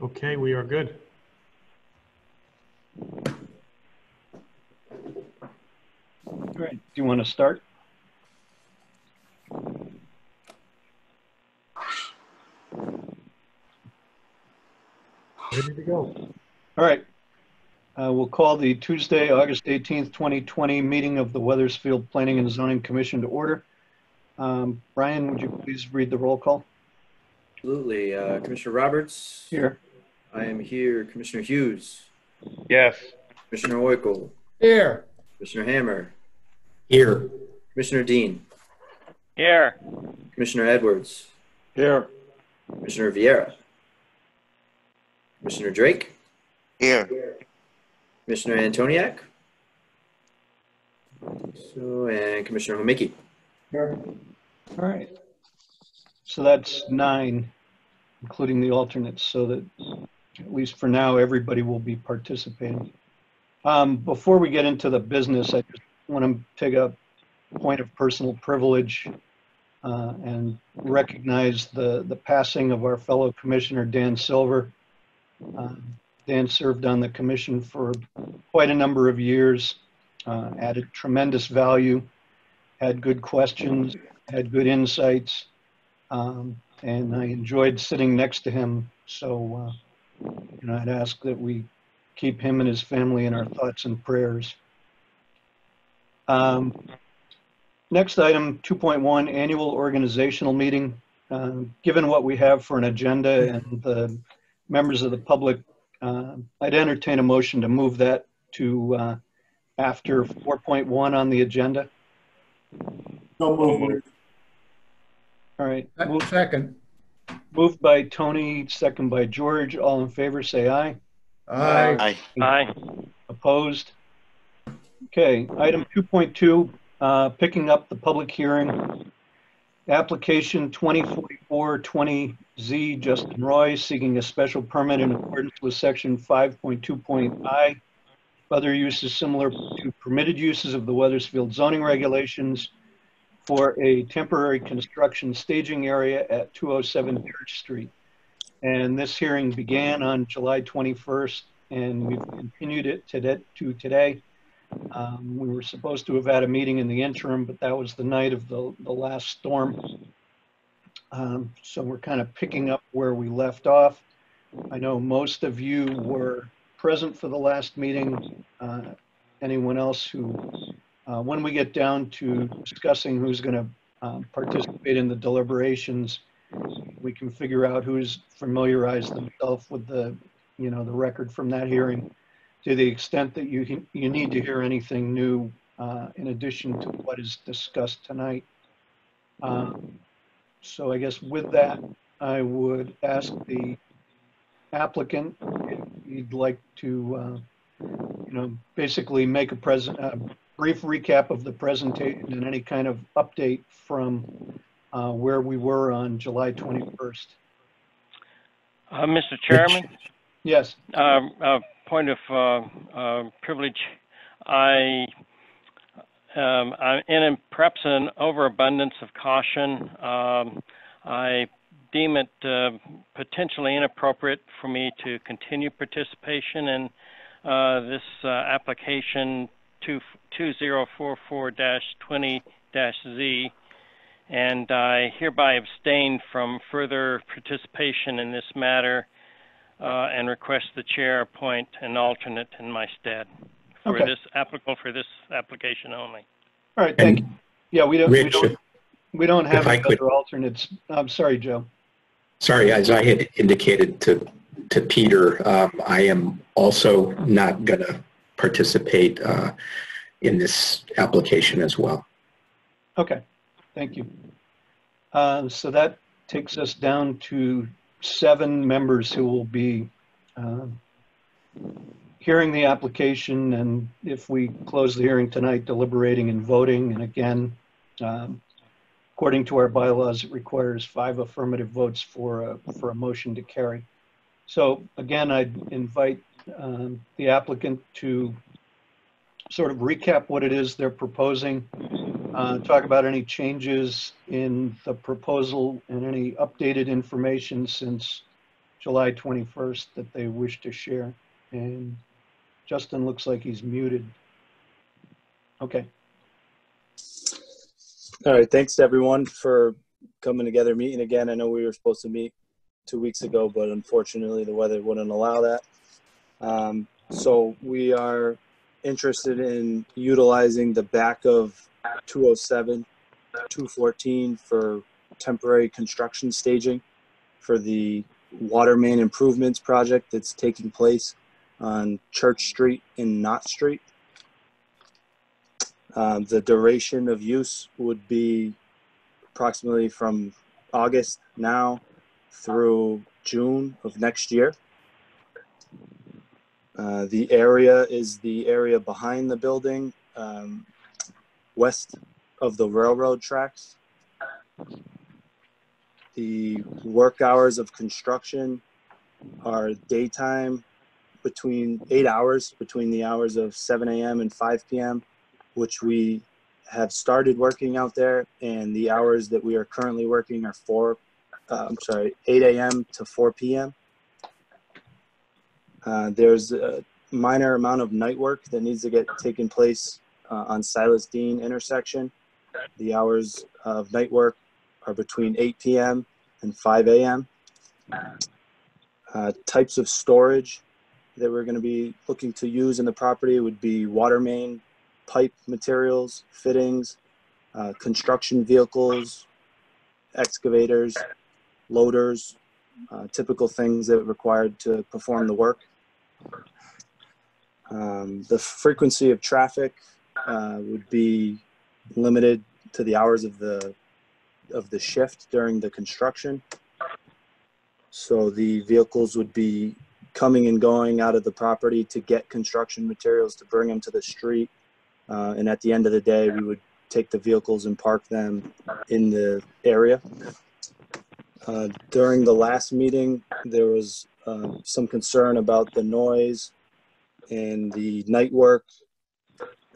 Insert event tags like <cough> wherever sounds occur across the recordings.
Okay, we are good. All right, do you want to start? Ready to go. All right. Uh, We'll call the Tuesday, August 18th, 2020 meeting of the Wethersfield Planning and Zoning Commission to order. Um, Brian, would you please read the roll call? Absolutely. Uh, Commissioner Roberts? Here. I am here. Commissioner Hughes? Yes. Commissioner Oykel? Here. Commissioner Hammer? Here. Commissioner Dean? Here. Commissioner Edwards? Here. Commissioner Vieira? Commissioner Drake? Here. Commissioner Antoniak? So, and Commissioner Homicki? Here. All right. So that's nine, including the alternates, so that at least for now, everybody will be participating. Um, Before we get into the business, I just want to take a point of personal privilege uh, and recognize the, the passing of our fellow Commissioner Dan Silver. Um, Dan served on the commission for quite a number of years, uh, added tremendous value, had good questions, had good insights, um, and I enjoyed sitting next to him. So, uh, you know, I'd ask that we keep him and his family in our thoughts and prayers. Um, next item, 2.1, annual organizational meeting. Um, given what we have for an agenda and the members of the public, uh, I'd entertain a motion to move that to uh, after 4.1 on the agenda. So moved. All right. Uh, Moved- Second. Moved by Tony, second by George. All in favor, say aye. Aye. Aye. Opposed? Okay, item 2.2, uh, picking up the public hearing. Application 2044-20Z, Justin Roy, seeking a special permit in accordance with section 5.2.I. Other uses similar to permitted uses of the Wethersfield zoning regulations for a temporary construction staging area at 207 Church Street. And this hearing began on July 21st, and we've continued it to to today. Um, We were supposed to have had a meeting in the interim, but that was the night of the, the last storm. Um, So we're kind of picking up where we left off. I know most of you were present for the last meeting. Uh, Anyone else who, uh, when we get down to discussing who's going to participate in the deliberations, we can figure out who's familiarized themselves with the, you know, the record from that hearing to the extent that you, can- you need to hear anything new uh, in addition to what is discussed tonight. Um, So I guess with that, I would ask the applicant if you'd like to, uh, you know, basically make a present, a brief recap of the presentation and any kind of update from uh, where we were on July 21st. Uh, Mr. Chairman, Yes, a point of uh, uh, privilege. I, um, I, in perhaps an overabundance of caution, um, I deem it uh, potentially inappropriate for me to continue participation in uh, this uh, application 2 2044-20-Z, and I hereby abstain from further participation in this matter uh, and request the chair appoint an alternate in my stead for Okay. this applicable for this application only. all right, thank you. Yeah, we don't, we don't, we don't have any could- other alternates. I'm sorry, Joe. sorry, as I had indicated to, to Peter, um, I am also not going to participate uh, in this application as well. Okay, thank you. Uh, So that takes us down to seven members who will be um, hearing the application, and if we close the hearing tonight, deliberating and voting. And again, um, according to our bylaws, it requires five affirmative votes for a, for a motion to carry. So again, I'd invite um, the applicant to sort of recap what it is they're proposing, uh, talk about any changes in the proposal and any updated information since July 21st that they wish to share. And Justin looks like he's muted. Okay. All right, thanks everyone for coming together, meeting again. I know we were supposed to meet two weeks ago, but unfortunately the weather wouldn't allow that. Um, so we are interested in utilizing the back of 207, 214 for temporary construction staging for the water main improvements project that's taking place on Church Street and Knott Street. Um, the duration of use would be approximately from August now through June of next year. Uh, the area is the area behind the building, um, west of the railroad tracks. The work hours of construction are daytime between eight hours, between the hours of 7 a.m. and 5 p.m., which we have started working out there, and the hours that we are currently working are 4, uh, I'm sorry, 8 a.m. to 4 p.m. Uh, there's a minor amount of night work that needs to get taken place uh, on Silas Deane intersection. The hours of night work are between 8 p.m. and 5 a.m. Uh, types of storage that we're going to be looking to use in the property would be water main, pipe materials, fittings, uh, construction vehicles, excavators, loaders, uh, typical things that are required to perform the work. Um, the frequency of traffic uh, would be limited to the hours of the of the shift during the construction. So the vehicles would be coming and going out of the property to get construction materials to bring them to the street. Uh, and at the end of the day, we would take the vehicles and park them in the area. Uh, during the last meeting, there was uh, some concern about the noise and the night work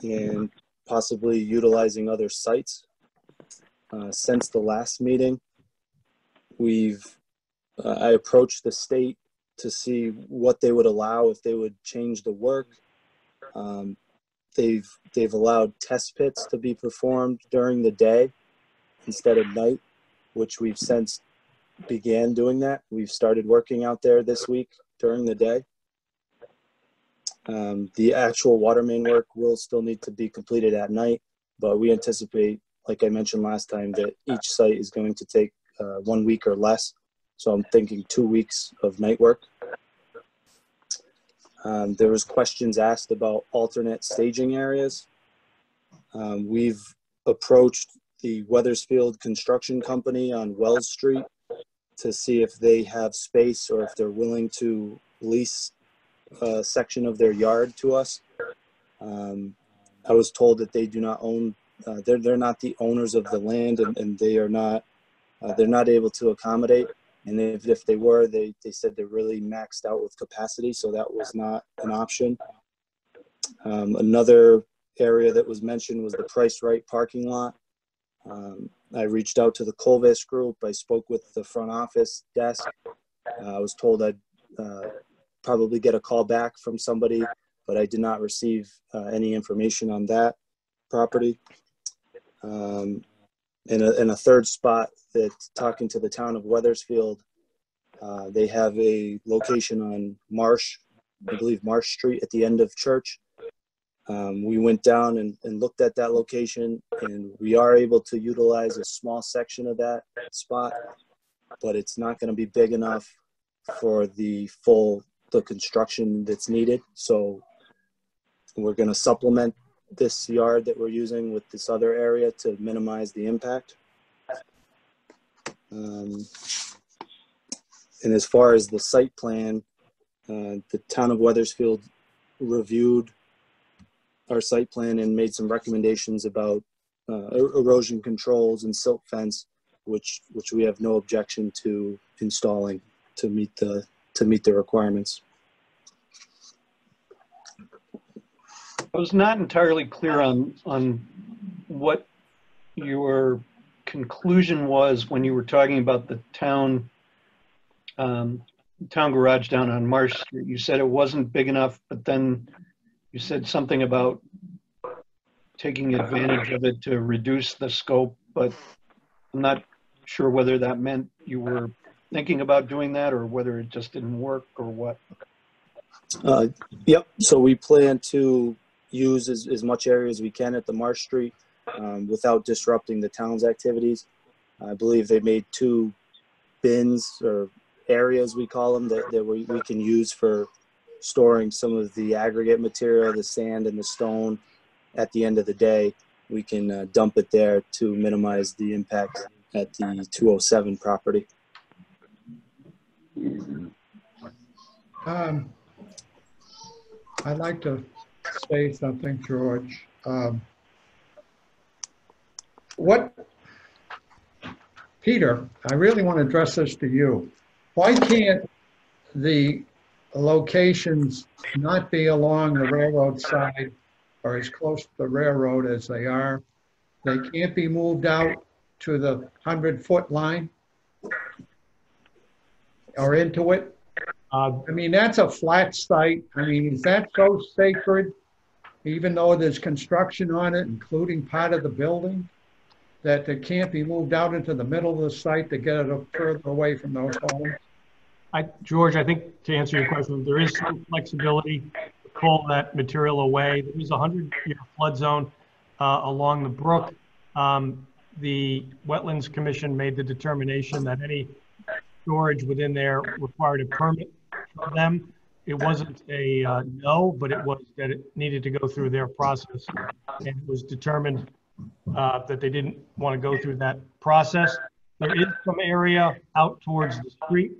and possibly utilizing other sites. Uh, since the last meeting, we've uh, I approached the state to see what they would allow if they would change the work. Um, they've they've allowed test pits to be performed during the day instead of night, which we've since began doing that. We've started working out there this week during the day. Um, the actual water main work will still need to be completed at night, but we anticipate, like I mentioned last time, that each site is going to take uh, one week or less. So I'm thinking two weeks of night work. Um, there was questions asked about alternate staging areas. Um, we've approached the Wethersfield Construction Company on Wells Street to see if they have space or if they're willing to lease a section of their yard to us. Um, I was told that they do not own, uh, they're, they're not the owners of the land and, and they are not, uh, they're not able to accommodate. And if, if they were, they, they said they're really maxed out with capacity, so that was not an option. Um, another area that was mentioned was the PriceRite parking lot. Um, I reached out to the Colvis group. I spoke with the front office desk. Uh, I was told I'd uh, probably get a call back from somebody, but I did not receive uh, any information on that property. Um, and, a, a third spot that talking to the town of Wethersfield, uh, they have a location on Marsh, I believe Marsh Street at the end of Church. Um, we went down and, and looked at that location and we are able to utilize a small section of that spot, but it's not going to be big enough for the full the construction that's needed. So we're going to supplement this yard that we're using with this other area to minimize the impact. Um, and as far as the site plan, uh, the town of Wethersfield reviewed our site plan and made some recommendations about uh, erosion controls and silt fence, which which we have no objection to installing to meet the to meet the requirements. I was not entirely clear on, on what your conclusion was when you were talking about the town um, town garage down on Marsh Street. You said it wasn't big enough, but then you said something about taking advantage of it to reduce the scope, but I'm not sure whether that meant you were thinking about doing that or whether it just didn't work or what. Uh, Yep, so we plan to use as, as much area as we can at the Marsh Street um, without disrupting the town's activities. I believe they made two bins or areas, we call them, that, that we, we can use for storing some of the aggregate material, the sand and the stone. At the end of the day, we can uh, dump it there to minimize the impact at the 207 property. Um, I'd like to say something, George. Um, What, Peter, I really want to address this to you. Why can't the locations not be along the railroad side or as close to the railroad as they are? They can't be moved out to the 100-foot line? Or into it? Uh, I mean, that's a flat site. I mean, is that so sacred? Even though there's construction on it, including part of the building, that it can't be moved out into the middle of the site to get it further away from those homes? I, George, I think to answer your question, there is some flexibility to pull that material away. There is a hundred-year flood zone uh, along the brook. Um, The Wetlands Commission made the determination that any storage within there required a permit from them. It wasn't a uh, no, but it was that it needed to go through their process. And it was determined uh, that they didn't want to go through that process. There is some area out towards the street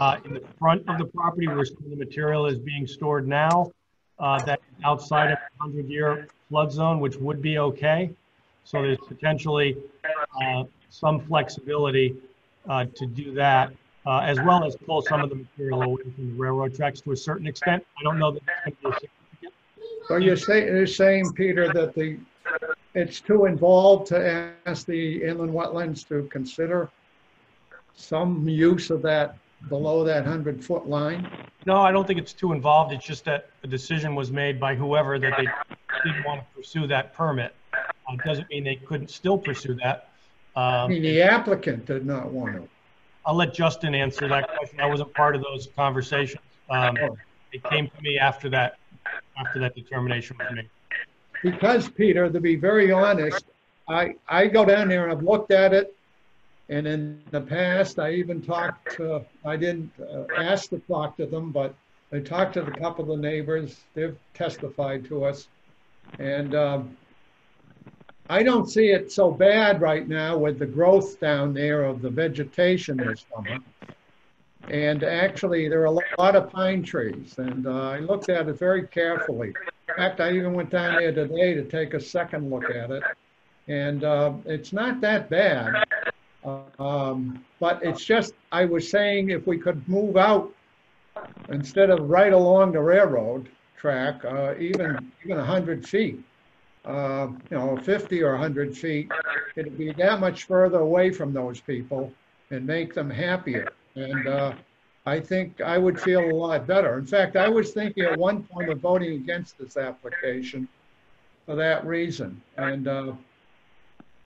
uh, in the front of the property where some of the material is being stored now, uh, that outside of the hundred-year flood zone, which would be okay. So there's potentially, uh, some flexibility, uh, to do that, uh, as well as pull some of the material away from the railroad tracks to a certain extent. I don't know that it's going to be significant So you're saying, you're saying, Peter, that the, it's too involved to ask the inland wetlands to consider some use of that below that 100-foot line? No, I don't think it's too involved. It's just that a decision was made by whoever that they didn't want to pursue that permit. Uh, Doesn't mean they couldn't still pursue that. I Um, mean, the applicant did not want to. I'll let Justin answer that question. I wasn't part of those conversations. Um, It came to me after that, after that determination was made. Because, Peter, to be very honest, I, I go down there and I've looked at it. And in the past, I even talked to, I didn't uh, ask to talk to them, but I talked to a couple of the neighbors. They've testified to us. And um, I don't see it so bad right now with the growth down there of the vegetation this summer. And actually, there are a lot of pine trees, and uh, I looked at it very carefully. In fact, I even went down there today to take a second look at it. And uh, it's not that bad. Um, But it's just, I was saying if we could move out instead of right along the railroad track, uh, even, even 100 feet, uh, you know, 50 or 100 feet, it'd be that much further away from those people and make them happier. And uh, I think I would feel a lot better. In fact, I was thinking at one point of voting against this application for that reason. And uh,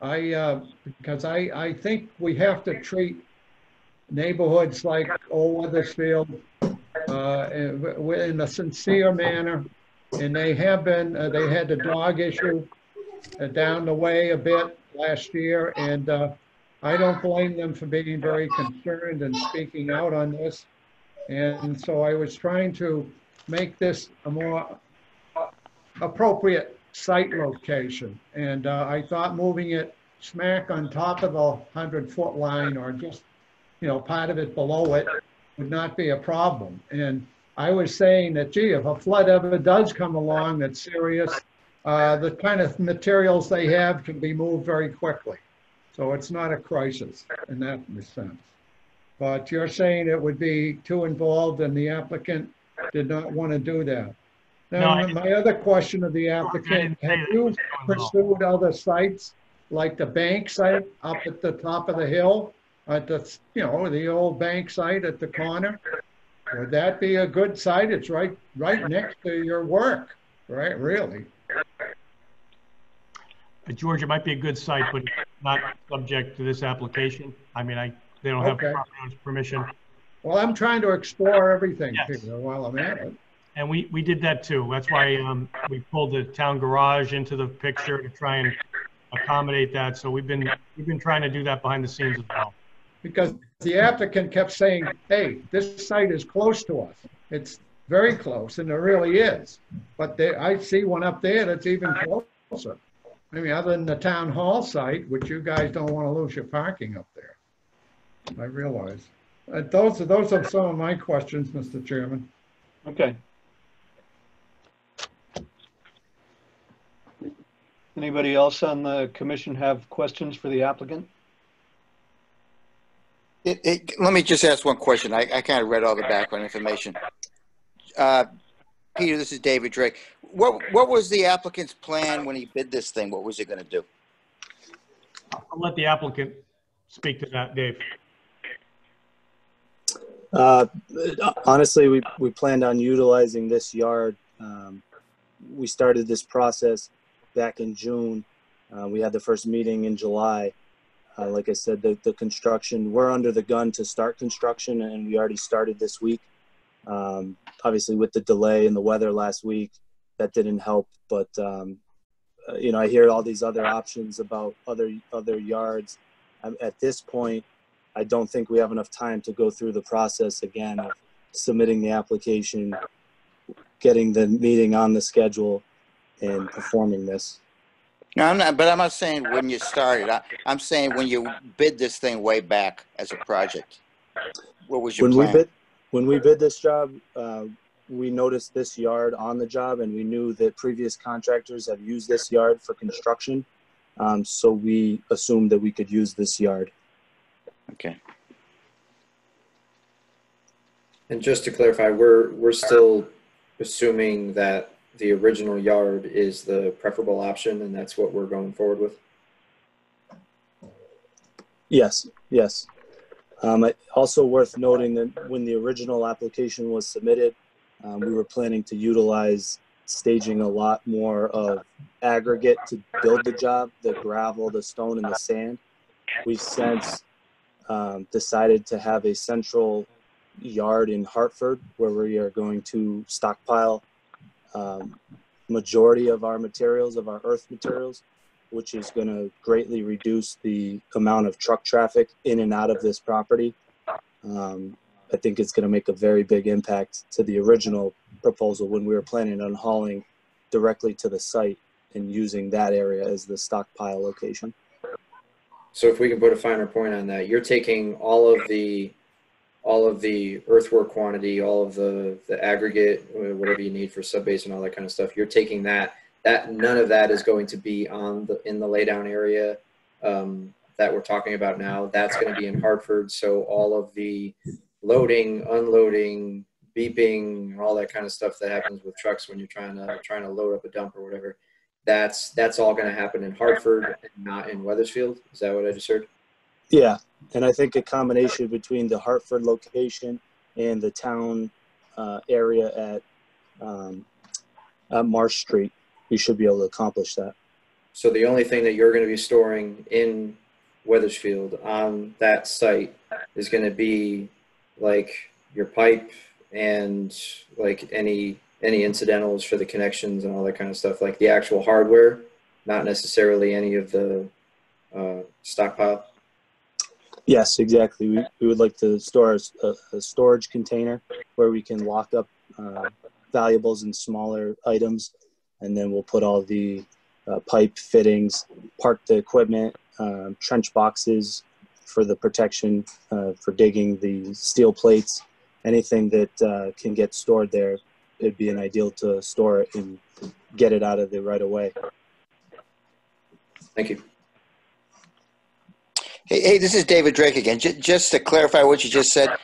I, uh, because I, I think we have to treat neighborhoods like Old Wethersfield uh, in a sincere manner. And they have been, uh, they had the dog issue uh, down the way a bit last year. And uh, I don't blame them for being very concerned and speaking out on this. And so I was trying to make this a more appropriate site location. And uh, I thought moving it smack on top of the 100-foot line or just, you know, part of it below it would not be a problem. And I was saying that, gee, if a flood ever does come along that's serious, uh, the kind of materials they have can be moved very quickly. So it's not a crisis in that sense. But you're saying it would be too involved and the applicant did not want to do that. No, Now, didn't- my other question of the applicant, have you pursued other sites like the bank site up at the top of the hill? at the, you know, the old bank site at the corner? Would that be a good site? It's right, right next to your work, right, really? Uh, George, it might be a good site, but it's not subject to this application. I mean, I, they don't have Okay. owner's permission. Well, I'm trying to explore everything, Yes. Peter, while I'm at it. And we, we did that too. That's why um, we pulled the town garage into the picture to try and accommodate that. So we've been, we've been trying to do that behind the scenes as well. Because the applicant kept saying, hey, this site is close to us. It's very close, and it really is. But there, I see one up there that's even closer. I mean, other than the town hall site, which you guys don't want to lose your parking up there. I realize. Uh, Those, are those are some of my questions, Mr. Chairman. Okay. Anybody else on the commission have questions for the applicant? It, it, let me just ask one question. I, I kind of read all the background information. Uh, Peter, this is David Drake. What, what was the applicant's plan when he bid this thing? What was he going to do? I'll let the applicant speak to that, Dave. Uh, honestly, we, we planned on utilizing this yard. Um, we started this process back in June. Uh, we had the first meeting in July. Uh, like I said, the, the construction, we're under the gun to start construction and we already started this week. Um, obviously with the delay and the weather last week, that didn't help, but, um, uh, you know, I hear all these other options about other, other yards. Um, at this point, I don't think we have enough time to go through the process again of submitting the application, getting the meeting on the schedule, and performing this. No, I'm not, but I'm not saying when you started. I, I'm saying when you bid this thing way back as a project. What was your When we bid, when we bid this job, uh, we noticed this yard on the job, and we knew that previous contractors have used this yard for construction. Um, so we assumed that we could use this yard. Okay. And just to clarify, we're, we're still assuming that the original yard is the preferable option and that's what we're going forward with? Yes, yes. Um, also worth noting that when the original application was submitted, um, we were planning to utilize staging a lot more of aggregate to build the job, the gravel, the stone, and the sand. We've since um, decided to have a central yard in Hartford where we are going to stockpile um, majority of our materials, of our earth materials, which is going to greatly reduce the amount of truck traffic in and out of this property. Um, I think it's going to make a very big impact to the original proposal when we were planning on hauling directly to the site and using that area as the stockpile location. So if we can put a finer point on that, you're taking all of the, all of the earthwork quantity, all of the, the aggregate, uh, whatever you need for subbase and all that kind of stuff, you're taking that, that, none of that is going to be on the, in the laydown area um, that we're talking about now. That's going to be in Hartford, so all of the loading, unloading, beeping, all that kind of stuff that happens with trucks when you're trying to, trying to load up a dump or whatever, that's, that's all going to happen in Hartford and not in Wethersfield? Is that what I just heard? Yeah, and I think a combination between the Hartford location and the town uh, area at, um, at Marsh Street, we should be able to accomplish that. So the only thing that you're going to be storing in Wethersfield on that site is going to be like your pipe and like any any incidentals for the connections and all that kind of stuff, like the actual hardware, not necessarily any of the uh, stockpile. Yes, exactly. We, we would like to store a, a storage container where we can lock up uh, valuables and smaller items, and then we'll put all the uh, pipe fittings, park the equipment, um, trench boxes for the protection uh, for digging, the steel plates, anything that uh, can get stored there. It'd be an ideal to store it and get it out of the right away. Thank you. Hey, hey, this is David Drake again. J- just to clarify what you just said,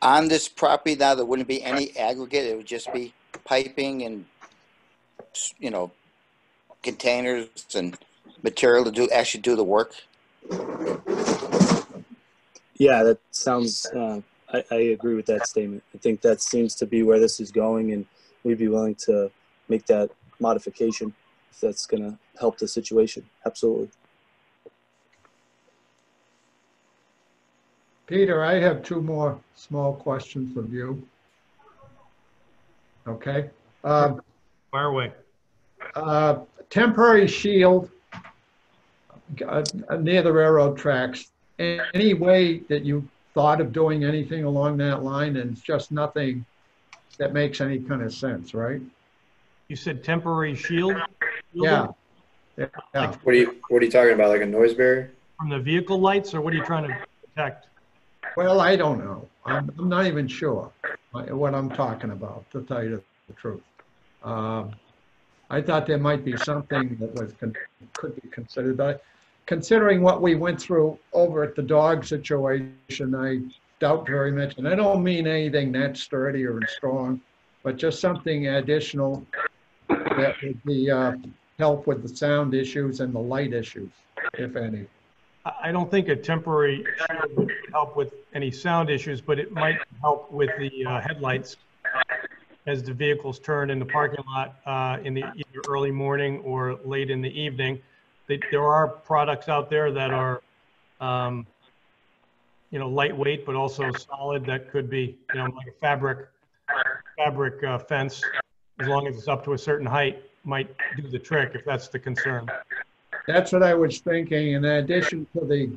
on this property now, there wouldn't be any aggregate. It would just be piping and, you know, containers and material to do actually do the work. Yeah, that sounds, uh, I, I agree with that statement. I think that seems to be where this is going and we'd be willing to make that modification if that's gonna help the situation. Absolutely. Peter, I have two more small questions of you. Okay. Um, Fire away. uh, Temporary shield uh, near the railroad tracks. Any way that you thought of doing anything along that line and it's just nothing that makes any kind of sense, right? You said temporary shield? Yeah. Yeah. What are you, what are you talking about, like a noise barrier? From the vehicle lights, or what are you trying to protect? Well, I don't know. I'm, I'm not even sure what I'm talking about, to tell you the truth. Um, I thought there might be something that was, could be considered, but considering what we went through over at the dog situation, I doubt very much, and I don't mean anything that sturdy or strong, but just something additional that would be, uh, help with the sound issues and the light issues, if any. I I don't think a temporary would help with any sound issues, but it might help with the uh, headlights as the vehicles turn in the parking lot uh, in the early morning or late in the evening. They- There are products out there that are, um, you know, lightweight, but also solid that could be, you know, like a fabric, fabric uh, fence, as long as it's up to a certain height, might do the trick if that's the concern. That's what I was thinking. In addition to the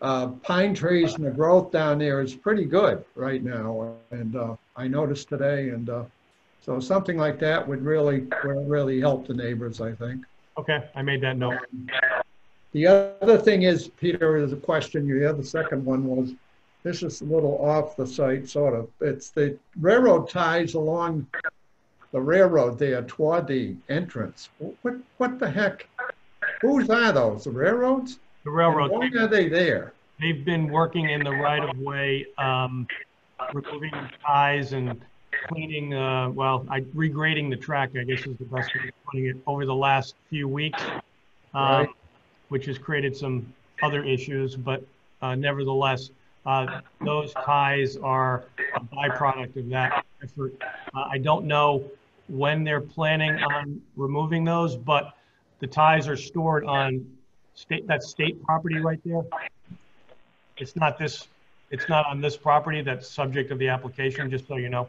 uh, pine trees and the growth down there is pretty good right now. And uh, I noticed today, and uh, so something like that would really, would really help the neighbors, I think. Okay, I made that note. The other thing is, Peter, is a question, you had the second one was, this is a little off the site, sort of. It's the railroad ties along the railroad there toward the entrance. What, what the heck? Whose are those? The railroads? The railroad, Why are they there? they've been working in the right of way, um, removing ties and cleaning, uh, well, I, regrading the track, I guess is the best way of putting it, over the last few weeks. Right. Um, which has created some other issues, but, uh, nevertheless, uh, those ties are a byproduct of that effort. Uh, I don't know when they're planning on removing those, but the ties are stored on state, that's state property right there. It's not this, it's not on this property that's subject of the application, just so you know.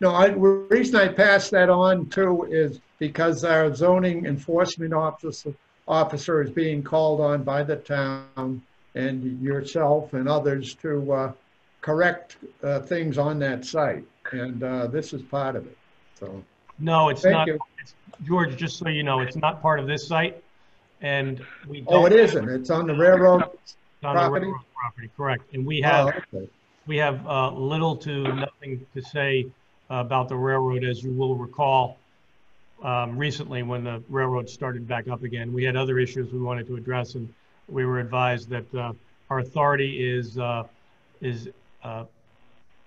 No, I, the reason I passed that on too is because our zoning enforcement officer, officer is being called on by the town and yourself and others to, uh, correct, uh, things on that site. And, uh, this is part of it, so, No, it's thank not, you. George, just so you know, it's not part of this site. And we don't. Oh, it isn't, it's on the railroad? It's on the property? railroad Property, correct. And we Oh, have, okay. we have uh, little to nothing to say about the railroad, as you will recall. um, Recently, when the railroad started back up again, we had other issues we wanted to address, and we were advised that uh, our authority is, uh, is uh,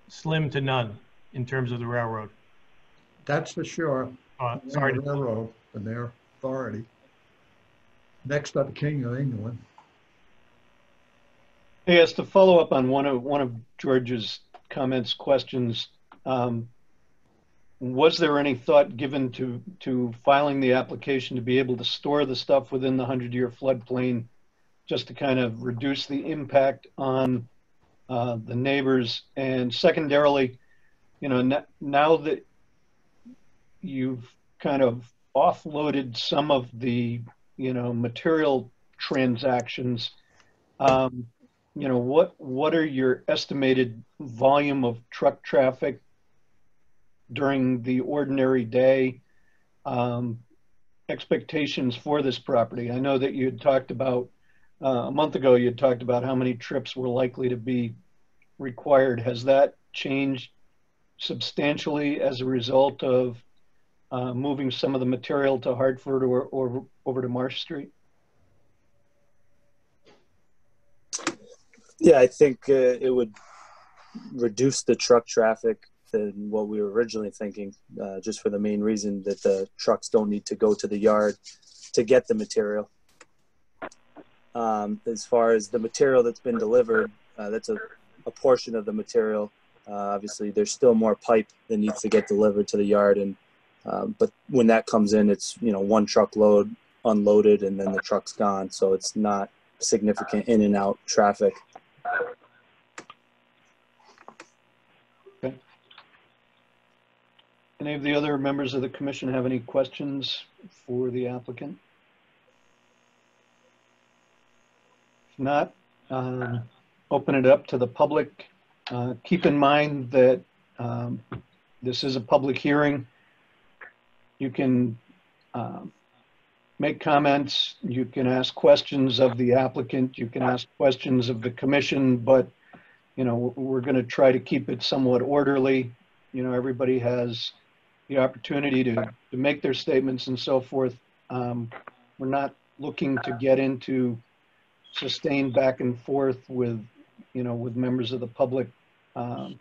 slim to none in terms of the railroad. That's for sure. Uh, Sorry, The Railroad and their authority. Next up, King of England. Yes, to follow up on one of, one of George's comments, questions, um, was there any thought given to, to filing the application to be able to store the stuff within the hundred-year floodplain? Just to kind of reduce the impact on, uh, the neighbors? And secondarily, you know, now that you've kind of offloaded some of the, you know, material transactions, um, you know, what, what are your estimated volume of truck traffic during the ordinary day? Um, expectations for this property? I know that you had talked about, uh, a month ago, you had talked about how many trips were likely to be required. Has that changed substantially as a result of, uh, moving some of the material to Hartford or, or over to Marsh Street? Yeah, I think uh, it would reduce the truck traffic than what we were originally thinking, uh, just for the main reason that the trucks don't need to go to the yard to get the material. Um, as far as the material that's been delivered, uh, that's a a portion of the material. Uh, obviously, there's still more pipe that needs to get delivered to the yard, and um, but when that comes in, it's you know one truckload unloaded, and then the truck's gone, so it's not significant in and out traffic. Okay. Any of the other members of the commission have any questions for the applicant? If not, um, open it up to the public. Uh, Keep in mind that um, this is a public hearing. You can um, make comments, you can ask questions of the applicant, you can ask questions of the commission, but, you know, we're going to try to keep it somewhat orderly. You know, everybody has the opportunity to, to make their statements and so forth. Um, We're not looking to get into sustained back and forth with, you know, with members of the public. Um,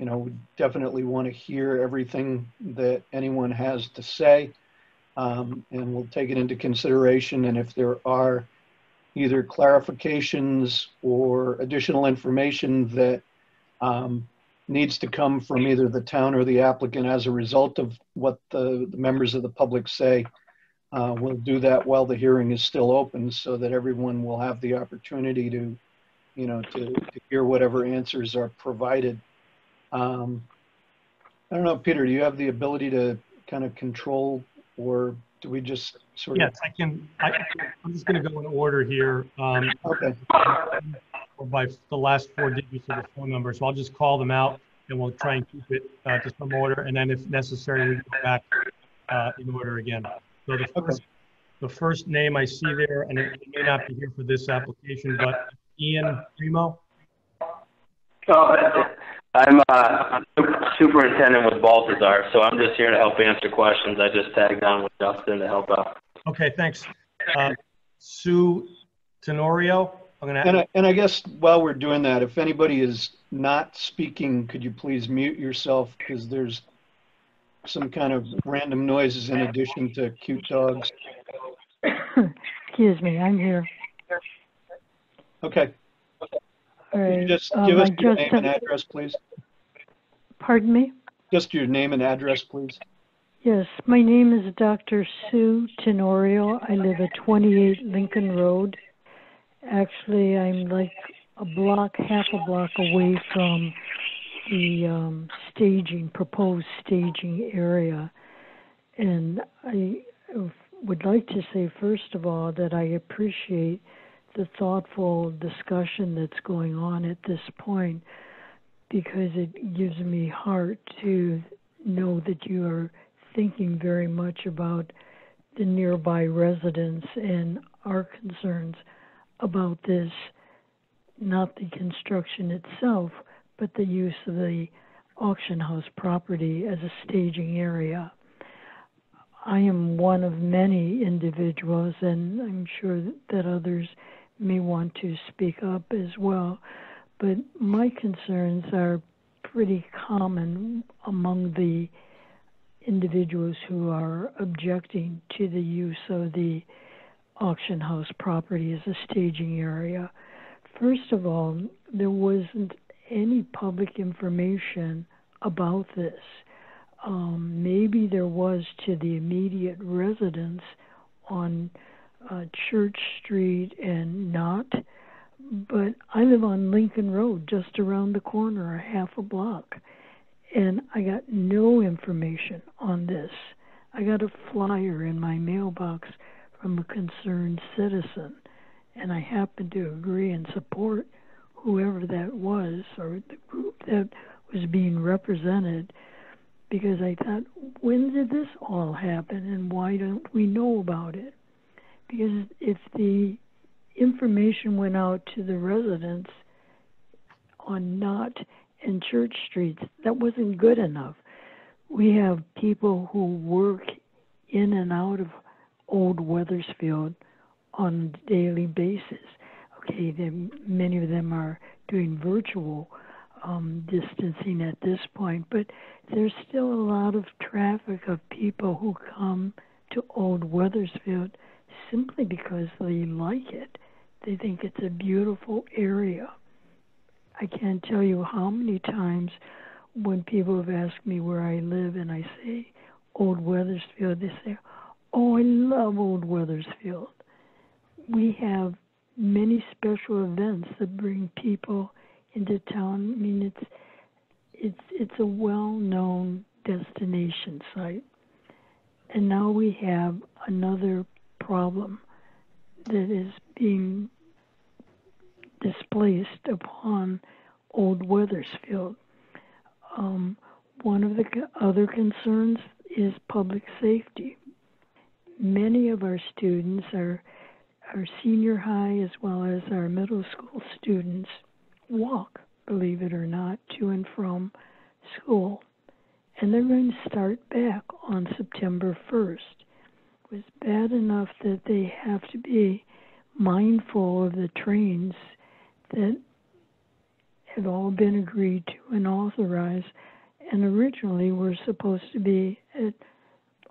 You know, we definitely want to hear everything that anyone has to say. um, And we'll take it into consideration. And if there are either clarifications or additional information that um, needs to come from either the town or the applicant as a result of what the, the members of the public say. Uh, we'll do that while the hearing is still open so that everyone will have the opportunity to, you know, to, to hear whatever answers are provided. Um, I don't know, Peter, do you have the ability to kind of control or do we just sort of? Yes, I can, I, I'm just gonna go in order here. Um, Okay, by the last four digits of the phone number, so I'll just call them out and we'll try and keep it, uh, to some order, and then if necessary, we go back, uh, in order again. So the first, the first name I see there, and it may not be here for this application, but Ian Primo? Oh, I'm uh, superintendent with Baltazar, so I'm just here to help answer questions. I just tagged on with Justin to help out. Okay, thanks. Uh, Sue Tenorio, I'm and gonna, I, and I guess while we're doing that, if anybody is not speaking, could you please mute yourself? Because there's some kind of random noises in addition to cute dogs. <coughs> Excuse me, I'm here. Okay, All Could you just um, give us your name and address, please. Pardon me? Just your name and address, please. Yes, my name is Dr. Sue Tenorio. I live at 28 Lincoln Road. Actually, I'm like a block, half a block away from the um, staging, proposed staging area. And I would like to say, first of all, that I appreciate the thoughtful discussion that's going on at this point because it gives me heart to know that you are thinking very much about the nearby residents and our concerns about this, not the construction itself, but the use of the auction house property as a staging area. I am one of many individuals, and I'm sure that others may want to speak up as well. But my concerns are pretty common among the individuals who are objecting to the use of the auction house property as a staging area. First of all, there wasn't any public information about this. Um, maybe there was to the immediate residents on uh, Church Street and Knott, but I live on Lincoln Road, just around the corner, a half a block, and I got no information on this. I got a flyer in my mailbox from a concerned citizen, and I happened to agree and support whoever that was or the group that was being represented because I thought, when did this all happen and why don't we know about it? Because if the information went out to the residents on Knott and Church Streets, that wasn't good enough. We have people who work in and out of Old Wethersfield on a daily basis. Okay, then many of them are doing virtual um, distancing at this point, but there's still a lot of traffic of people who come to Old Wethersfield simply because they like it. They think it's a beautiful area. I can't tell you how many times when people have asked me where I live and I say Old Wethersfield, they say, Oh, I love Old Wethersfield. We have many special events that bring people into town. I mean, it's it's it's a well-known destination site, and now we have another problem that is being displaced upon Old Wethersfield. Um, one of the other concerns is public safety. Many of our students are our senior high as well as our middle school students walk, believe it or not, to and from school. And they're going to start back on September 1st. Was bad enough that they have to be mindful of the trains that have all been agreed to and authorized and originally were supposed to be at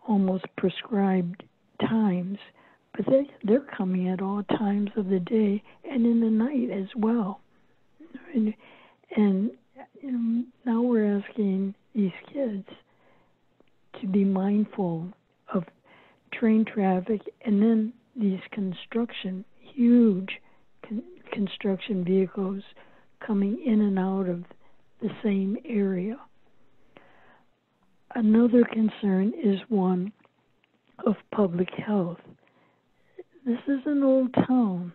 almost prescribed times. But they they're coming at all times of the day and in the night as well. And, and you know, now we're asking these kids to be mindful of train traffic and then these construction huge con- construction vehicles coming in and out of the same area. Another concern is one of public health. This is an old town,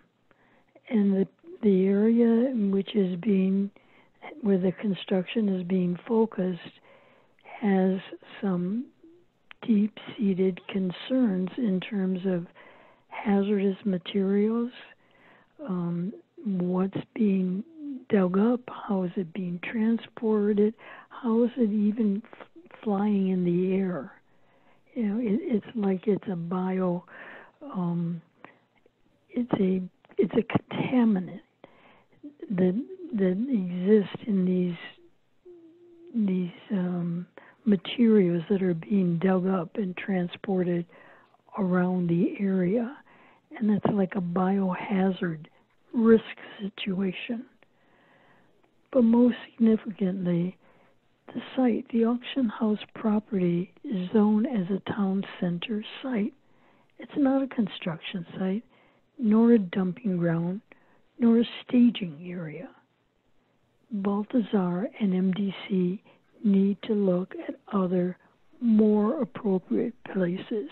and the the area in which is being where the construction is being focused has some deep seated concerns in terms of hazardous materials, um, what's being dug up, how is it being transported, how is it even f- flying in the air. You know, it, it's like it's a bio. Um, it's a it's a contaminant that that exists in these these um, materials that are being dug up and transported around the area, and it's like a biohazard risk situation. But most significantly, the site, the auction house property, is zoned as a town center site. It's not a construction site nor a dumping ground, nor a staging area. Baltazar and MDC need to look at other, more appropriate places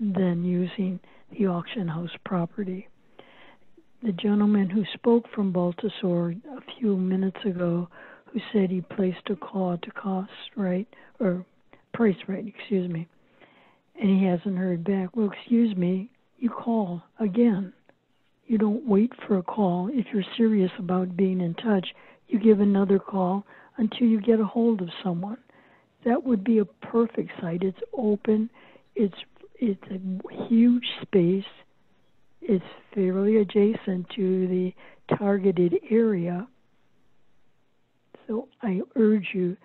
than using the auction house property. The gentleman who spoke from Baltazar a few minutes ago, who said he placed a call to cost right, or price right, excuse me, and he hasn't heard back. Well, excuse me, you call again. You don't wait for a call. If you're serious about being in touch, you give another call until you get a hold of someone. That would be a perfect site. It's open. It's it's a huge space. It's fairly adjacent to the targeted area. So I urge you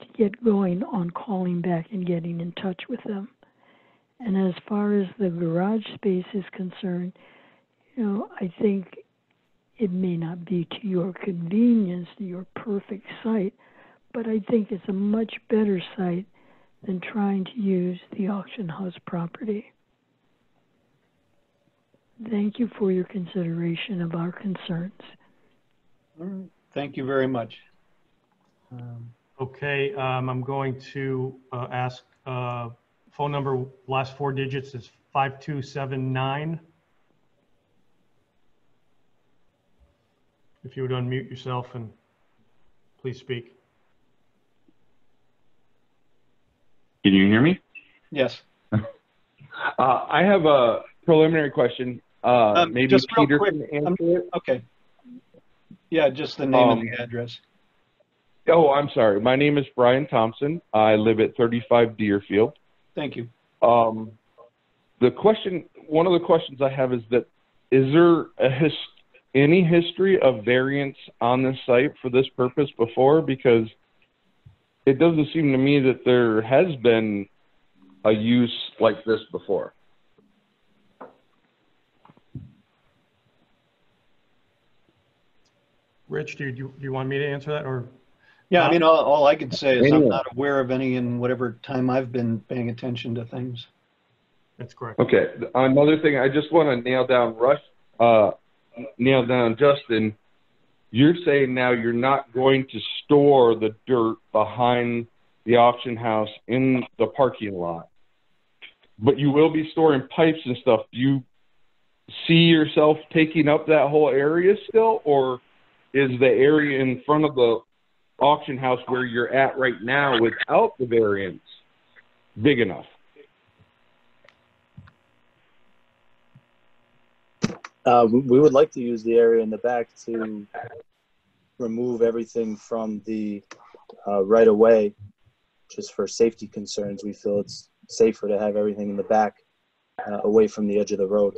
to get going on calling back and getting in touch with them. And as far as the garage space is concerned, you know, I think it may not be to your convenience, your perfect site, but I think it's a much better site than trying to use the auction house property. Thank you for your consideration of our concerns. All right. Thank you very much. Um, Okay, um, I'm going to uh, ask, uh, phone number, last four digits is 5279. If you would unmute yourself and please speak. Can you hear me? Yes. <laughs> Uh, I have a preliminary question. Uh, Um, maybe just real Peter quick, can um, answer it. Okay. Yeah, just the name Um, and the address. Oh, I'm sorry. My name is Brian Thompson. I live at 35 Deerfield. Thank you. Um, the question, one of the questions I have is that, is there a his, any history of variance on this site for this purpose before? Because it doesn't seem to me that there has been a use like this before. Rich, do you, do you want me to answer that or? Yeah, I mean, all, all I can say is I'm not aware of any in whatever time I've been paying attention to things. That's correct. Okay, another thing, I just want to nail down Rush, uh, nail down Justin. You're saying now you're not going to store the dirt behind the auction house in the parking lot, but you will be storing pipes and stuff. Do you see yourself taking up that whole area still, or is the area in front of the auction house where you're at right now without the variance big enough? Uh, we- we would like to use the area in the back to remove everything from the uh, right of way, just for safety concerns. We feel it's safer to have everything in the back, uh, away from the edge of the road.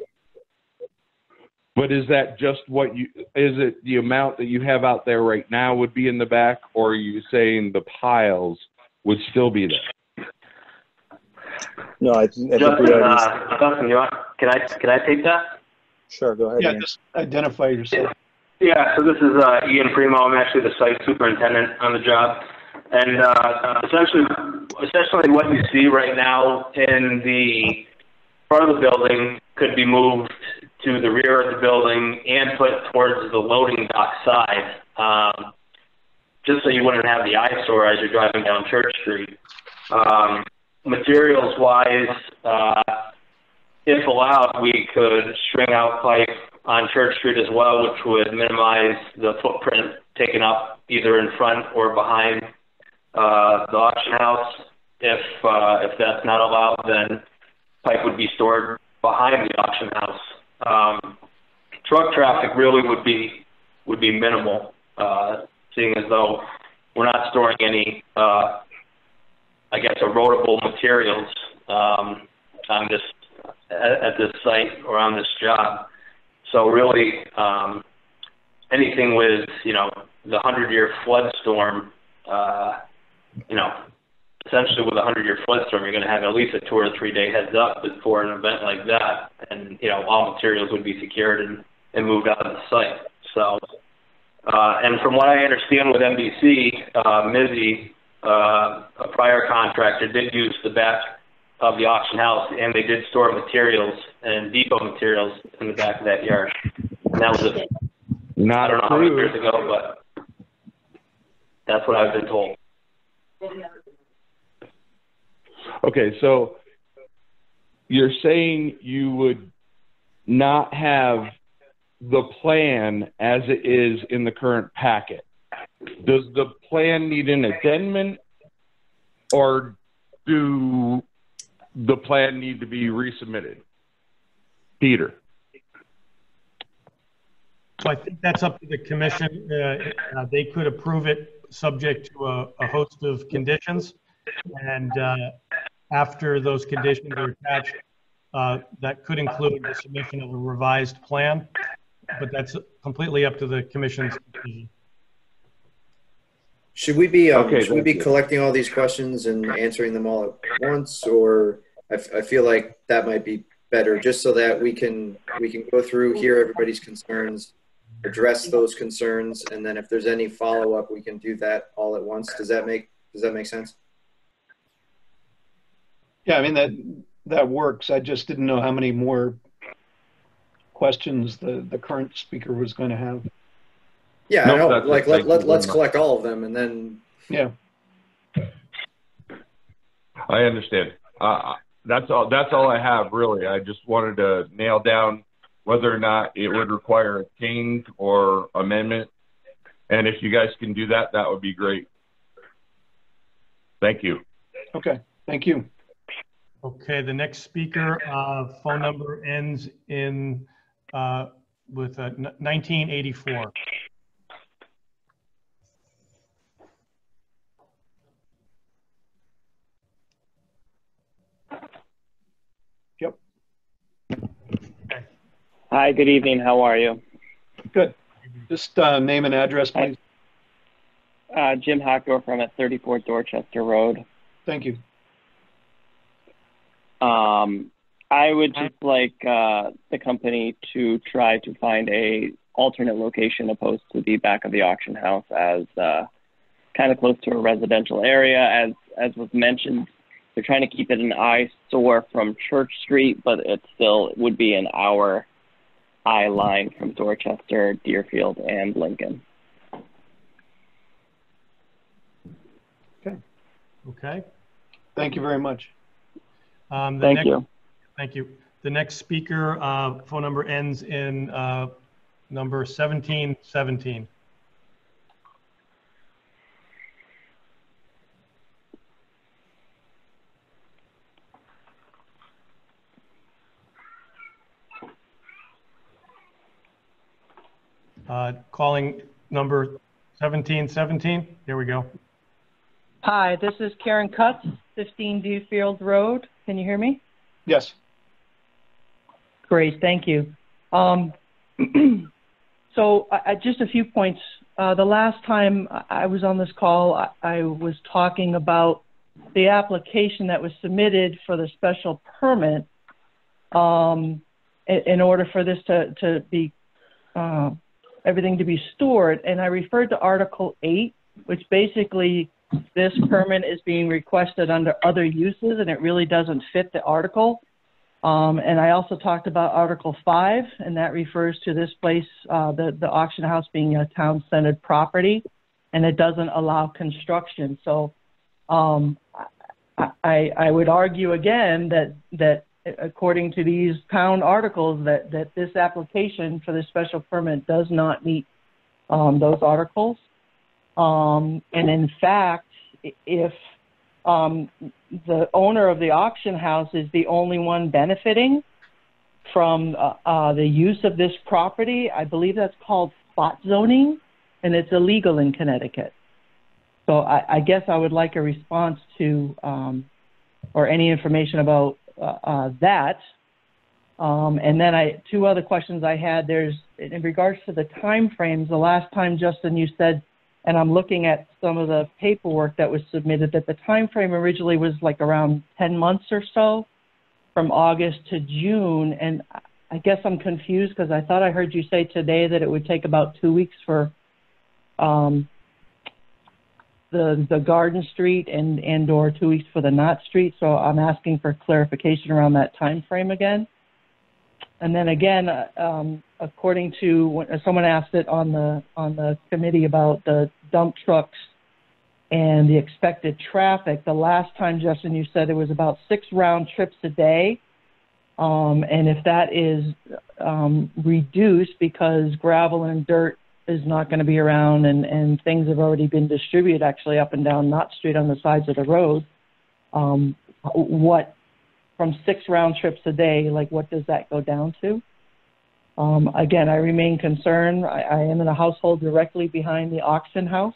But is that just what you, is it the amount that you have out there right now would be in the back? Or are you saying the piles would still be there? No, I, think- I think Justin, we already. uh, Justin, you want, can I, can I take that? Sure, go ahead. Yeah, Ian. just identify yourself. Yeah, so this is uh, Ian Primo. I'm actually the site superintendent on the job. And uh, essentially, essentially what you see right now in the front of the building could be moved to the rear of the building and put towards the loading dock side, um, just so you wouldn't have the eyesore as you're driving down Church Street. Um, Materials-wise, uh, if allowed, we could string out pipe on Church Street as well, which would minimize the footprint taken up either in front or behind uh, the auction house. If uh, if that's not allowed, then pipe would be stored behind the auction house. Um, truck traffic really would be would be minimal, uh, seeing as though we're not storing any, uh, I guess, erodible materials um, on this at, at this site or on this job. So really, um, anything with, you know, the hundred year flood storm, uh, you know, essentially with a hundred year flood storm, you're gonna have at least a two or three day heads up before an event like that. And, you know, all materials would be secured and, and moved out of the site. So, uh, and from what I understand with MDC, uh, Mizzy, uh, a prior contractor did use the back of the auction house, and they did store materials and depot materials in the back of that yard. And that was, a, I Not don't know how many years ago, but that's what I've been told. Okay, so you're saying you would not have the plan as it is in the current packet. Does the plan need an addendum or do the plan need to be resubmitted? Peter? So I think that's up to the commission. Uh, uh, They could approve it subject to a, a host of conditions. And uh, after those conditions are attached, uh, that could include the submission of a revised plan. But that's completely up to the commission's decision. Should we be, um, Okay, should we be you. collecting all these questions and answering them all at once? Or I, f- I feel like that might be better, just so that we can, we can go through, hear everybody's concerns, address those concerns, and then if there's any follow-up, we can do that all at once. Does that make, does that make sense? Yeah, I mean, that, that works. I just didn't know how many more questions the, the current speaker was going to have. Yeah, I know, that's like, let, let, let's collect all of them and then, Yeah. I understand. Uh, that's all, that's all I have really. I just wanted to nail down whether or not it would require a change or amendment. And if you guys can do that, that would be great. Thank you. Okay, thank you. Okay, the next speaker, uh, phone number ends in, uh, with uh, 1984. Hi, good evening. How are you? Good. Just uh, name and address, please. Uh, Jim Hockdorf. I'm at 34 Dorchester Road. Thank you. Um, I would just like uh, the company to try to find a alternate location opposed to the back of the auction house as uh, kind of close to a residential area. As as was mentioned, they're trying to keep it an eyesore from Church Street, but it still would be an hour eye line from Dorchester, Deerfield, and Lincoln. Okay. Okay. Thank you very much. Um, the Thank next- you. Thank you. The next speaker, uh, phone number ends in uh, number 1717. Uh, Calling number 1717. There we go. Hi, this is Karen Cutts, 15 Deerfield Road. Can you hear me? Yes. Great, thank you. Um, <clears throat> so, I, I, just a few points. Uh, the last time I- I was on this call, I, I was talking about the application that was submitted for the special permit um, in, in order for this to, to be uh, everything to be stored. And I referred to Article 8, which basically this permit is being requested under other uses and it really doesn't fit the article. Um, and I also talked about Article 5, and that refers to this place, uh, the, the auction house being a town centered property, and it doesn't allow construction. So um, I, I would argue again that, that according to these town articles, that, that this application for the special permit does not meet um, those articles. Um, and in fact, if um, the owner of the auction house is the only one benefiting from uh, uh, the use of this property, I believe that's called spot zoning, and it's illegal in Connecticut. So I, I guess I would like a response to, um, or any information about uh, uh, that. Um, and then I, two other questions I had. There's in regards to the time frames. The last time, Justin, you said, and I'm looking at some of the paperwork that was submitted, that the time frame originally was like around 10 months or so, from August to June. And I guess I'm confused because I thought I heard you say today that it would take about two weeks for um, the the Garden Street and and or two weeks for the Knott Street. So I'm asking for clarification around that time frame again. And then again, uh, um, according to when someone asked it on the on the committee about the dump trucks and the expected traffic. The last time, Justin, you said it was about six round trips a day. Um, and if that is um, reduced because gravel and dirt is not going to be around and, and things have already been distributed actually up and down Knott Street on the sides of the road, um, what from six round trips a day, like what does that go down to? Um, again, I remain concerned. I, I am in a household directly behind the auction house.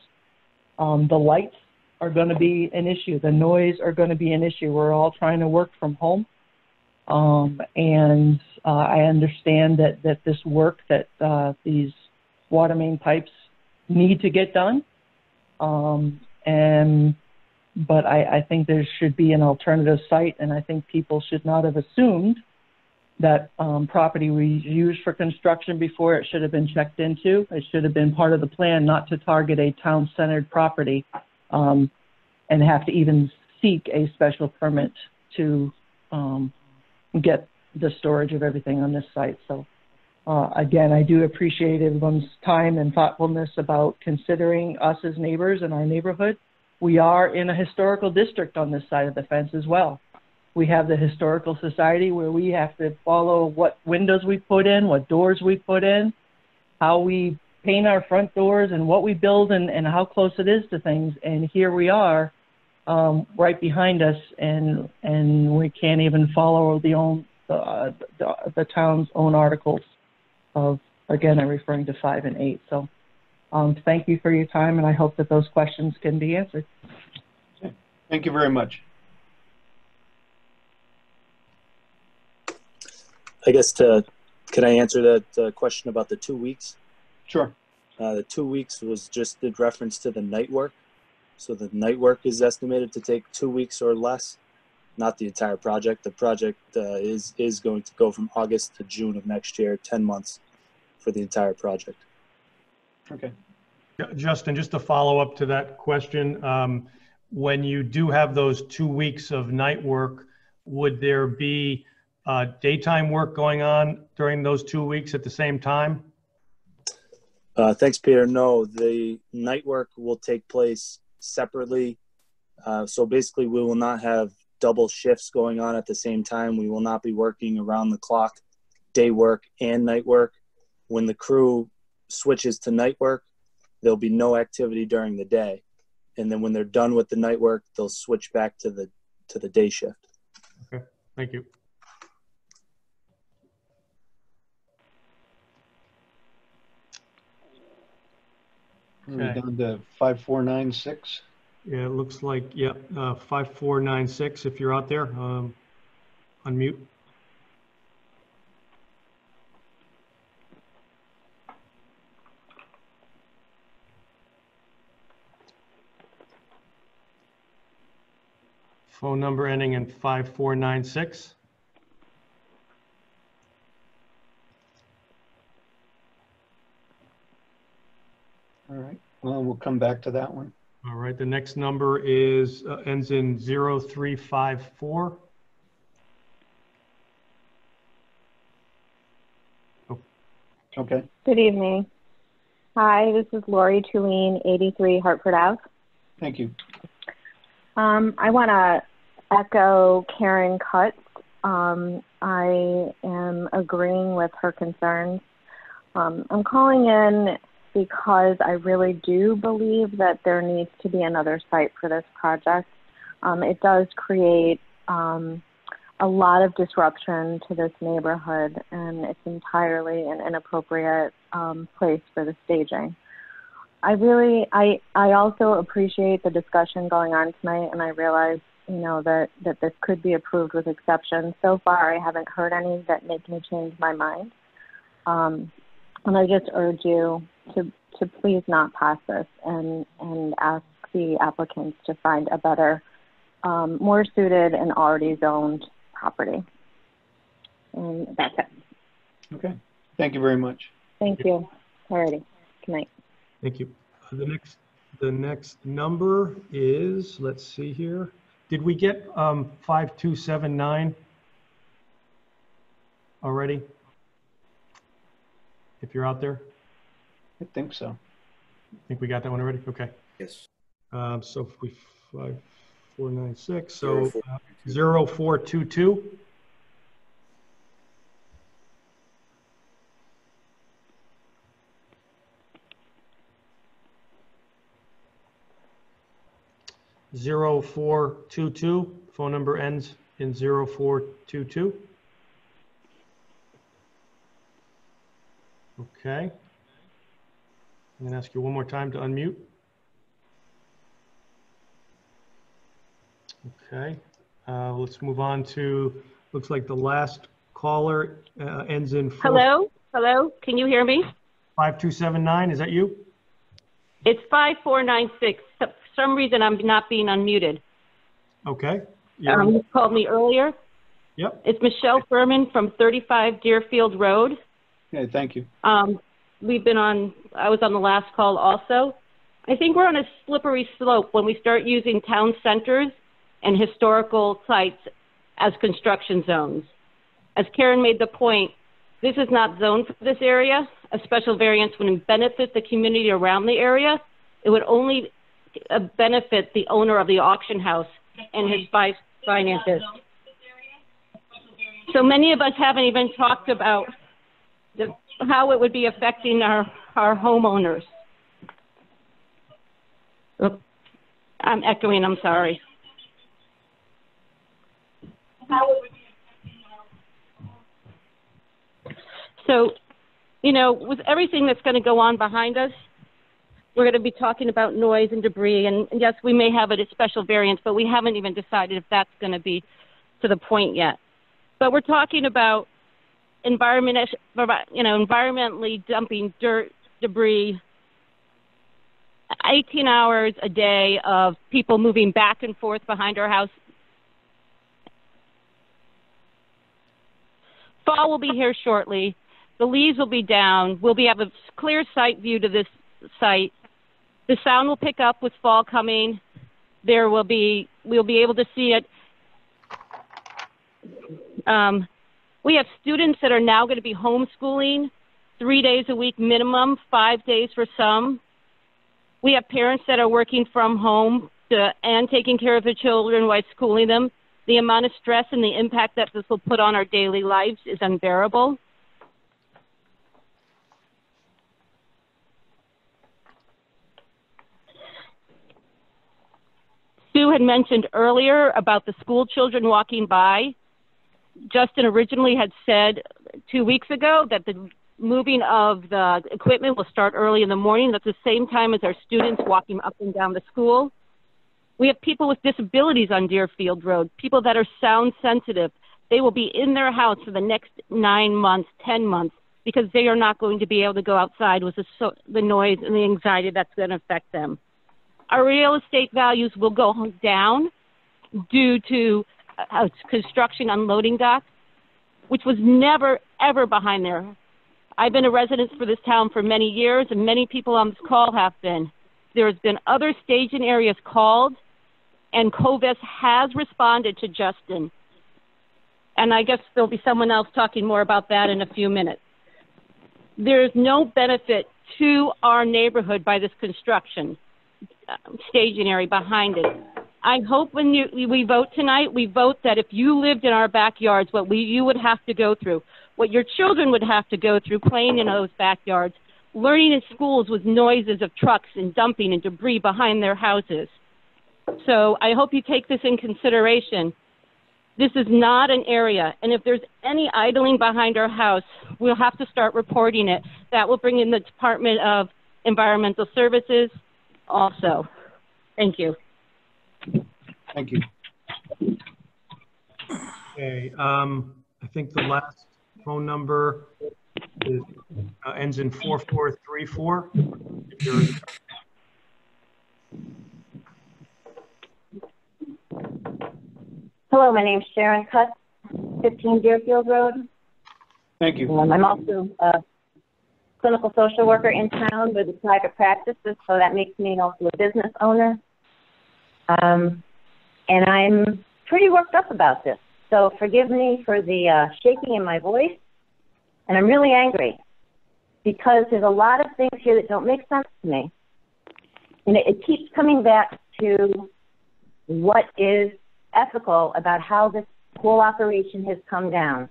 Um, the lights are going to be an issue. The noise are going to be an issue. We're all trying to work from home. Um, and uh, I understand that, that this work that uh, these water main pipes need to get done. Um, and but I, I think there should be an alternative site, and I think people should not have assumed that um, property was used for construction before it should have been checked into. It should have been part of the plan not to target a town-centered property um, and have to even seek a special permit to um, get the storage of everything on this site. So uh, again, I do appreciate everyone's time and thoughtfulness about considering us as neighbors in our neighborhood. We are in a historical district on this side of the fence as well. We have the Historical Society where we have to follow what windows we put in, what doors we put in, how we paint our front doors and what we build and, and how close it is to things. And here we are um, right behind us and, and we can't even follow the own, uh, the, the town's own articles of, again, I'm referring to five and eight. So um, thank you for your time, and I hope that those questions can be answered. Thank you very much. I guess to, can I answer that uh, question about the two weeks? Sure. Uh, the two weeks was just in reference to the night work. So the night work is estimated to take two weeks or less, not the entire project. The project uh, is is going to go from August to June of next year, 10 months. for the entire project. Okay. Justin, just to follow up to that question, um, when you do have those two weeks of night work, would there be uh, daytime work going on during those two weeks at the same time? Uh, thanks, Peter. No, the night work will take place separately. Uh, so basically, we will not have double shifts going on at the same time. We will not be working around the clock, day work and night work. When the crew switches to night work, there'll be no activity during the day. And then when they're done with the night work, they'll switch back to the to the day shift. Okay, thank you. We're Okay. down to 5496. Yeah, it looks like, yeah, uh, 5496, if you're out there, um, unmute. Phone number ending in 5496. All right. Well, we'll come back to that one. All right, the next number is, uh, ends in 0354. Okay. Good evening. Hi, this is Lori Tulene, 83 Hartford Ave. Thank you. Um, I want to echo Karen Cutts. Um, I am agreeing with her concerns. Um, I'm calling in because I really do believe that there needs to be another site for this project. Um, it does create um, a lot of disruption to this neighborhood, and it's entirely an inappropriate um, place for the staging. I really, I, I also appreciate the discussion going on tonight, and I realize, you know, that that this could be approved with exceptions. So far, I haven't heard any that make me change my mind, um, and I just urge you to to please not pass this and and ask the applicants to find a better, um, more suited and already zoned property. And that's it. Okay. Thank you very much. Thank you. Alrighty. Good night. Thank you. Uh, The next, the next number is, let's see here. Did we get um, 5279 already? If you're out there? I think so. I think we got that one already? Okay. Yes. Um, So if we, 5496, so uh, 0422. Zero four two two, phone number ends in zero four two two. Okay. I'm gonna ask you one more time to unmute. Okay, uh, let's move on to, looks like the last caller uh, ends in four- Hello? Hello? Can you hear me? 5279, is that you? It's 5496. For some reason, I'm not being unmuted. Okay. you're- Um, you called me earlier. Yep. It's Michelle Furman from 35 Deerfield Road. Okay, thank you. Um, we've been on, I was on the last call also. I think we're on a slippery slope when we start using town centers and historical sites as construction zones. As Karen made the point, this is not zoned for this area. A special variance wouldn't benefit the community around the area. It would only uh, benefit the owner of the auction house and his fi- finances. So many of us haven't even talked about the, how it would be affecting our, our homeowners. Oop, I'm echoing, I'm sorry. So, you know, with everything that's going to go on behind us, we're going to be talking about noise and debris. And and yes, we may have a special variance, but we haven't even decided if that's going to be to the point yet. But we're talking about environment, you know, environmentally dumping dirt, debris, 18 hours a day of people moving back and forth behind our house. Fall will be here shortly. The leaves will be down. We'll be have a clear sight view to this site. The sound will pick up with fall coming. There will be we'll be able to see it. Um, we have students that are now going to be homeschooling three days a week minimum, five days for some. We have parents that are working from home to, and taking care of their children while schooling them. The amount of stress and the impact that this will put on our daily lives is unbearable. Sue had mentioned earlier about the school children walking by. Justin originally had said two weeks ago that the moving of the equipment will start early in the morning. That's the same time as our students walking up and down the school. We have people with disabilities on Deerfield Road, people that are sound sensitive. They will be in their house for the next nine months, 10 months, because they are not going to be able to go outside with the, so, the noise and the anxiety that's going to affect them. Our real estate values will go down due to uh, construction unloading dock, which was never, ever behind there. I've been a resident for this town for many years, and many people on this call have been. There's been other staging areas called, and COVIS has responded to Justin. And I guess there'll be someone else talking more about that in a few minutes. There's no benefit to our neighborhood by this construction uh, staging area behind it. I hope when you, we vote tonight, we vote that if you lived in our backyards, what we, you would have to go through, what your children would have to go through playing in those backyards, learning in schools with noises of trucks and dumping and debris behind their houses. So I hope you take this in consideration. This is not an area, and if there's any idling behind our house, we'll have to start reporting it. That will bring in the Department of Environmental Services also. Thank you. Thank you. Okay, um, I think the last phone number is, uh, ends in 4434. If you're- Hello, my name is Sharon Cutts, 15 Deerfield Road. Thank you. Um, I'm also a clinical social worker in town with a private practice, so that makes me also a business owner. Um, and I'm pretty worked up about this. So forgive me for the uh, shaking in my voice. And I'm really angry because there's a lot of things here that don't make sense to me. And it, it keeps coming back to what is ethical about how this whole operation has come down.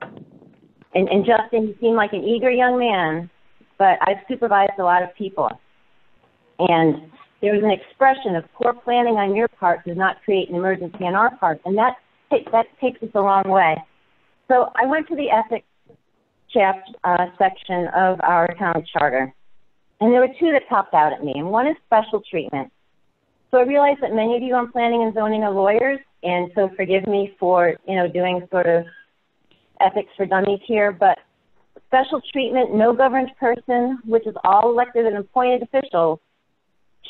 And, and Justin, you seem like an eager young man, but I've supervised a lot of people. And there was an expression of poor planning on your part does not create an emergency on our part, and that, that takes us the wrong way. So I went to the ethics chapter uh, section of our town charter, and there were two that popped out at me, and one is special treatment. So I realize that many of you on planning and zoning are lawyers, and so forgive me for, you know, doing sort of ethics for dummies here, but special treatment, no governed person, which is all elected and appointed officials,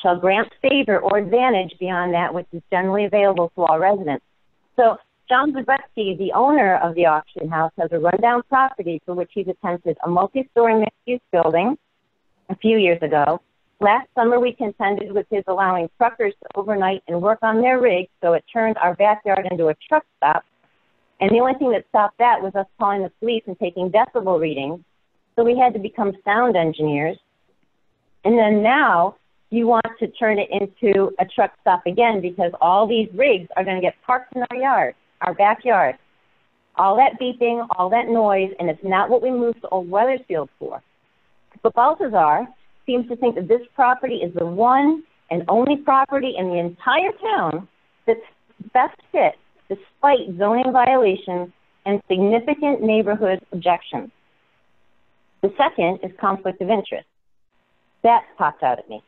shall grant favor or advantage beyond that which is generally available to all residents. So John Zabretsky, the owner of the auction house, has a rundown property for which he's attempted a multi-story mixed-use building a few years ago. Last summer, we contended with his allowing truckers to overnight and work on their rigs, so it turned our backyard into a truck stop. And the only thing that stopped that was us calling the police and taking decibel readings. So we had to become sound engineers. And then now you want to turn it into a truck stop again because all these rigs are going to get parked in our yard, our backyard. All that beeping, all that noise, and it's not what we moved to Old Wethersfield for. But Baltazar seems to think that this property is the one and only property in the entire town that's best fit despite zoning violations and significant neighborhood objections. The second is conflict of interest. That popped out at me.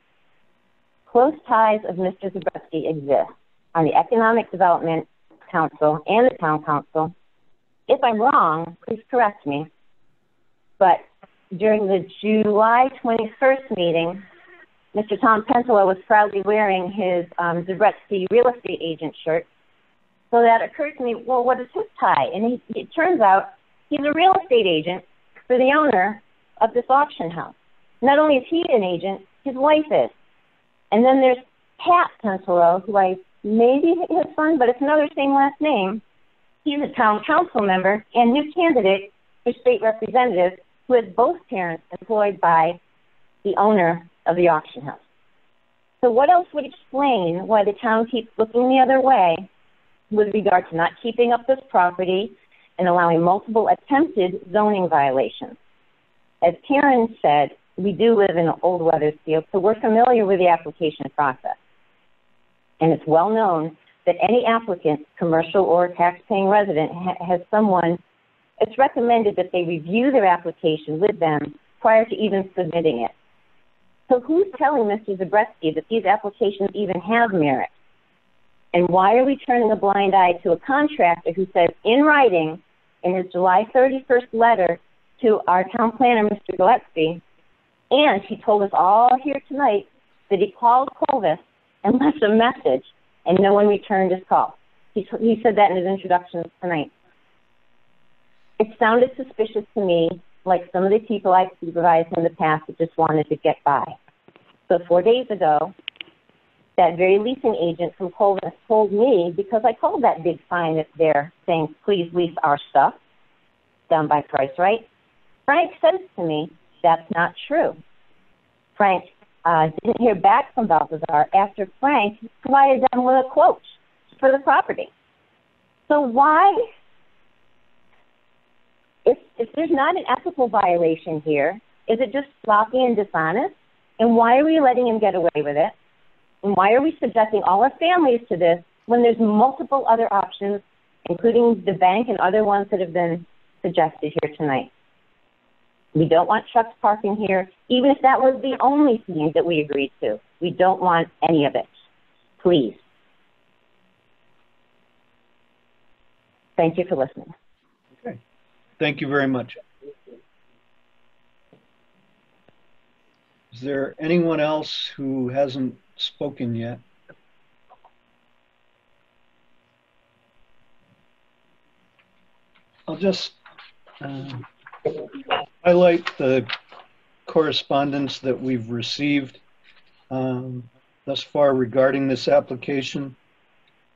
Close ties of Mr. Zabretsky exist on the Economic Development Council and the Town Council. If I'm wrong, please correct me. But during the July 21st meeting, Mr. Tom Pentelow was proudly wearing his um, Zabretsky real estate agent shirt. So that occurred to me, well, what is his tie? And he, it turns out he's a real estate agent for the owner of this auction house. Not only is he an agent, his wife is. And then there's Pat Tensero, who I maybe his son, but it's another same last name. He's a town council member and new candidate for state representative who has both parents employed by the owner of the auction house. So what else would explain why the town keeps looking the other way with regard to not keeping up this property and allowing multiple attempted zoning violations? As Karen said, we do live in Old Wethersfield, so we're familiar with the application process. And it's well known that any applicant, commercial or tax-paying resident, ha has someone, it's recommended that they review their application with them prior to even submitting it. So who's telling Mr. Zabreski that these applications even have merit? And why are we turning a blind eye to a contractor who says in writing in his July 31st letter to our town planner, Mr. Gillespie, and he told us all here tonight that he called Clovis and left a message and no one returned his call. He, he said that in his introduction tonight. It sounded suspicious to me, like some of the people I've supervised in the past that just wanted to get by. So four days ago, that very leasing agent from Clovis told me, because I called that big sign that's there saying, please lease our stuff down by PriceRite, Frank says to me, that's not true. Frank uh, didn't hear back from Baltazar after Frank provided them with a quote for the property. So why, if, if there's not an ethical violation here, is it just sloppy and dishonest? And why are we letting him get away with it? And why are we subjecting all our families to this when there's multiple other options, including the bank and other ones that have been suggested here tonight? We don't want trucks parking here, even if that was the only thing that we agreed to. We don't want any of it. Please. Thank you for listening. Okay. Thank you very much. Is there anyone else who hasn't spoken yet? I'll just uh, highlight the correspondence that we've received um, thus far regarding this application.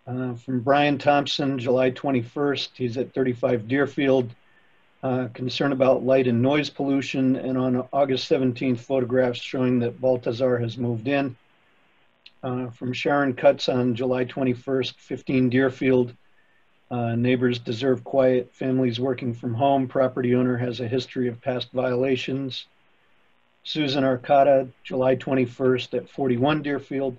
Uh, from Brian Thompson, July 21st, he's at 35 Deerfield, uh, concern about light and noise pollution, and on August 17th, photographs showing that Baltazar has moved in. Uh, from Sharon Cutts on July 21st, 15 Deerfield, uh, neighbors deserve quiet. Families working from home. Property owner has a history of past violations. Susan Arcata, July 21st at 41 Deerfield.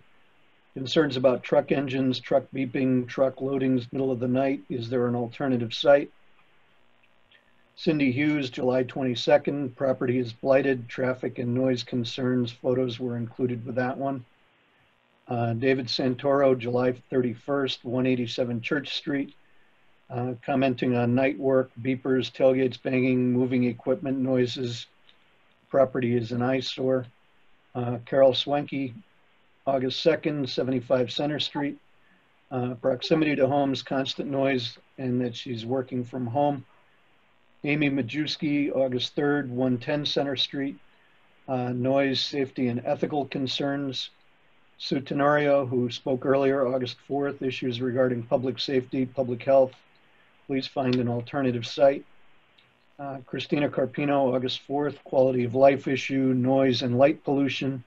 Concerns about truck engines, truck beeping, truck loadings, middle of the night. Is there an alternative site? Cindy Hughes, July 22nd. Property is blighted. Traffic and noise concerns. Photos were included with that one. Uh, David Santoro, July 31st, 187 Church Street uh, commenting on night work, beepers, tailgates banging, moving equipment noises. Property is an eyesore. Uh, Carol Swenke, August 2nd, 75 Center Street. Uh, proximity to homes, constant noise, and that she's working from home. Amy Majewski, August 3rd, 110 Center Street. Uh, noise, safety, and ethical concerns. Sue Tenorio, who spoke earlier, August 4th, issues regarding public safety, public health, please find an alternative site. Uh, Christina Carpino, August 4th, quality of life issue, noise and light pollution.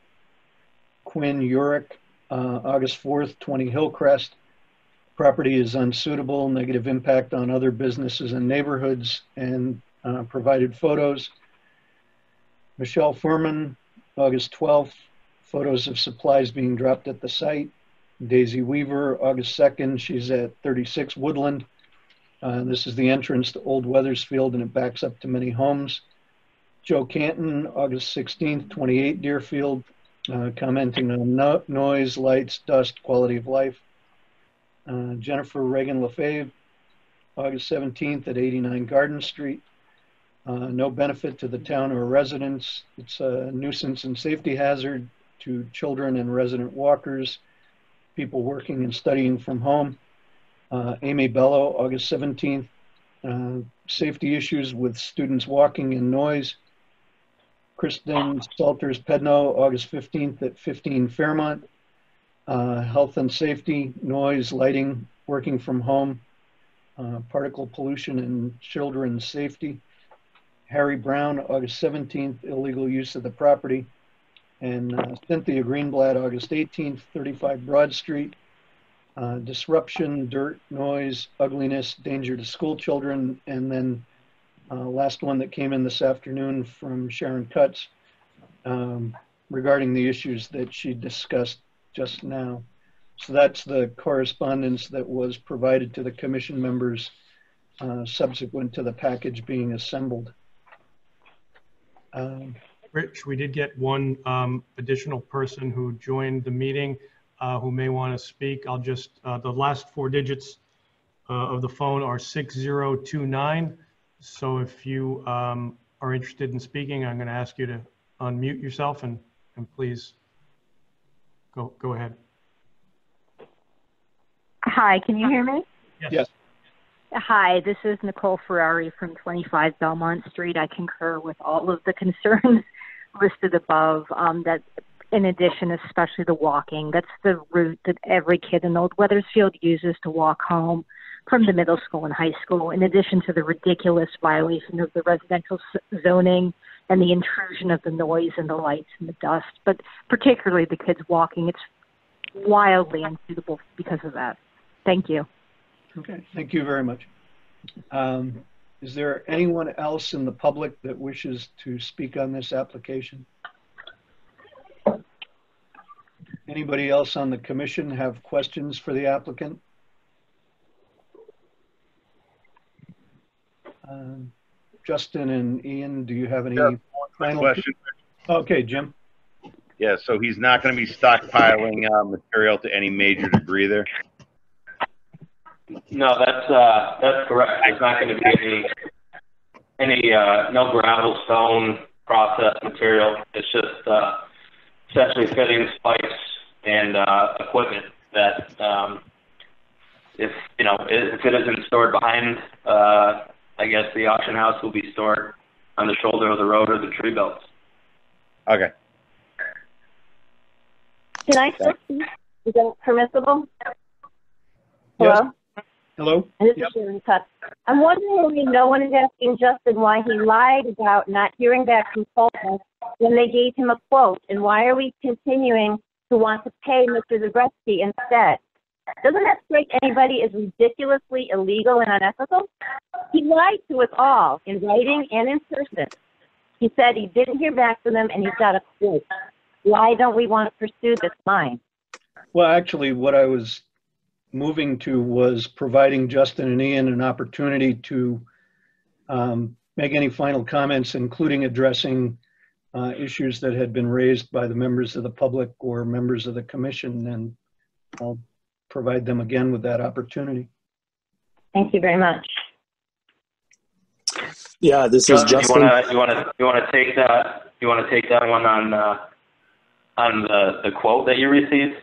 Quinn Urick, uh, August 4th, 20 Hillcrest. Property is unsuitable, negative impact on other businesses and neighborhoods, and uh, provided photos. Michelle Furman, August 12th, photos of supplies being dropped at the site. Daisy Weaver, August 2nd, she's at 36 Woodland. Uh, this is the entrance to Old Wethersfield and it backs up to many homes. Joe Canton, August 16th, 28 Deerfield, uh, commenting on no noise, lights, dust, quality of life. Uh, Jennifer Reagan Lefebvre, August 17th at 89 Garden Street. Uh, no benefit to the town or residents. It's a nuisance and safety hazard to children and resident walkers, people working and studying from home. Uh, Amy Bello, August 17th, uh, safety issues with students walking and noise. Kristen Salters Pedno, August 15th at 15 Fairmont. Uh, Health and safety, noise, lighting, working from home, uh, particle pollution and children's safety. Harry Brown, August 17th, illegal use of the property. And uh, Cynthia Greenblatt, August 18th, 35 Broad Street. Uh, disruption, dirt, noise, ugliness, danger to school children. And then uh, last one that came in this afternoon from Sharon Cutts um, regarding the issues that she discussed just now. So that's the correspondence that was provided to the commission members uh, subsequent to the package being assembled. Um, Rich, we did get one um, additional person who joined the meeting uh, who may want to speak. I'll just, uh, the last four digits uh, of the phone are 6029. So if you um, are interested in speaking, I'm going to ask you to unmute yourself and, and please go, go ahead. Hi, can you hear me? Yes. Hi, this is Nicole Ferrari from 25 Belmont Street. I concur with all of the concerns <laughs> listed above. Um, that, in addition, especially the walking, that's the route that every kid in Old Wethersfield uses to walk home from the middle school and high school. In addition to the ridiculous violation of the residential zoning and the intrusion of the noise and the lights and the dust, but particularly the kids walking, it's wildly unsuitable because of that. Thank you. Okay, thank you very much. Um, Is there anyone else in the public that wishes to speak on this application? Anybody else on the commission have questions for the applicant? Um, Justin and Ian, do you have any Yeah, final? question. Okay, Jim? Yeah, so he's not going to be stockpiling uh, material to any major degree there? No, that's, uh, that's correct. There's not gonna be any, any, uh, no gravel, stone, processed material. It's just, uh, essentially fittings, pipes, and, uh, equipment that, um, if, you know, if it isn't stored behind, uh, I guess the auction house will be stored on the shoulder of the road or the tree belts. Okay. Can I still speak? Is that permissible? Yes. Hello? And this is Sharon Tuttle. I'm wondering why no one is asking Justin why he lied about not hearing back from Fulton when they gave him a quote, and why are we continuing to want to pay Mr. Zabreski instead? Doesn't that strike anybody as ridiculously illegal and unethical? He lied to us all, in writing and in person. He said he didn't hear back from them and he's got a quote. Why don't we want to pursue this line? Well, actually, what I was moving to was providing Justin and Ian an opportunity to um, make any final comments, including addressing uh, issues that had been raised by the members of the public or members of the commission, and I'll provide them again with that opportunity. Thank you very much. Yeah, this is Justin, you Justin. wanna, you wanna, you wanna take that, you wanna take that one on, uh, on the, the quote that you received?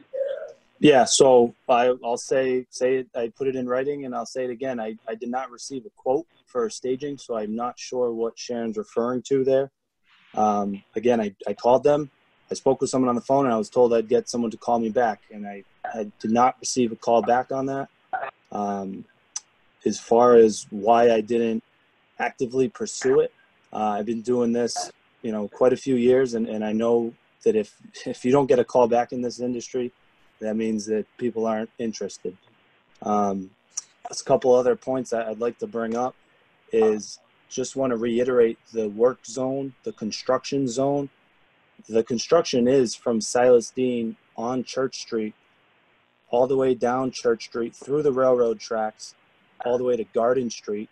Yeah, so I, I'll say, say it, I put it in writing and I'll say it again. I, I did not receive a quote for staging, so I'm not sure what Sharon's referring to there. Um, again, I, I called them. I spoke with someone on the phone and I was told I'd get someone to call me back and I, I did not receive a call back on that. Um, as far as why I didn't actively pursue it, uh, I've been doing this, you know, quite a few years and, and I know that if, if you don't get a call back in this industry, that means that people aren't interested. Um, a couple other points I'd like to bring up is just want to reiterate the work zone, the construction zone. The construction is from Silas Deane on Church Street, all the way down Church Street through the railroad tracks, all the way to Garden Street,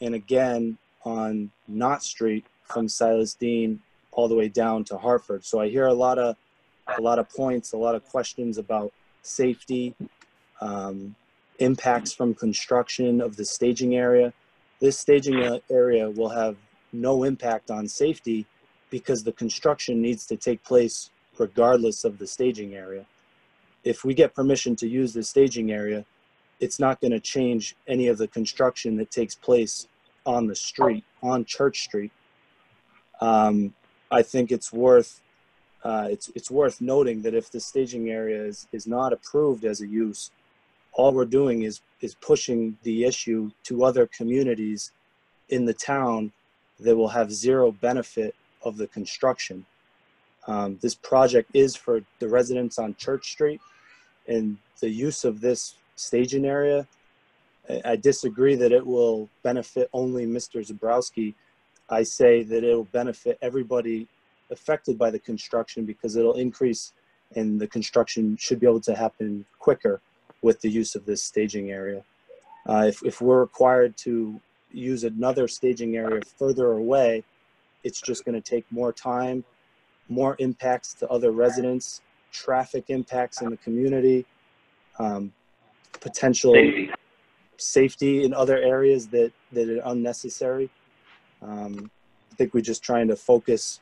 and again on Knott Street from Silas Deane all the way down to Hartford. So I hear a lot of a lot of points, a lot of questions about safety, um, impacts from construction of the staging area. This staging area will have no impact on safety because the construction needs to take place regardless of the staging area. If we get permission to use the staging area, it's not going to change any of the construction that takes place on the street, on Church Street. Um, I think it's worth uh, it's it's worth noting that if the staging area is, is not approved as a use, all we're doing is is pushing the issue to other communities in the town that will have zero benefit of the construction. Um, this project is for the residents on Church Street, and the use of this staging area. I, I disagree that it will benefit only Mr. Zabrowski. I say that it will benefit everybody affected by the construction because it'll increase and the construction should be able to happen quicker with the use of this staging area. Uh, if, if we're required to use another staging area further away, it's just going to take more time, more impacts to other residents, traffic impacts in the community, um, potential Safety. safety in other areas that, that are unnecessary. Um, I think we're just trying to focus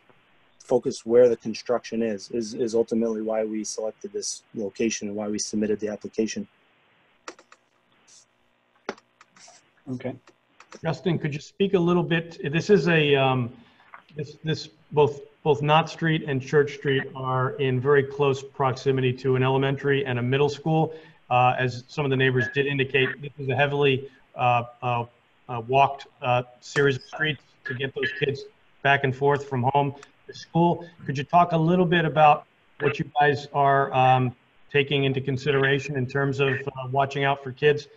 focus where the construction is, is, is ultimately why we selected this location and why we submitted the application. Okay. Justin, could you speak a little bit? This is a, um, this, this, both, both Knott Street and Church Street are in very close proximity to an elementary and a middle school. Uh, as some of the neighbors did indicate, this is a heavily, uh, uh, uh, walked, uh, series of streets to get those kids back and forth from home to school. Could you talk a little bit about what you guys are, um, taking into consideration in terms of, uh, watching out for kids,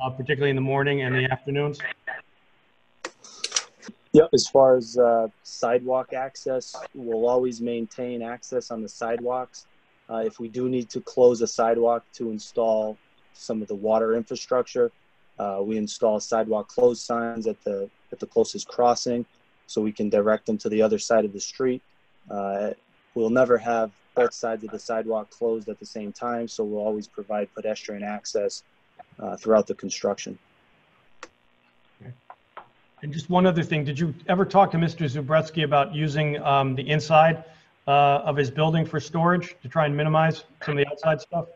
uh, particularly in the morning and the afternoons? Yep, as far as uh, sidewalk access, we'll always maintain access on the sidewalks. Uh, if we do need to close a sidewalk to install some of the water infrastructure, uh, we install sidewalk closed signs at the at the closest crossing, so we can direct them to the other side of the street. Uh, we'll never have both sides of the sidewalk closed at the same time, so we'll always provide pedestrian access uh, throughout the construction. And just one other thing, did you ever talk to Mr. Zubretsky about using um, the inside uh, of his building for storage to try and minimize some of the outside stuff?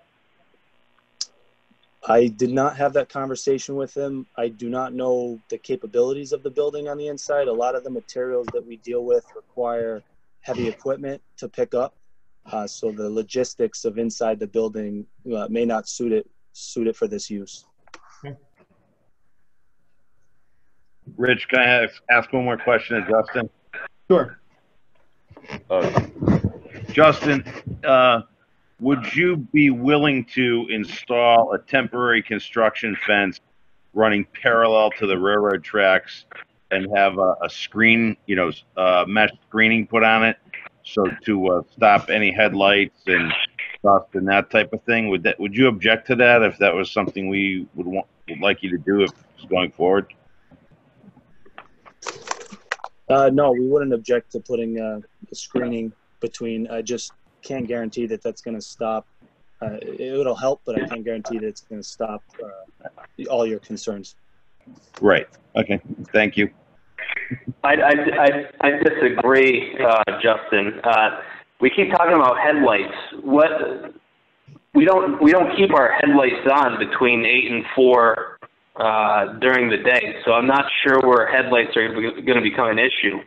I did not have that conversation with him. I do not know the capabilities of the building on the inside. A lot of the materials that we deal with require heavy equipment to pick up. Uh, so the logistics of inside the building uh, may not suit it suit it for this use. Rich, can I ask, ask one more question of Justin? Sure. Uh, Justin, uh, would you be willing to install a temporary construction fence running parallel to the railroad tracks and have a, a screen, you know, uh, mesh screening put on it, so to uh, stop any headlights and dust and that type of thing? Would that would you object to that if that was something we would want would like you to do if going forward? Uh, no, we wouldn't object to putting uh, a screening between. I just can't guarantee that that's going to stop. Uh, it, it'll help, but I can't guarantee that it's going to stop uh, all your concerns. Right. Okay. Thank you. I, I, I, I disagree, uh, Justin. Uh, we keep talking about headlights. What we don't we don't keep our headlights on between eight and four uh, during the day. So I'm not sure where headlights are going to become an issue.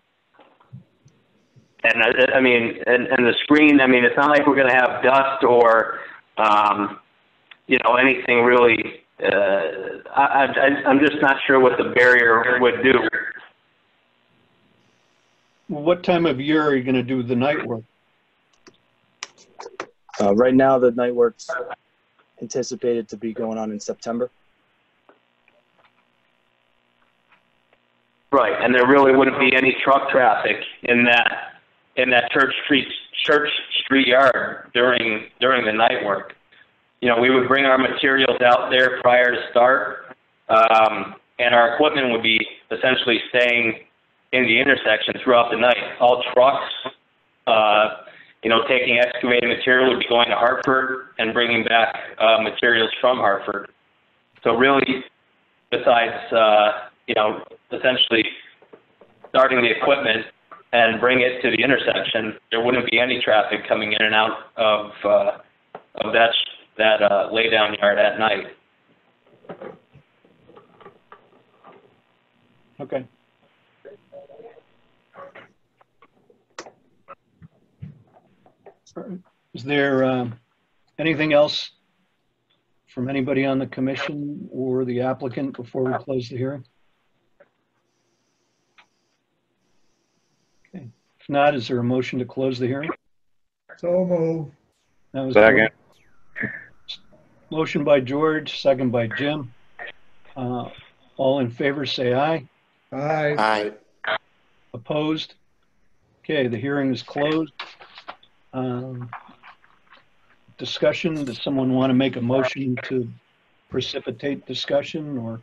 And I, I mean, and, and the screen. I mean, it's not like we're going to have dust or, um, you know, anything really. Uh, I, I, I'm just not sure what the barrier would do. What time of year are you going to do the night work? Uh, right now, the night work's anticipated to be going on in September. Right, and there really wouldn't be any truck traffic in that in that Church Street Church Street yard during during the night work. You know, we would bring our materials out there prior to start, um, and our equipment would be essentially staying in the intersection throughout the night. All trucks, uh, you know, taking excavated material would be going to Hartford and bringing back uh, materials from Hartford. So really, besides uh, you know, essentially starting the equipment and bring it to the intersection, there wouldn't be any traffic coming in and out of uh, of that that uh, laydown yard at night. Okay. Is there um, anything else from anybody on the commission or the applicant before we close the hearing? Okay. If not, is there a motion to close the hearing? So move. That was Second. Motion by George, second by Jim. Uh, All in favor, say aye. Aye. Aye. Opposed? Okay, the hearing is closed. Um, Discussion, does someone want to make a motion to precipitate discussion or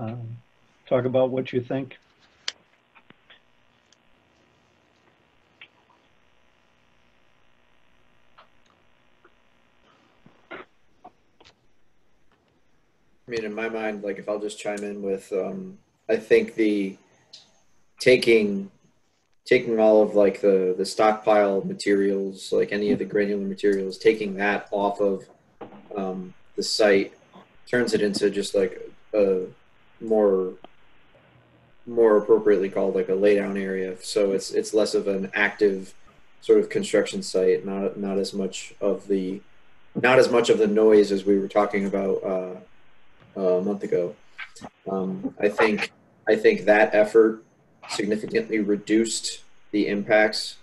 um, talk about what you think? I mean, in my mind, like if I'll just chime in with, um, I think the taking taking all of like the the stockpile materials, like any of the granular materials, taking that off of um, the site turns it into just like a more more appropriately called like a laydown area. So it's it's less of an active sort of construction site, not not as much of the not as much of the noise as we were talking about uh, a month ago. Um, I think I think that effort significantly reduced the impacts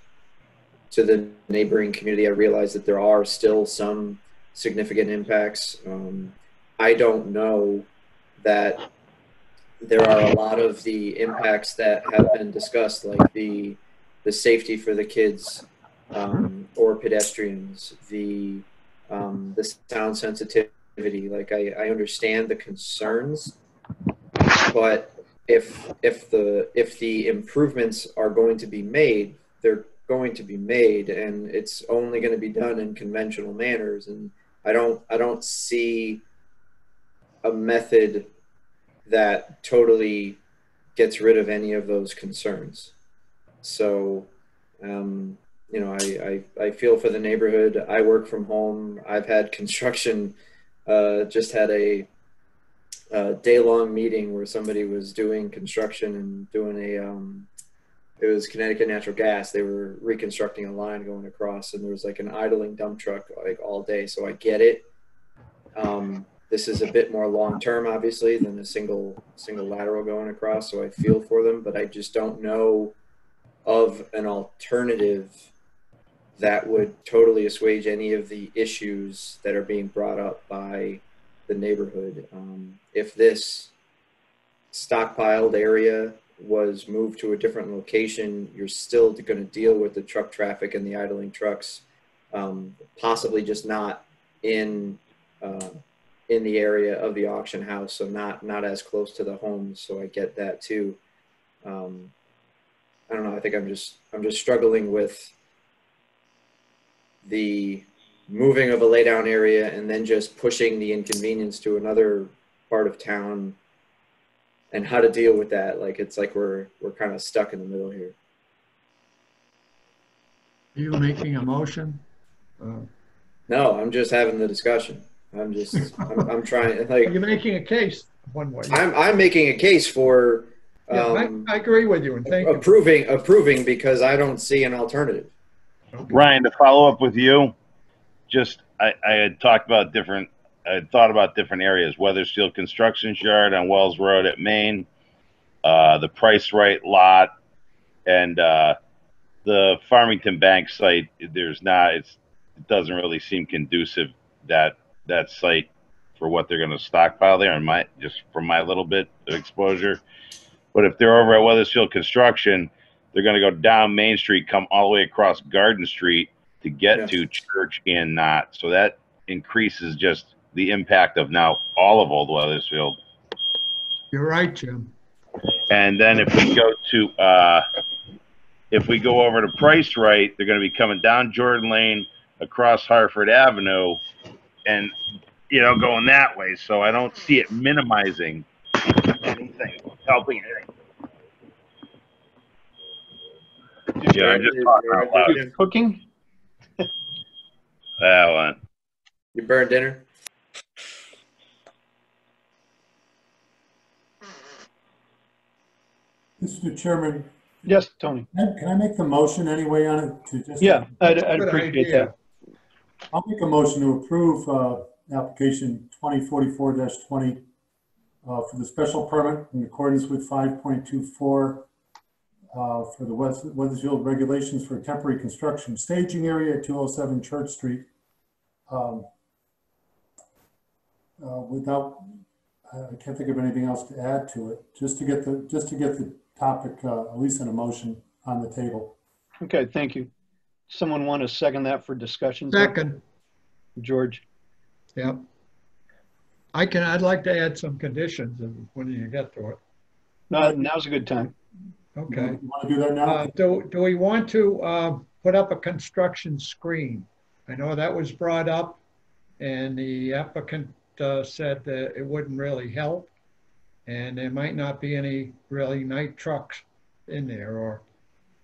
to the neighboring community. I realize that there are still some significant impacts. Um, I don't know that there are a lot of the impacts that have been discussed, like the the safety for the kids um, or pedestrians, the um, the sound sensitivity. Like I, I understand the concerns, but if if the if the improvements are going to be made, they're going to be made, and it's only going to be done in conventional manners. And I don't I don't see a method that totally gets rid of any of those concerns. So, um, you know, I, I, I feel for the neighborhood. I work from home. I've had construction, uh, just had a, a day long meeting where somebody was doing construction and doing a, um, it was Connecticut Natural Gas. They were reconstructing a line going across, and there was like an idling dump truck like all day. So I get it. Um, this is a bit more long term, obviously, than a single single lateral going across. So I feel for them, but I just don't know of an alternative that would totally assuage any of the issues that are being brought up by the neighborhood. Um, if this stockpiled area was moved to a different location, you're still going to deal with the truck traffic and the idling trucks, um, possibly just not in uh, in the area of the auction house, so not not as close to the homes. So I get that too. Um, I don't know. I think I'm just I'm just struggling with the moving of a laydown area and then just pushing the inconvenience to another part of town and how to deal with that. Like it's like we're we're kind of stuck in the middle here. Are you making a motion? Uh, No, I'm just having the discussion. I'm just I'm, I'm trying like You're making a case one way. I'm I'm making a case for Yeah, um, I, I agree with you and thank you. approving approving because I don't see an alternative. Ryan, to follow up with you, just I, I had talked about different, I had thought about different areas. Wethersfield Construction Yard on Wells Road at Main, uh, the PriceRite lot, and uh, the Farmington Bank site. There's not, it's, it doesn't really seem conducive that that site for what they're going to stockpile there. And my just from my little bit of exposure, but if they're over at Wethersfield Construction, they're going to go down Main Street, come all the way across Garden Street to get to Church and Knott. So that increases just the impact of now all of Old Wethersfield. You're right, Jim. And then if we go to, uh, if we go over to PriceRite, they're going to be coming down Jordan Lane, across Harford Avenue, and, you know, going that way. So I don't see it minimizing anything, helping anything. Yeah, I just talking out loud. You're cooking? <laughs> that one. You burn dinner? Mr. Chairman, Yes, Tony. can I make the motion anyway on it to just? Yeah, I'd, I'd appreciate idea. that. I'll make a motion to approve, uh, application twenty forty-four twenty, uh, for the special permit in accordance with five point two four uh, for the West, Wethersfield regulations for temporary construction staging area at two oh seven Church Street. Um, uh, without, I I can't think of anything else to add to it, just to get the, just to get the topic, uh, at least in a motion on the table. Okay, thank you. Someone want to second that for discussion? Second, George? yeah. I can, I'd like to add some conditions when you get to it. No, now's a good time. Okay. You want to do that now? Uh, Do, do we want to uh, put up a construction screen? I know that was brought up and the applicant uh, said that it wouldn't really help. And there might not be any really night trucks in there or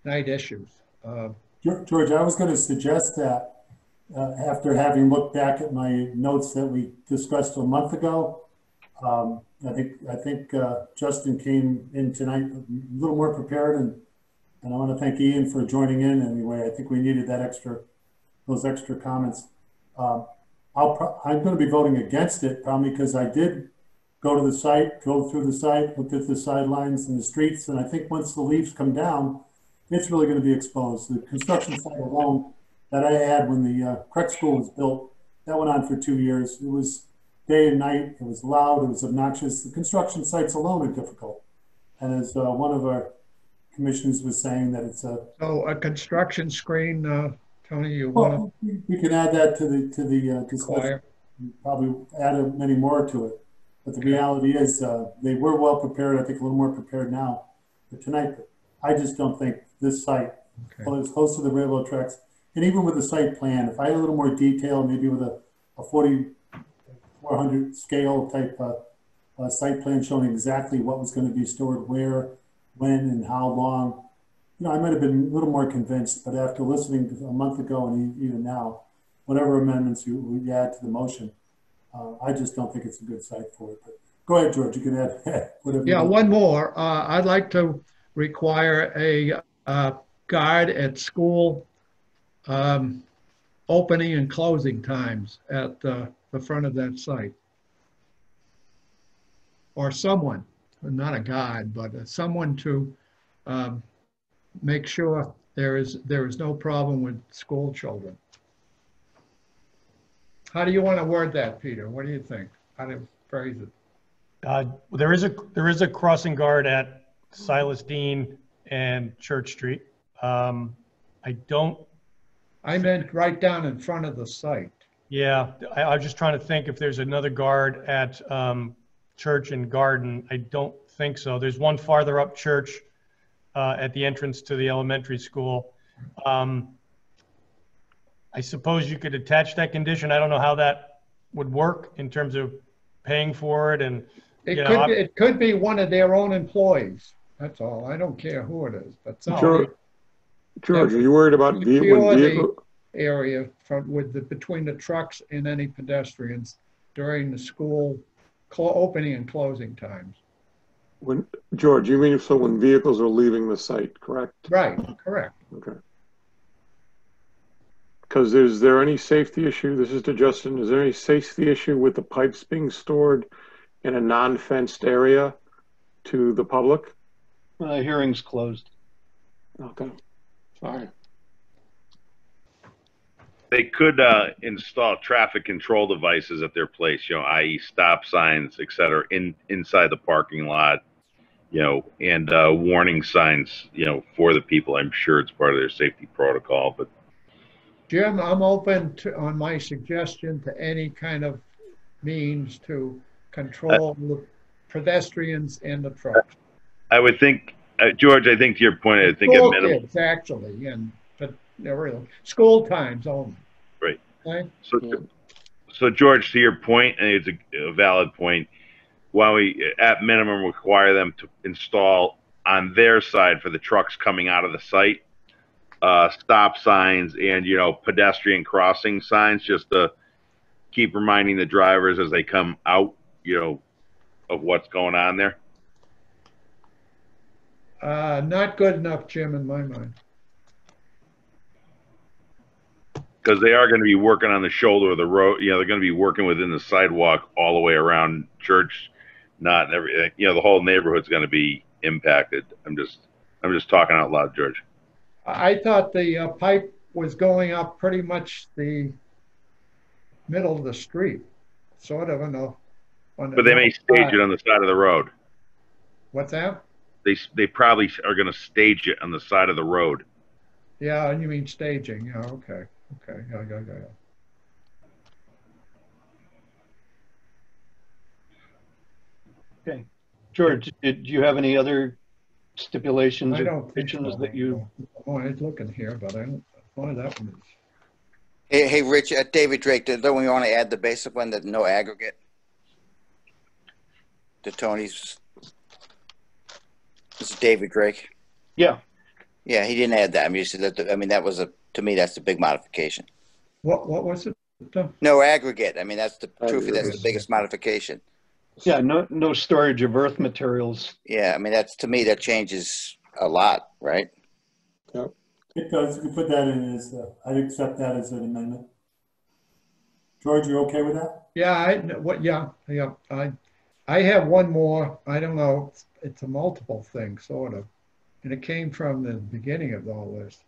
night issues. Uh, George, I was going to suggest that, uh, after having looked back at my notes that we discussed a month ago, um, I think, I think, uh, Justin came in tonight a little more prepared and, and I want to thank Ian for joining in anyway. I think we needed that extra, those extra comments. Um, I'll, I'm going to be voting against it probably because I did go to the site, go through the site, looked at the sidelines and the streets, and I think once the leaves come down, it's really going to be exposed. The construction site alone that I had when the uh, Creek School was built, that went on for two years. It was day and night. It was loud. It was obnoxious. The construction sites alone are difficult. And as uh, one of our commissioners was saying, that it's a So a construction screen, uh, Tony, you want well, we can add that to the to the uh, to discussion. Probably add a- many more to it. But the reality is, uh, they were well prepared. I think a little more prepared now for tonight. I just don't think this site, well, it's close to the railroad tracks. And even with the site plan, if I had a little more detail, maybe with a, a forty, four hundred scale type, uh, uh, site plan showing exactly what was gonna be stored where, when, and how long, you know, I might have been a little more convinced, but after listening to a month ago and even now, whatever amendments you, you add to the motion, uh, I just don't think it's a good site for it. But go ahead, George, you can add <laughs> whatever. Yeah, one more. Uh, I'd like to require a, uh, guard at school, um, opening and closing times at, uh, the front of that site. Or someone, not a guard, but someone to, um, make sure there is, there is no problem with school children. How do you want to word that, Peter? What do you think? How to phrase it? Uh, There is a, there is a crossing guard at Silas Deane and Church Street. Um, I don't, I meant right down in front of the site. Yeah, I, I was just trying to think if there's another guard at um, Church and Garden. I don't think so. There's one farther up Church uh, at the entrance to the elementary school. Um, I suppose you could attach that condition. I don't know how that would work in terms of paying for it and, It you know, could, I'm- be- it could be one of their own employees. That's all. I don't care who it is, but somebody. George, George, are you worried about ve- when vehicle? Area from, with the, between the trucks and any pedestrians during the school clo- opening and closing times. When, George, you mean so when vehicles are leaving the site, correct? Right, correct. Okay. Because is there any safety issue? This is to Justin. Is there any safety issue with the pipes being stored in a non-fenced area to the public? Uh, hearing's closed. Okay. Sorry. They could uh, install traffic control devices at their place, you know, i.e. stop signs, et cetera, in, inside the parking lot, you know, and uh, warning signs, you know, for the people. I'm sure it's part of their safety protocol, but Jim, I'm open to, on my suggestion to any kind of means to control the pedestrians and the trucks. I would think, uh, George, I think to your point, I think at minimum, actually, and, but, really, school times only. right. Okay? So, so George, to your point, and it's a, a valid point. Why we, at minimum, require them to install on their side for the trucks coming out of the site, uh, stop signs and you know pedestrian crossing signs, just to keep reminding the drivers as they come out, you know, of what's going on there. Uh, not good enough, Jim, in my mind. Because they are going to be working on the shoulder of the road. You know, they're going to be working within the sidewalk all the way around church. Not everything. you know, the whole neighborhood's going to be impacted. I'm just, I'm just talking out loud, George. I thought the uh, pipe was going up pretty much the middle of the street, sort of on the. on the But they may stage side. it on the side of the road. What's that? They, they probably are going to stage it on the side of the road. Yeah, you mean staging, yeah, okay, okay, yeah, yeah, yeah, yeah. Okay. George, did you have any other stipulations I or don't think conditions so. that you? Oh, I was looking here, but I don't, find that one is. Hey, hey, Rich, uh, David Drake, don't we want to add the basic one that no aggregate? To Tony's. This is David Drake. Yeah. Yeah, he didn't add that. I mean, you said that, I mean, that was a, to me, that's the big modification. What, what was it? No aggregate. I mean, that's the, truthfully, that's the biggest modification. Yeah, no, no storage of earth materials. Yeah, I mean, that's, to me, that changes a lot, right? Yep. It does, you can put that in as, uh, I'd accept that as an amendment. George, you okay with that? Yeah, I, what, yeah, yeah, I, I have one more, I don't know, it's- it's a multiple thing, sort of. And it came from the beginning of all this.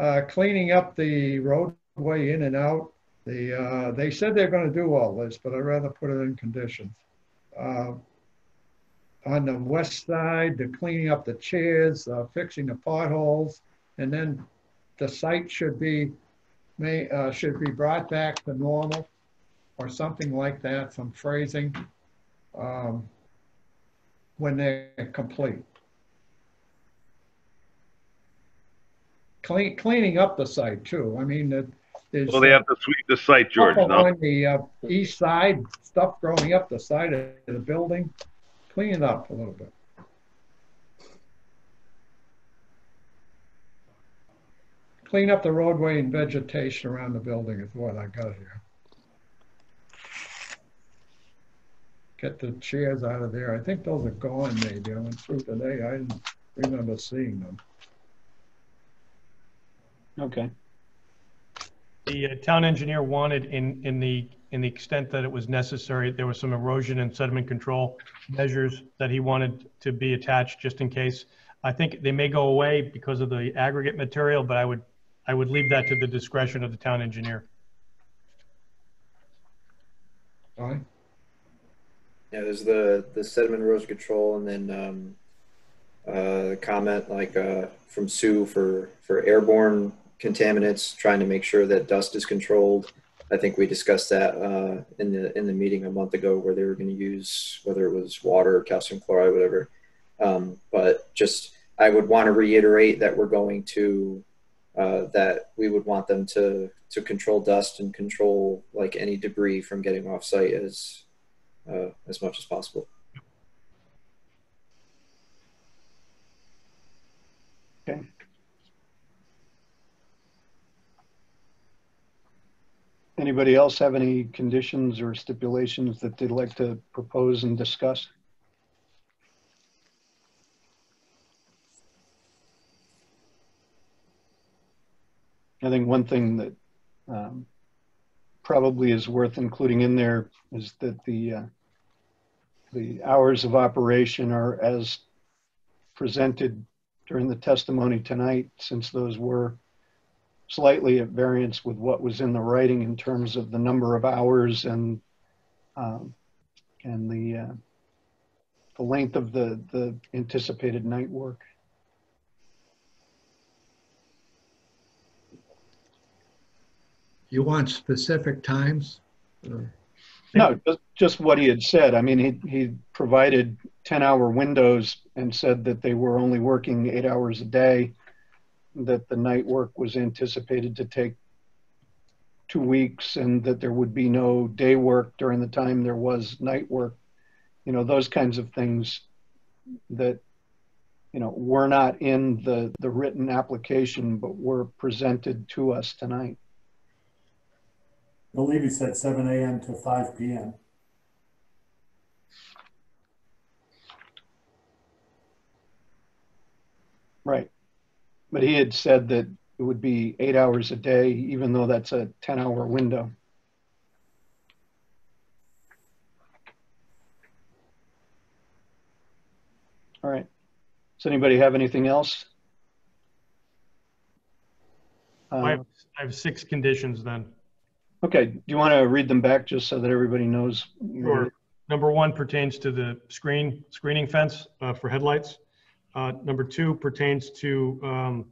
Uh, cleaning up the roadway in and out, the, uh, they said they're gonna do all this, but I'd rather put it in conditions. Uh, On the west side, the cleaning up the chairs, uh, fixing the potholes, and then the site should be, may, uh, should be brought back to normal or something like that, some phrasing, um, when they're complete. Clean, cleaning up the site too. I mean, it- there's. Well, they have to sweep the site, George. No, On the, uh, east side, stuff growing up the side of the building, clean it up a little bit. Clean up the roadway and vegetation around the building is what I got here. Get the chairs out of there. I think those are gone maybe. I went through today. I didn't remember seeing them. Okay. The uh, town engineer wanted in, in the, in the extent that it was necessary, there was some erosion and sediment control measures that he wanted to be attached just in case. I think they may go away because of the aggregate material, but I would, I would leave that to the discretion of the town engineer. Fine. Yeah, there's the, the sediment erosion control and then, um, uh, comment like, uh, from Sue for, for airborne contaminants, trying to make sure that dust is controlled. I think we discussed that, uh, in the, in the meeting a month ago where they were gonna use, whether it was water, or calcium chloride, whatever. Um, but just, I would want to reiterate that we're going to, uh, that we would want them to, to control dust and control like any debris from getting off site as, uh, as much as possible. Okay. Anybody else have any conditions or stipulations that they'd like to propose and discuss? I think one thing that um, probably is worth including in there is that the uh, the hours of operation are as presented during the testimony tonight, since those were slightly at variance with what was in the writing in terms of the number of hours and um, and the uh, the length of the the anticipated night work. You want specific times? No, just, just what he had said. I mean, he, he provided 10 hour windows and said that they were only working eight hours a day, that the night work was anticipated to take two weeks and that there would be no day work during the time there was night work. You know, those kinds of things that, you know, were not in the, the written application, but were presented to us tonight. I believe he said seven AM to five PM. Right. But he had said that it would be eight hours a day, even though that's a 10-hour window. All right. Does anybody have anything else? I have, Uh, I have six conditions then. Okay, do you want to read them back just so that everybody knows? Sure. Number one pertains to the screen, screening fence uh, for headlights. Uh, Number two pertains to um,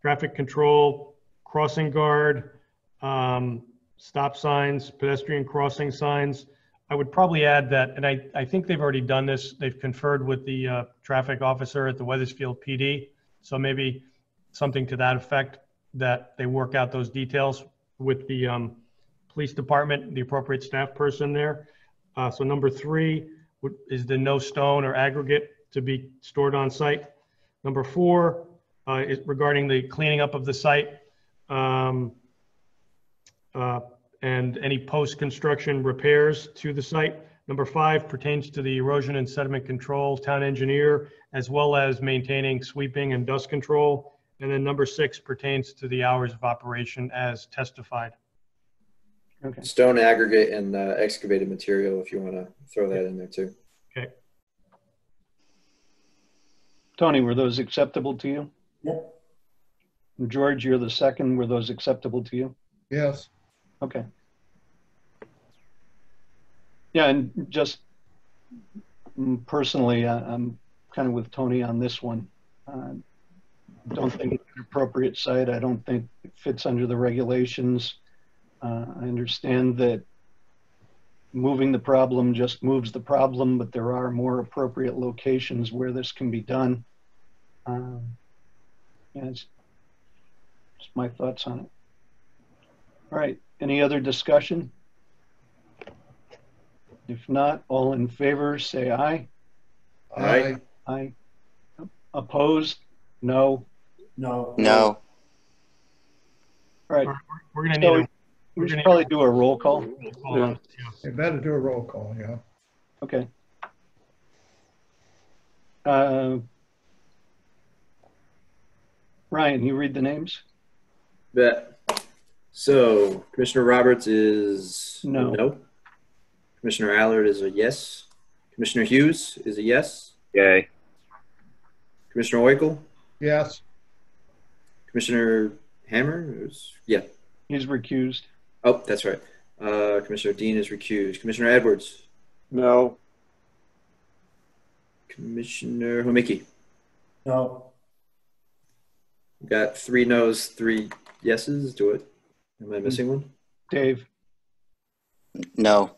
traffic control, crossing guard, um, stop signs, pedestrian crossing signs. I would probably add that, and I, I think they've already done this, they've conferred with the uh, traffic officer at the Wethersfield PD. So maybe something to that effect, that they work out those details with the um, police department, the appropriate staff person there. Uh, So number three is the no stone or aggregate to be stored on site. Number four uh, is regarding the cleaning up of the site um, uh, and any post-construction repairs to the site. Number five pertains to the erosion and sediment control town engineer, as well as maintaining sweeping and dust control. And then number six pertains to the hours of operation as testified. Okay. Stone aggregate and uh, excavated material, if you want to throw that in there too. Okay. Tony, were those acceptable to you? Yep. George, you're the second. Were those acceptable to you? Yes. Okay. Yeah, and just personally, I- I'm kind of with Tony on this one. Uh, Don't think it's an appropriate site. I don't think it fits under the regulations. Uh, I understand that moving the problem just moves the problem, but there are more appropriate locations where this can be done. Um, Yeah, it's just my thoughts on it. All right, any other discussion? If not, all in favor, say aye. Aye. Aye. Opposed? No. No. No. All right. We're gonna So need a. we're should probably do a roll call. roll call yeah. You better do a roll call, yeah. Okay. Uh, Ryan, you read the names? Bet. So Commissioner Roberts is No. a no. Commissioner Allard is a yes. Commissioner Hughes is a yes. Yay. Commissioner Oikel, Yes, Commissioner Hammer is yeah. He's recused. Oh, that's right. Uh, Commissioner Dean is recused. Commissioner Edwards, No. Commissioner Homicki. No. We got three no's, three yeses. Do it. Am I missing one? Dave, No.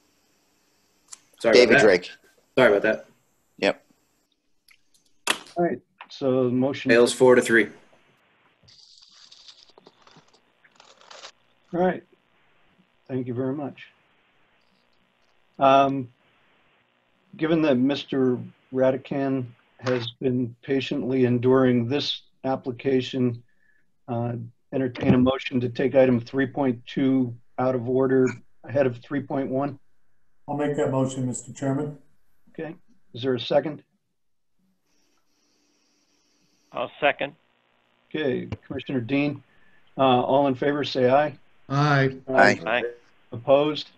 Sorry David about that. Drake. Sorry about that. Yep. all right, so the motion. Fails four to three. All right. Thank you very much. Um, Given that Mr. Radican has been patiently enduring this application, uh, entertain a motion to take item 3.2 out of order ahead of 3.1. I'll make that motion, Mr. Chairman. Okay, is there a second? I'll second. Okay, Commissioner Dean, uh, all in favor, say aye. aye. Aye. Aye. Opposed?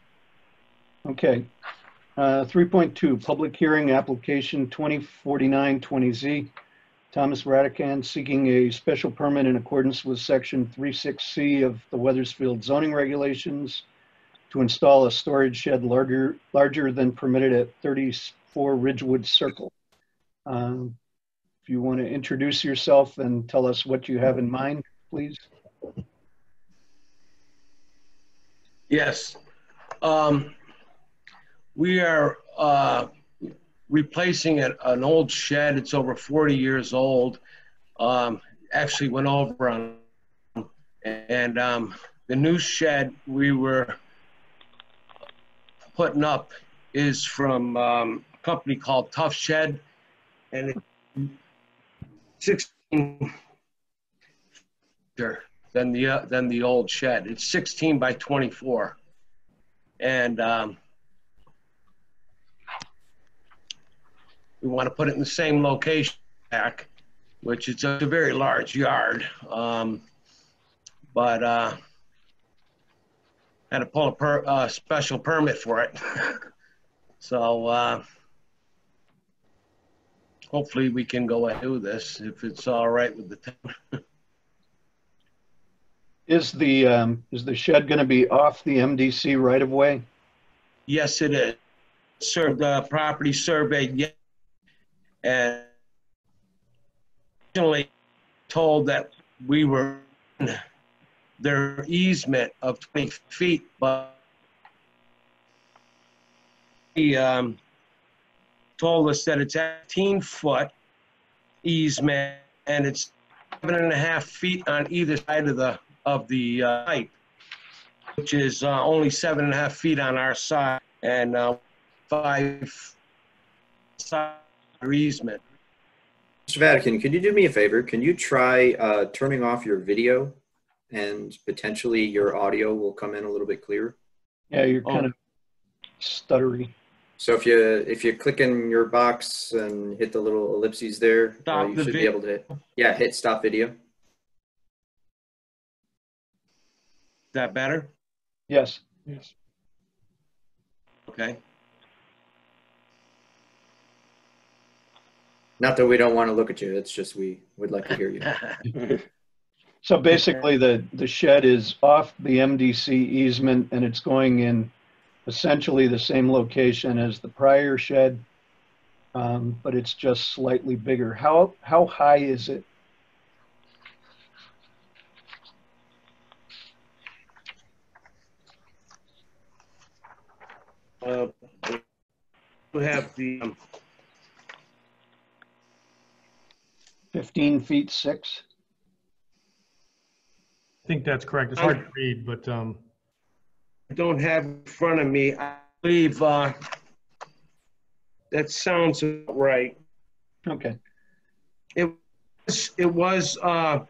Okay. Uh, 3.2, public hearing, application 2049-20Z. Thomas Radican seeking a special permit in accordance with section 36C of the Wethersfield zoning regulations to install a storage shed larger, larger than permitted at 34 Ridgewood Circle. Um, If you want to introduce yourself and tell us what you have in mind, please. Yes. Um, we are, uh, replacing an, an old shed. It's over 40 years old. Um, actually went over on, and, um, the new shed we were putting up is from, um, a company called Tuff Shed. And it, 16 than the, uh, than the old shed. It's 16 by 24. And, um, we want to put it in the same location back. which is a very large yard. Um, but, uh, had to pull a per, uh, special permit for it. <laughs> So, uh, hopefully we can go and do this if it's all right with the town. <laughs> Is the, um, is the shed going to be off the MDC right of way? Yes, it is. Served, the property surveyed, yet, and originally told that we were in their easement of 20 feet, but he um, told us that it's 18 foot easement and it's seven and a half feet on either side of the of the uh, pipe, which is uh, only seven and a half feet on our side and uh, five side easement. Mr. Vatican, can you do me a favor? Can you try uh, turning off your video and potentially your audio will come in a little bit clearer? Yeah, you're kind of stuttery. So if you if you click in your box and hit the little ellipses there, uh, you the should be able to. Yeah, hit stop video. That better? Yes. Yes. Okay. Not that we don't want to look at you. It's just we would like to hear you. <laughs> So basically, the, the shed is off the MDC easement and it's going in essentially the same location as the prior shed, um, but it's just slightly bigger. How, how high is it? Uh, we have the um, 15 feet 6? I think that's correct. It's hard to read, but, um, I don't have in front of me. I believe uh, that sounds right. Okay. It was, it was, uh,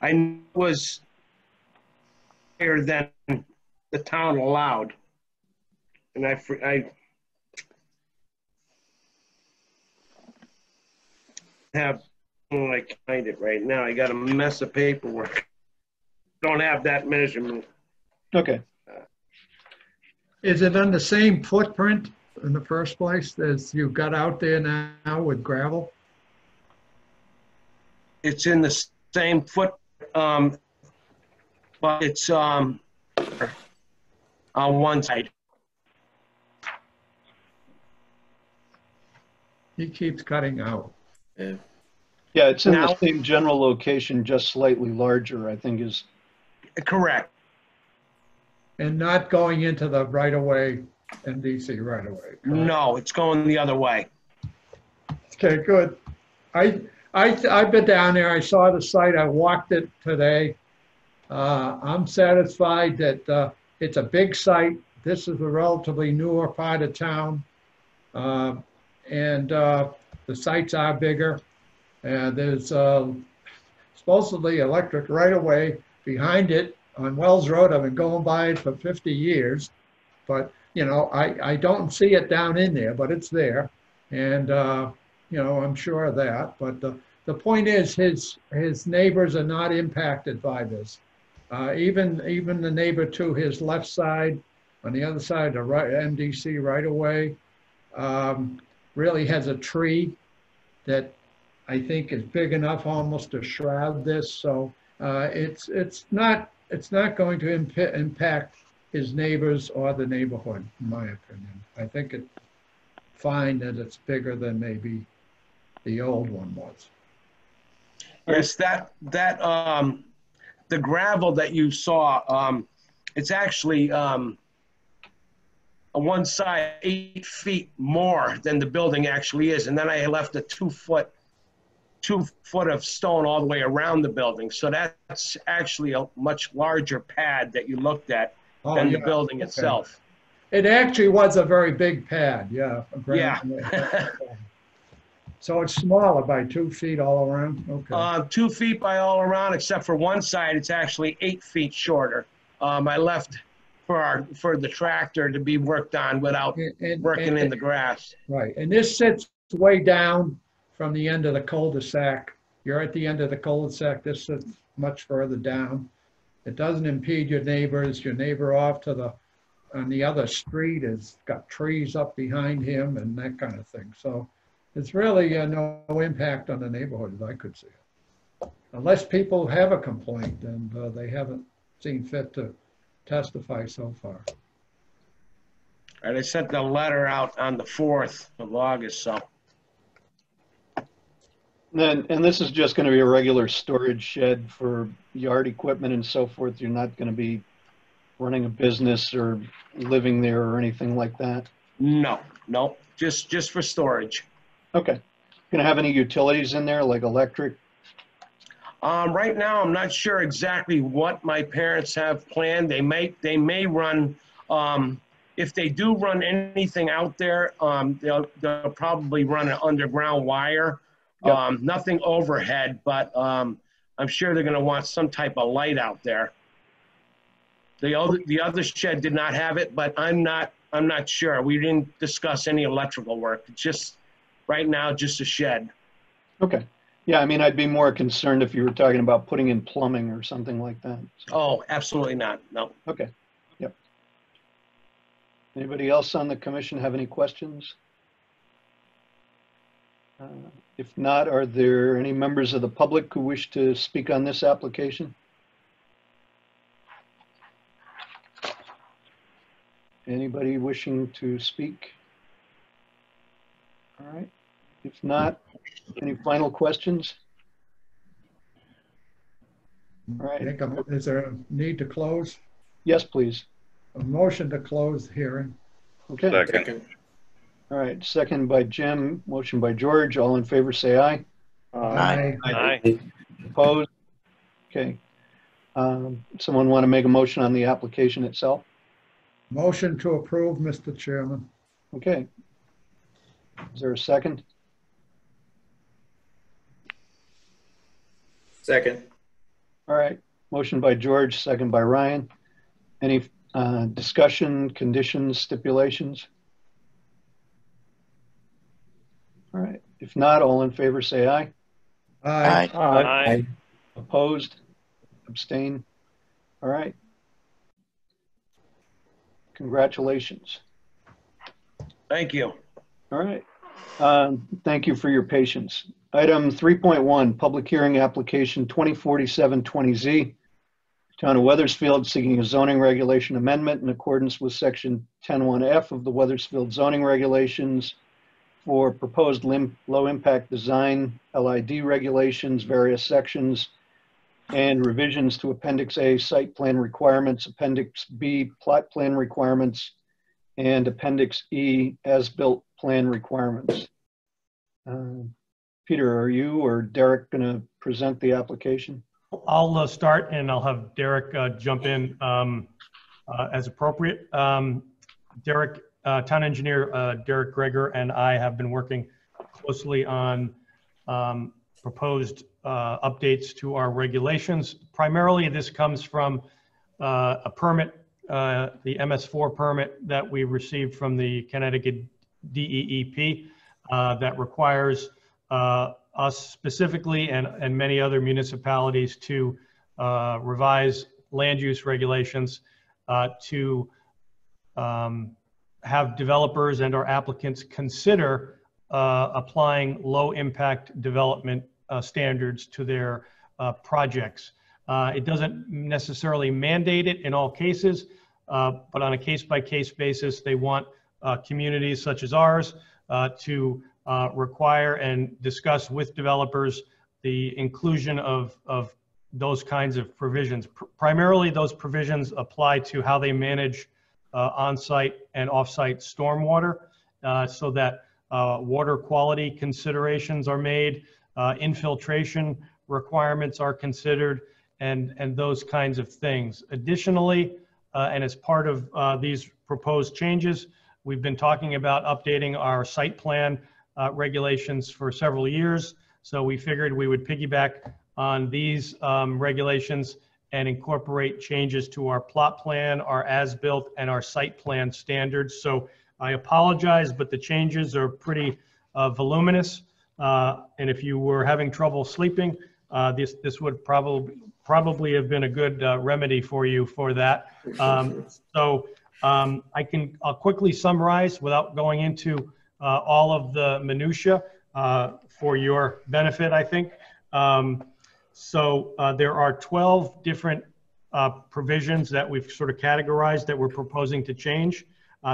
I was higher than the town allowed. And I, I have, oh, I find it right now. I got a mess of paperwork. Don't have that measurement. Okay. Is it on the same footprint in the first place as you got out there now with gravel? It's in the same foot, um, but it's, um, on one side. He keeps cutting out. Yeah. Yeah, it's in Now- the same general location, just slightly larger, I think is, Correct. And not going into the right-of-way, MDC right-of-way. No, it's going the other way. Okay, good. I, I, I've been down there, I saw the site, I walked it today. Uh, I'm satisfied that, uh, it's a big site. This is a relatively newer part of town. Uh, and, uh, the sites are bigger. And there's, uh, supposedly electric right away behind it on Wells Road. I've been going by it for 50 years. But, you know, I, I don't see it down in there, but it's there. And, uh, you know, I'm sure of that. But the, the point is, his, his neighbors are not impacted by this. Uh, even, even the neighbor to his left side, on the other side, the right, MDC right away, um, really has a tree that I think is big enough almost to shroud this. So, uh, it's, it's not, it's not going to imp- impact his neighbors or the neighborhood, in my opinion. I think it's fine that it's bigger than maybe the old one was. Yes, that, that, um, the gravel that you saw, um, it's actually, um, one side, eight feet more than the building actually is. And then I left a two foot, two foot of stone all the way around the building. So that's actually a much larger pad that you looked at Oh, than the building okay. itself. It actually was a very big pad, yeah. Yeah. <laughs> So it's smaller by two feet all around? Okay. Uh, two feet by all around, except for one side, it's actually eight feet shorter. Um, I left for our, for the tractor to be worked on without And- working and- in the grass. Right, and this sits way down from the end of the cul-de-sac you're at the end of the cul-de-sac, this is much further down. It doesn't impede your neighbors, your neighbor off to the, on the other street has got trees up behind him and that kind of thing. So it's really uh, no impact on the neighborhood as I could see it. Unless people have a complaint and uh, they haven't seen fit to testify so far. And I sent the letter out on the 4th of August, so. And, and this is just going to be a regular storage shed for yard equipment and so forth. You're not going to be running a business or living there or anything like that? No, no, just, just for storage. Okay. Going to have any utilities in there, like electric? Um, right now, I'm not sure exactly what my parents have planned. They may, they may run, um, if they do run anything out there, um, they'll, they'll probably run an underground wire. Yep. Um, nothing overhead, but, um, I'm sure they're gonna want some type of light out there. The other, the other shed did not have it, but I'm not, I'm not sure. We didn't discuss any electrical work. It's just, right now, just a shed. Okay. Yeah, I mean, I'd be more concerned if you were talking about putting in plumbing or something like that. Oh, absolutely not, no. Okay, yep. Anybody else on the commission have any questions? Uh, If not, are there any members of the public who wish to speak on this application? Anybody wishing to speak? All right, if not, any final questions? All I think, I'm- is there a need to close? yes, please. A motion to close the hearing. Okay. Second. All right, second by Jim, motion by George. All in favor, say aye. Aye. Aye. Opposed? Okay. Um, Someone want to make a motion on the application itself? Motion to approve, Mr. Chairman. Okay. Is there a second? Second. All right, motion by George, second by Ryan. Any uh, discussion, conditions, stipulations? All right, if not, all in favor, say aye. Aye. Aye. Opposed? Abstain? All right. Congratulations. Thank you. All right. Um, Thank you for your patience. Item 3.1, public hearing application 2047-20Z. Town of Wethersfield seeking a zoning regulation amendment in accordance with section 101F of the Wethersfield zoning regulations for proposed low-impact design, LID regulations, various sections, and revisions to Appendix A site plan requirements, Appendix B plot plan requirements, and Appendix E as-built plan requirements. Uh, Peter, are you or Derek going to present the application? I'll uh, start and I'll have Derek uh, jump in um, uh, as appropriate. Um, Derek, uh, Town Engineer uh, Derek Greger and I have been working closely on um, proposed uh, updates to our regulations. Primarily, this comes from a permit, the MS4 permit that we received from the Connecticut DEEP that requires uh, us specifically and, and many other municipalities to uh, revise land use regulations uh, to um, have developers and our applicants consider uh, applying low impact development uh, standards to their uh, projects. It doesn't necessarily mandate it in all cases, but on a case by case basis, they want communities such as ours to uh, require and discuss with developers the inclusion of, of those kinds of provisions. Pr- Primarily, those provisions apply to how they manage uh, on-site and off-site stormwater uh, so that uh, water quality considerations are made, uh, infiltration requirements are considered, and, and those kinds of things. Additionally, uh, and as part of these proposed changes, we've been talking about updating our site plan uh, regulations for several years. So we figured we would piggyback on these um, regulations and incorporate changes to our plot plan, our as-built, and our site plan standards. So I apologize, but the changes are pretty uh, voluminous. Uh, And if you were having trouble sleeping, uh, this, this would probably, probably have been a good uh, remedy for you for that. Um, So um, I can, I'll quickly summarize without going into uh, all of the minutia uh, for your benefit, I think. Um, So uh, there are 12 different uh, provisions that we've sort of categorized that we're proposing to change.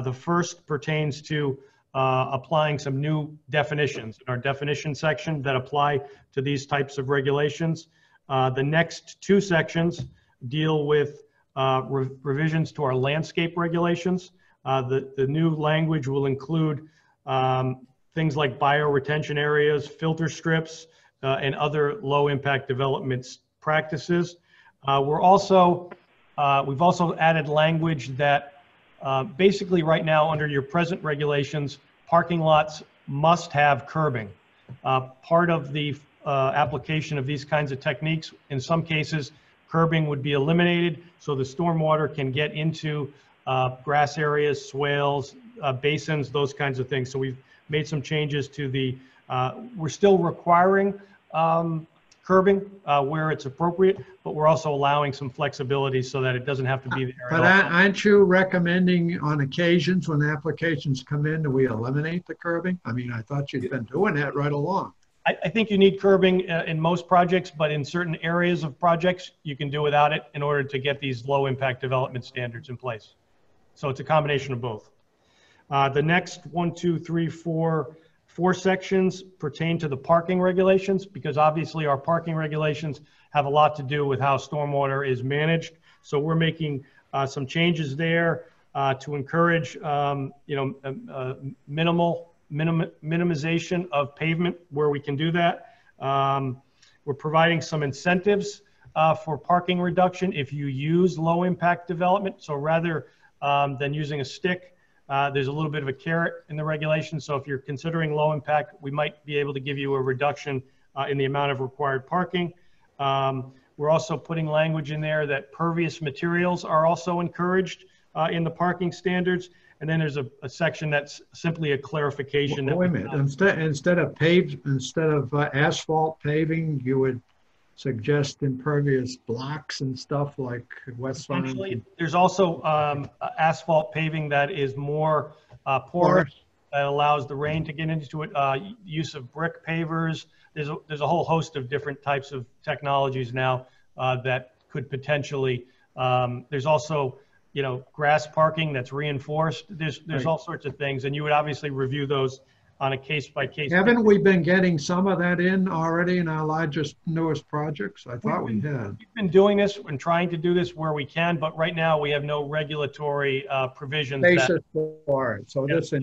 The first pertains to applying some new definitions in our definition section that apply to these types of regulations. The next two sections deal with uh, re- revisions to our landscape regulations. Uh, The, the new language will include um, things like bioretention areas, filter strips, uh, and other low-impact development practices. Uh, We're also, uh, we've also added language that uh, basically right now, under your present regulations, parking lots must have curbing. Uh, Part of the uh, application of these kinds of techniques, in some cases, curbing would be eliminated so the stormwater can get into grass areas, swales, uh, basins, those kinds of things. So we've made some changes to the, uh, we're still requiring um, curbing uh, where it's appropriate, but we're also allowing some flexibility so that it doesn't have to be there. But aren't you recommending on occasions when applications come in, that we eliminate the curbing? I mean, I thought you'd been doing that right along. I, I think you need curbing uh, in most projects, but in certain areas of projects, you can do without it in order to get these low impact development standards in place. So it's a combination of both. Uh, the next one, two, three, four, four sections pertain to the parking regulations because obviously our parking regulations have a lot to do with how stormwater is managed. So we're making uh, some changes there uh, to encourage, um, you know, uh, minimal minim- minimization of pavement where we can do that. Um, We're providing some incentives uh, for parking reduction if you use low-impact development. So rather um, than using a stick, uh, there's a little bit of a carrot in the regulation. So if you're considering low impact, we might be able to give you a reduction uh, in the amount of required parking. Um, We're also putting language in there that pervious materials are also encouraged uh, in the parking standards. And then there's a, a section that's simply a clarification. that Wait a minute, instead, instead of paved, instead of uh, asphalt paving, you would suggest impervious blocks and stuff like West Farm? Potentially, there's also um, asphalt paving that is more uh, porous, that allows the rain to get into it, uh, use of brick pavers. There's, a- there's a whole host of different types of technologies now uh, that could potentially, um, there's also, you know, grass parking that's reinforced. There's, there's Right. all sorts of things, and you would obviously review those on a case-by-case. Haven't we been getting some of that in already in our largest, newest projects? I thought we had. We've been doing this and trying to do this where we can, but right now we have no regulatory uh, provisions that. For it, so this. So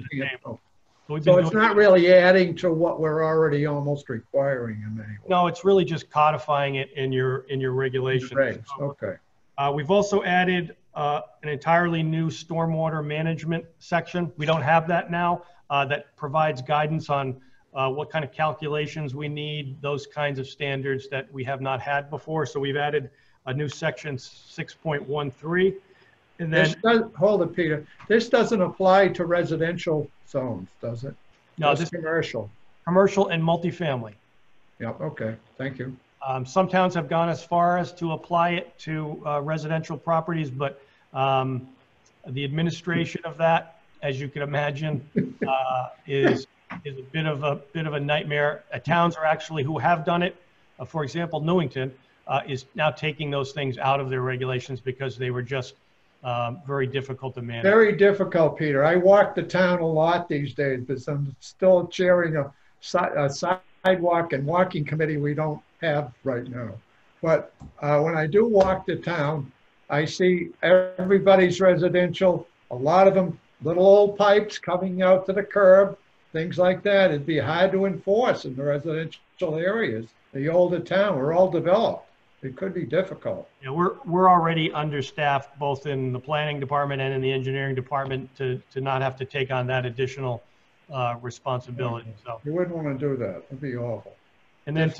So it's not really adding to what we're already almost requiring in many ways. No, it's really just codifying it in your, in your regulations. Regs, okay. Uh, we've also added, uh, an entirely new stormwater management section. We don't have that now, that provides guidance on, uh, what kind of calculations we need, those kinds of standards that we have not had before. So we've added a new section six point one three. And This then, does, hold it, Peter. This doesn't apply to residential zones, does it? No, Just this- commercial. commercial and multifamily. Yep, okay, thank you. Um, Some towns have gone as far as to apply it to uh, residential properties, but um, the administration of that, as you can imagine, uh, is, is a bit of a, bit of a nightmare. Uh, Towns are actually, who have done it, uh, for example, Newington, uh, is now taking those things out of their regulations because they were just um, very difficult to manage. Very difficult, Peter. I walk the town a lot these days, but I'm still chairing a a sidewalk and walking committee we don't have right now. But uh, when I do walk the town, I see everybody's residential, a lot of them, little old pipes coming out to the curb, things like that. It'd be hard to enforce in the residential areas. The older town, we're all developed. It could be difficult. Yeah, we're, we're already understaffed, both in the planning department and in the engineering department, to, to not have to take on that additional uh, responsibility, so. You wouldn't want to do that. It'd be awful. And then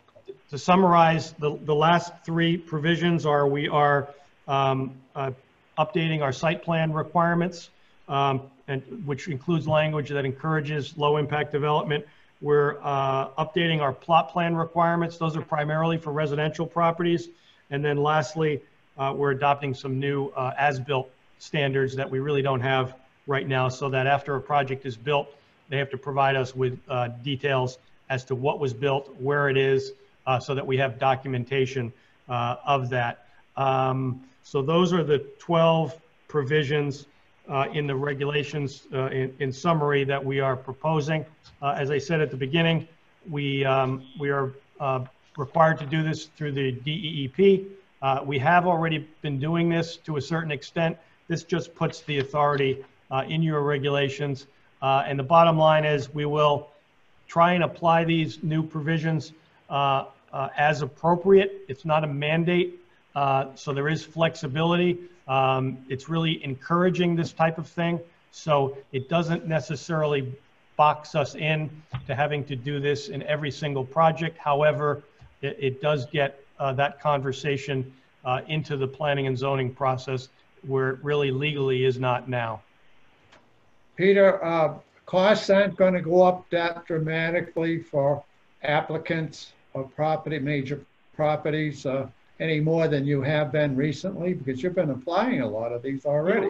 to summarize, the, the last three provisions are, we are um, uh, updating our site plan requirements, um, and, which includes language that encourages low-impact development. We're uh, updating our plot plan requirements. Those are primarily for residential properties. And then lastly, uh, we're adopting some new uh, as-built standards that we really don't have right now, so that after a project is built, they have to provide us with uh, details as to what was built, where it is, uh, so that we have documentation uh, of that. Um, so those are the 12 provisions in the regulations uh, in, in summary that we are proposing. Uh, as I said at the beginning, we, um, we are uh, required to do this through the DEEP. Uh, we have already been doing this to a certain extent. This just puts the authority uh, in your regulations. Uh, and the bottom line is we will try and apply these new provisions uh, uh, as appropriate. It's not a mandate, uh, so there is flexibility. Um, it's really encouraging this type of thing, so it doesn't necessarily box us in to having to do this in every single project. However, it, it does get uh, that conversation uh, into the planning and zoning process where it really legally is not now. Peter, uh, costs aren't going to go up that dramatically for applicants of property, major properties, uh, any more than you have been recently? Because you've been applying a lot of these already.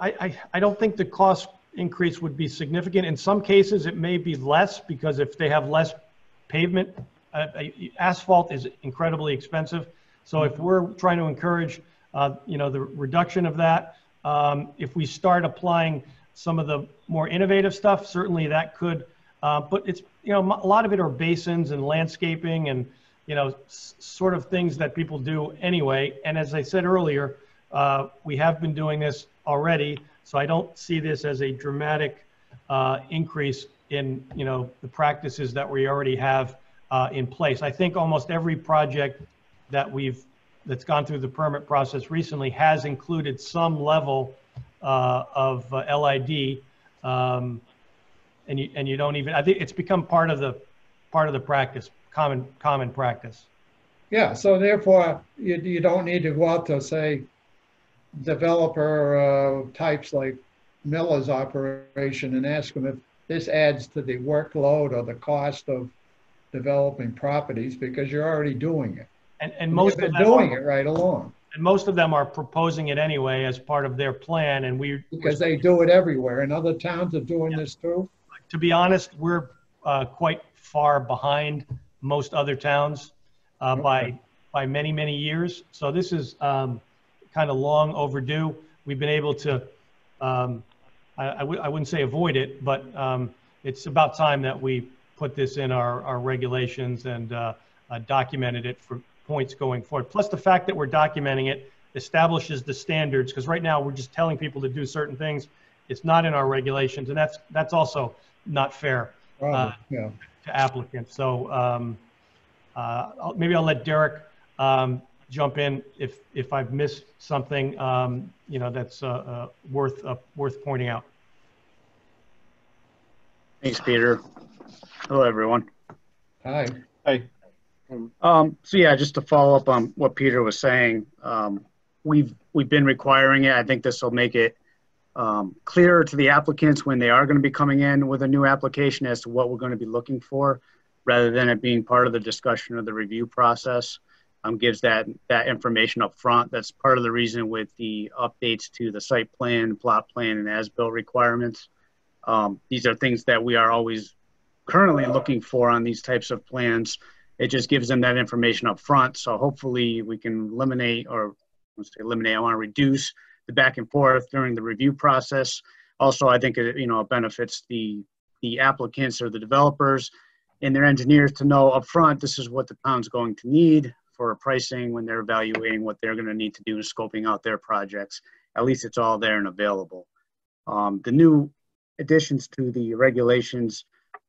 I, I, I don't think the cost increase would be significant. In some cases, it may be less because if they have less pavement, uh, uh, asphalt is incredibly expensive. So if we're trying to encourage, uh, you know, the reduction of that, um, if we start applying some of the more innovative stuff, certainly that could, uh, but it's, you know, a lot of it are basins and landscaping and, you know, sort of things that people do anyway. And as I said earlier, uh, we have been doing this already, so I don't see this as a dramatic uh, increase in, you know, the practices that we already have uh, in place. I think almost every project that we've, that's gone through the permit process recently has included some level uh, of uh, LID. um, And you, and you don't even, I think it's become part of the, part of the practice, common, common practice. Yeah, so therefore, you, you don't need to go out to, say, developer uh, types like Miller's operation and ask them if this adds to the workload or the cost of developing properties because you're already doing it. And, and most of them doing are- it right along And most of them are proposing it anyway as part of their plan, and we, because they do it everywhere. And other towns are doing this too. to be honest, we're uh, quite far behind most other towns uh, by, by many, many years. So this is um, kind of long overdue. We've been able to, um, I I wouldn't say avoid it, but um, it's about time that we put this in our, our regulations and uh, uh, documented it for points going forward. Plus the fact that we're documenting it establishes the standards, because right now we're just telling people to do certain things. It's not in our regulations, and that's, that's also not fair uh, yeah. To applicants. So um, uh, I'll- maybe I'll let Derek um, jump in if, if I've missed something, um, you know, that's uh, uh, worth, uh, worth pointing out. Thanks, Peter. Hello, everyone. Hi. Hi. Um, so yeah, just to follow up on what Peter was saying, um, we've, we've been requiring it. I think this will make it um, clearer to the applicants when they are going to be coming in with a new application as to what we're going to be looking for, rather than it being part of the discussion of the review process. Um, gives that, that information up front. That's part of the reason with the updates to the site plan, plot plan, and as-built requirements. Um, these are things that we are always currently looking for on these types of plans. It just gives them that information up front. So hopefully we can eliminate or eliminate, I want to reduce the back and forth during the review process. Also, I think it, you know, it benefits the, the applicants or the developers and their engineers to know upfront, this is what the town's going to need for pricing when they're evaluating what they're going to need to do in scoping out their projects. At least it's all there and available. Um, the new additions to the regulations,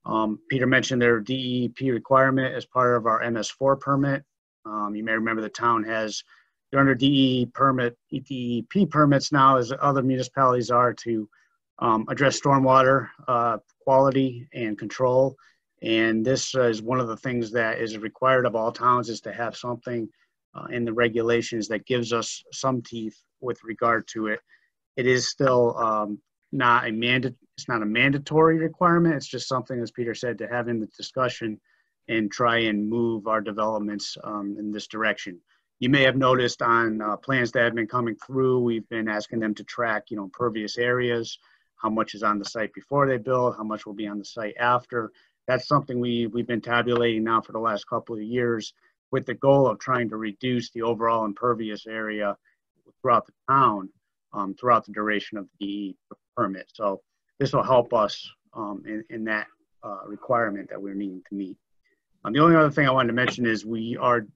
um, Peter mentioned their DEP requirement as part of our MS4 permit. Um, you may remember the town has, they're under DE permit, DEP permits now as other municipalities are to um, address stormwater uh, quality and control. And this is one of the things that is required of all towns is to have something uh, in the regulations that gives us some teeth with regard to it. It is still um, not a mandate, It's not a mandatory requirement. It's just something, as Peter said, to have in the discussion and try and move our developments um, in this direction. You may have noticed on uh, plans that have been coming through, we've been asking them to track, you know, impervious areas, how much is on the site before they build, how much will be on the site after. That's something we, we've been tabulating now for the last couple of years with the goal of trying to reduce the overall impervious area throughout the town um, throughout the duration of the permit. So this will help us um, in, in that uh, requirement that we're needing to meet. Um, the only other thing I wanted to mention is we are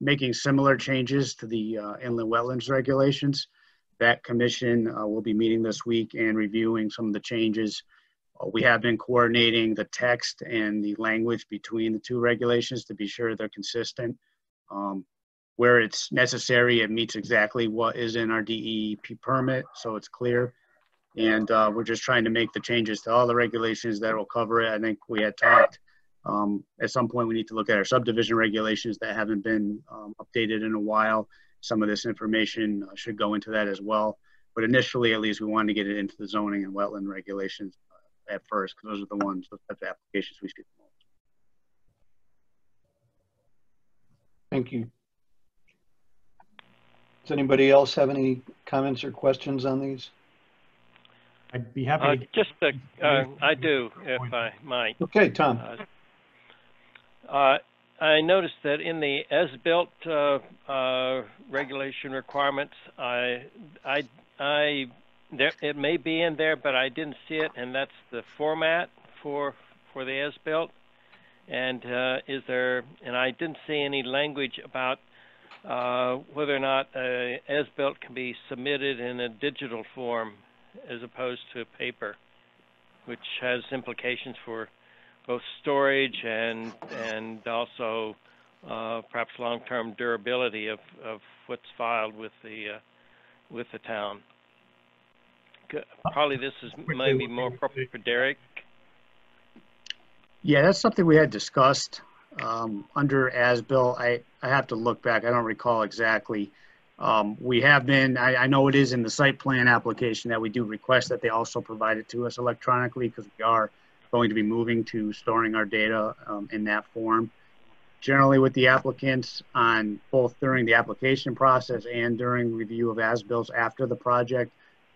making similar changes to the uh, inland wetlands regulations. That commission uh, will be meeting this week and reviewing some of the changes. Uh, we have been coordinating the text and the language between the two regulations to be sure they're consistent. Um, where it's necessary, it meets exactly what is in our DEP permit, so it's clear. And uh, we're just trying to make the changes to all the regulations that will cover it. I think we had talked um, at some point we need to look at our subdivision regulations that haven't been um, updated in a while. Some of this information uh, should go into that as well. But initially, at least, we wanted to get it into the zoning and wetland regulations uh, at first, because those are the ones, those types of applications we see the most. Thank you. Does anybody else have any comments or questions on these? I'd be Uh, happy to. just, uh, uh, I do, if I might. Okay, Tom. Uh, uh, I noticed that in the as-built uh, uh, regulation requirements, I, I, I, there, it may be in there, but I didn't see it, and that's the format for for the as-built. And uh, is there? And I didn't see any language about uh, whether or not uh, as-built can be submitted in a digital form as opposed to paper, which has implications for both storage and and also uh, perhaps long-term durability of, of what's filed with the uh, with the town. Probably this is maybe more appropriate for Derek. Yeah, that's something we had discussed. Um, under as-built, I, I have to look back. I don't recall exactly. Um, we have been, I, I know it is in the site plan application that we do request that they also provide it to us electronically because we are going to be moving to storing our data um, in that form. Generally with the applicants on both during the application process and during review of as-builts after the project,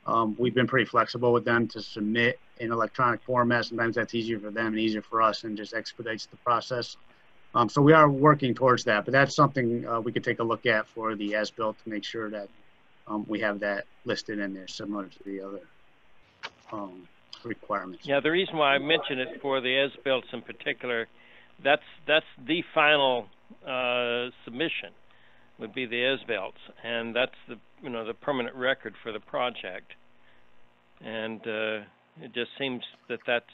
um, we've been pretty flexible with them to submit in electronic format. Sometimes that's easier for them and easier for us and just expedites the process. Um, so we are working towards that, but that's something uh, we could take a look at for the as-built to make sure that um, we have that listed in there, similar to the other um, requirements. Yeah, the reason why I mention it for the as-built in particular, that's that's the final uh, submission would be the as-built, and that's the you know the permanent record for the project. And uh, it just seems that that's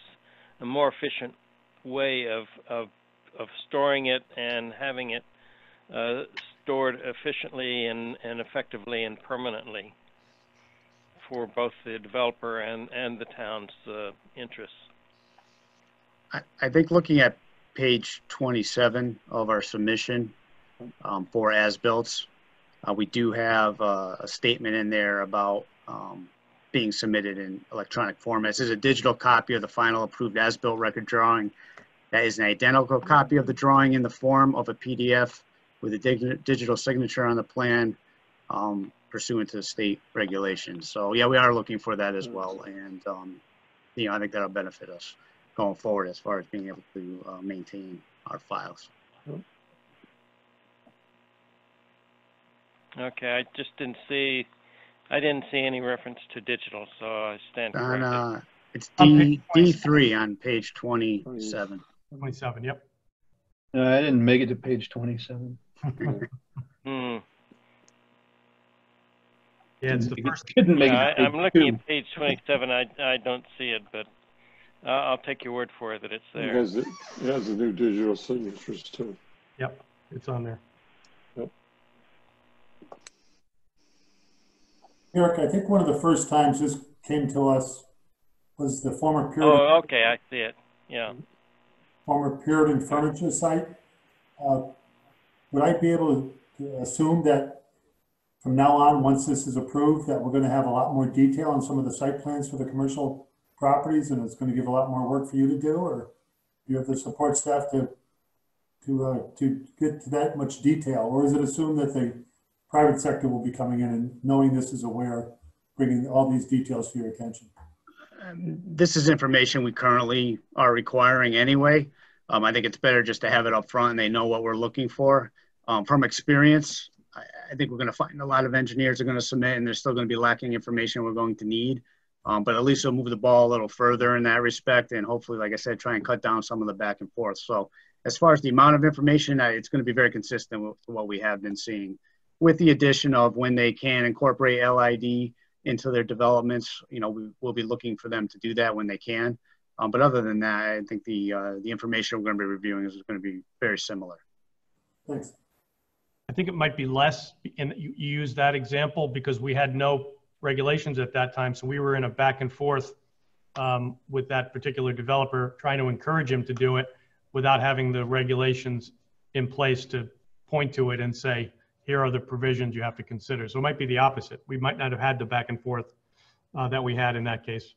a more efficient way of of of storing it and having it uh, stored efficiently and, and effectively and permanently for both the developer and, and the town's uh, interests. I, I think looking at page 27 of our submission um, for as-builts, uh, we do have uh, a statement in there about um, being submitted in electronic format. This is a digital copy of the final approved as-built record drawing. That is an identical copy of the drawing in the form of a PDF with a dig- digital signature on the plan um, pursuant to the state regulations. So yeah, we are looking for that as well. And, um, you know, I think that'll benefit us going forward as far as being able to uh, maintain our files. Okay, I just didn't see, I didn't see any reference to digital, so I stand On, corrected. uh, it's On D, page D3 on page 27. 27, yep. Uh, I didn't make it to page 27. <laughs> Yeah, it's the Didn't make it- first, Didn't make Yeah, it I, to I'm page looking two. at page 27. I, I don't see it, but uh, I'll take your word for it that it's It there. has, the- it has the new digital signatures too. yep, it's on there. Yep. Eric, I think one of the first times this came to us was the former Puritan, Oh, okay, I see it. Yeah. former Puritan furniture site. Uh, Would I be able to assume that from now on, once this is approved, that we're gonna have a lot more detail on some of the site plans for the commercial properties and it's going to give a lot more work for you to do, or do you have the support staff to, to, uh, to get to that much detail? Or is it assumed that the private sector will be coming in and knowing this is aware, bringing all these details to your attention? This is information we currently are requiring anyway. Um, I think it's better just to have it up front and they know what we're looking for. Um, from experience, I, think we're going to find a lot of engineers are going to submit and they're still going to be lacking information we're going to need. Um, but at least we'll move the ball a little further in that respect and hopefully, like I said, try and cut down some of the back and forth. So as far as the amount of information, it's going to be very consistent with what we have been seeing with the addition of when they can incorporate LID into their developments, you know, we, will be looking for them to do that when they can. Um, but other than that, I think the uh, the information we're going to be reviewing is going to be very similar. Thanks. I think it might be less, and you, you use that example because we had no regulations at that time, so we were in a back and forth um, with that particular developer, trying to encourage him to do it without having the regulations in place to point to it and say, here are the provisions you have to consider. So it might be the opposite. We might not have had the back and forth uh, that we had in that case.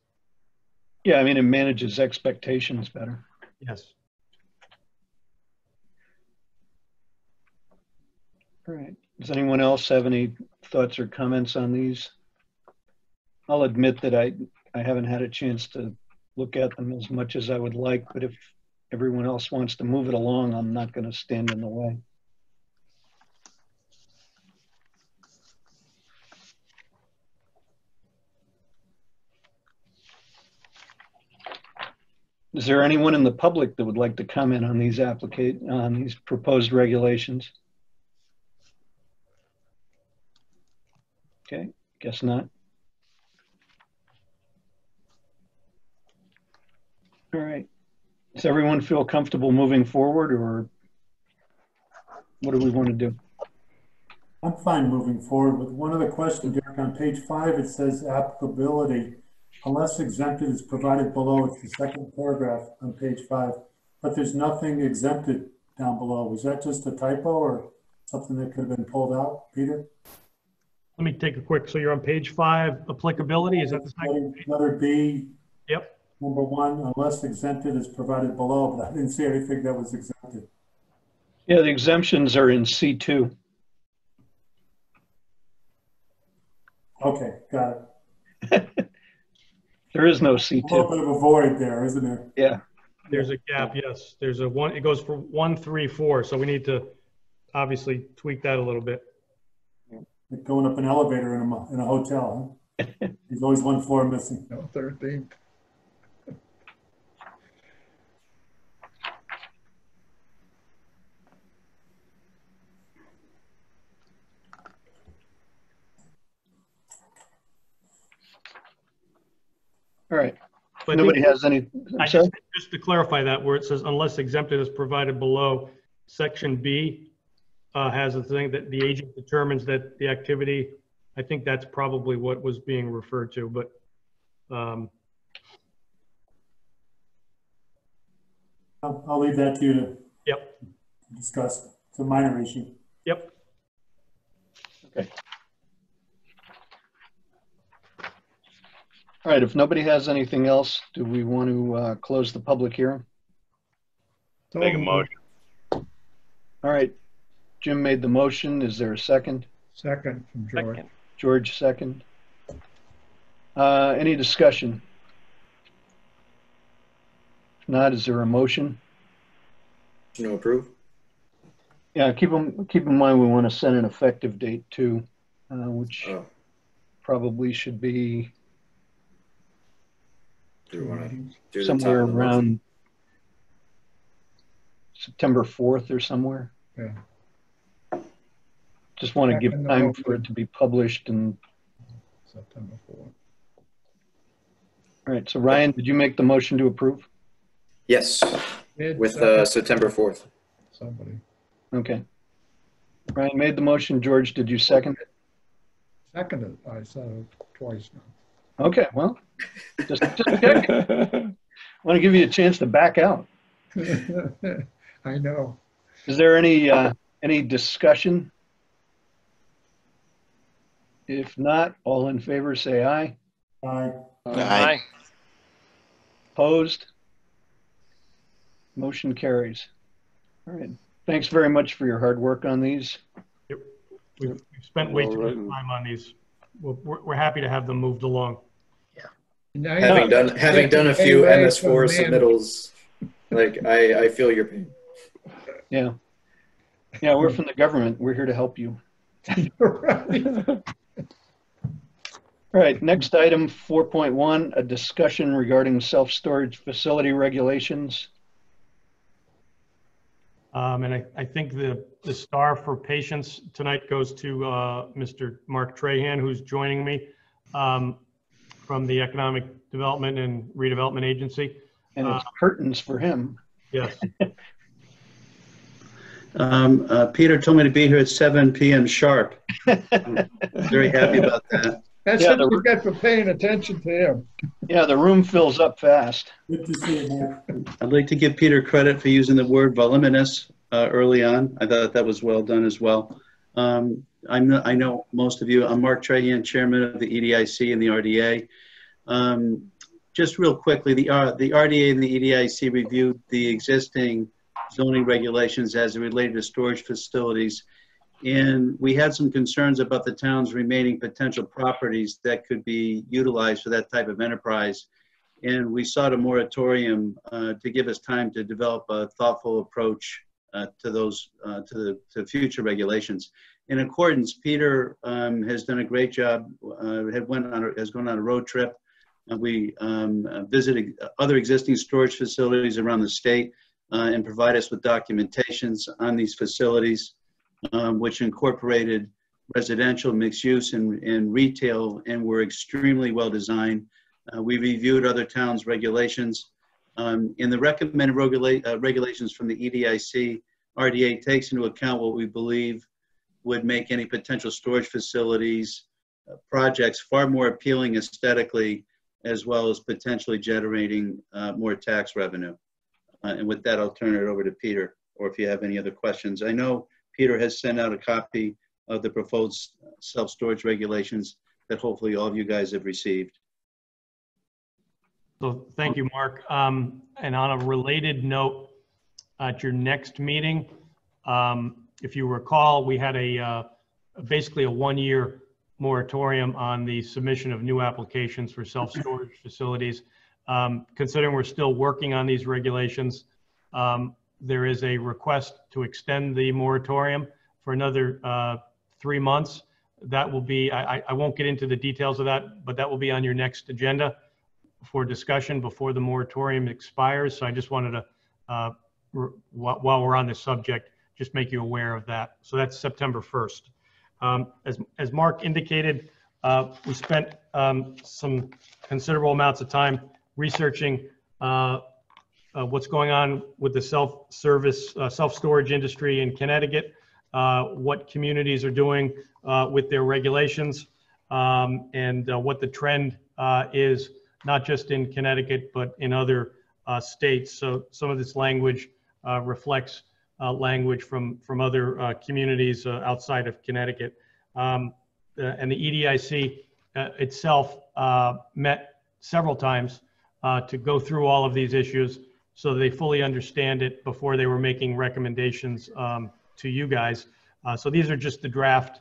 Yeah, I mean, it manages expectations better. Yes. All right. Does anyone else have any thoughts or comments on these? I'll admit that I, I haven't had a chance to look at them as much as I would like, but if everyone else wants to move it along, I'm not going to stand in the way. Is there anyone in the public that would like to comment on these applicate, on these proposed regulations? Okay, guess not. All right. Does everyone feel comfortable moving forward or what do we want to do? I'm fine moving forward with one other question, Derek. On page five, it says applicability unless exempted is provided below. It's the second paragraph on page five, but there's nothing exempted down below. Was that just a typo or something that could have been pulled out, Peter? Let me take a quick, so you're on page five, applicability, is that the second? Letter B. Yep. Number one, unless exempted is provided below, but I didn't see anything that was exempted. Yeah, the exemptions are in C2. Okay, got it. <laughs> There is no A little C2. bit of a void there, isn't there? Yeah. There's a gap, yes. There's a one, it goes for one, three, four, so we need to obviously tweak that a little bit. Like going up an elevator in a, in a hotel, huh? <laughs> There's always one floor missing. No, 13th. All right. But Nobody has any, I just, just to clarify that, where it says unless exempted is provided below, section B uh, has a thing that the agent determines that the activity, I think that's probably what was being referred to, but um, I'll, I'll leave that to you to Yep. discuss. It's a minor issue. Yep. Okay. All right, if nobody has anything else, do we want to uh, close the public hearing? Make a motion. All right, Jim made the motion. Is there a second? Second from George. Second. George, second. Uh, Any discussion? If not, is there a motion? To approve? Yeah, keep in, keep in mind, we want to set an effective date too, uh, which Oh, probably should be do we want to do the top somewhere of month? around September 4th or somewhere. Yeah. Just want to give time for it to be published and, September 4th. all right, so Ryan, did you make the motion to approve? Yes, Mid- with uh, September 4th. Somebody. Okay. Ryan made the motion. George, did you second it? Seconded. I said it twice now. Okay, well, just, just check. Want to give you a chance to back out. <laughs> I know. Is there any, uh, any discussion? If not, all in favor, say aye. Aye. Aye. Opposed? Motion carries. All right. Thanks very much for your hard work on these. We've we've spent way Well too much time on these. We're, we're we're happy to have them moved along. Now you Having know, done having done a few MS4 submittals, like I, I feel your pain. Yeah. Yeah, we're from the government. We're here to help you. <laughs> <laughs> <laughs> All right, next item, 4.1, a discussion regarding self-storage facility regulations. Um, and I, I think the, the star for patience tonight goes to, uh, Mr. Mark Trahan, who's joining me, um, from the Economic Development and Redevelopment Agency. And it's Uh, curtains for him. Yes. <laughs> Um, uh, Peter told me to be here at 7 PM sharp. I'm Very happy about that. That's Yeah, what the- you get for paying attention to him. Yeah, the room fills up fast. Good to see you, Mark. I'd like to give Peter credit for using the word voluminous uh, early on. I thought that was well done as well. Um, I'm, not- I know most of you, I'm Mark Trahan, Chairman of the EDIC and the RDA. Um, Just real quickly, the, uh, the RDA and the EDIC reviewed the existing zoning regulations as it related to storage facilities. And we had some concerns about the town's remaining potential properties that could be utilized for that type of enterprise. And we sought a moratorium uh, to give us time to develop a thoughtful approach uh, to those, uh, to the, to future regulations. In accordance, Peter um, has done a great job, uh, had went on, a- has gone on a road trip. Uh, We um, visited other existing storage facilities around the state uh, and provide us with documentations on these facilities, um, which incorporated residential, mixed use, and, and retail, and were extremely well designed. Uh, we reviewed other towns' regulations. Um, in the recommended regula- uh, regulations from the EDIC, RDA takes into account what we believe would make any potential storage facilities uh, projects far more appealing aesthetically, as well as potentially generating uh, more tax revenue. Uh, and with that, I'll turn it over to Peter, or if you have any other questions. I know Peter has sent out a copy of the proposed self-storage regulations that hopefully all of you guys have received. So thank you, Mark. Um, and on a related note, at your next meeting, um, if you recall, we had a, uh, basically a one-year moratorium on the submission of new applications for self-storage facilities. Um, considering we're still working on these regulations, um, there is a request to extend the moratorium for another, uh, three months. That will be, I, I- won't get into the details of that, but that will be on your next agenda for discussion before the moratorium expires. So I just wanted to, uh, while we're on this subject, just make you aware of that. So that's September 1st. Um, As, as Mark indicated, uh, we spent um, some considerable amounts of time researching uh, uh, what's going on with the self-service, uh, self-storage industry in Connecticut, uh, what communities are doing uh, with their regulations, um, and uh, what the trend uh, is, not just in Connecticut, but in other states. So some of this language reflects language from, from other communities outside of Connecticut. Um, and the EDIC itself met several times to go through all of these issues so they fully understand it before they were making recommendations um, to you guys. Uh, so these are just the draft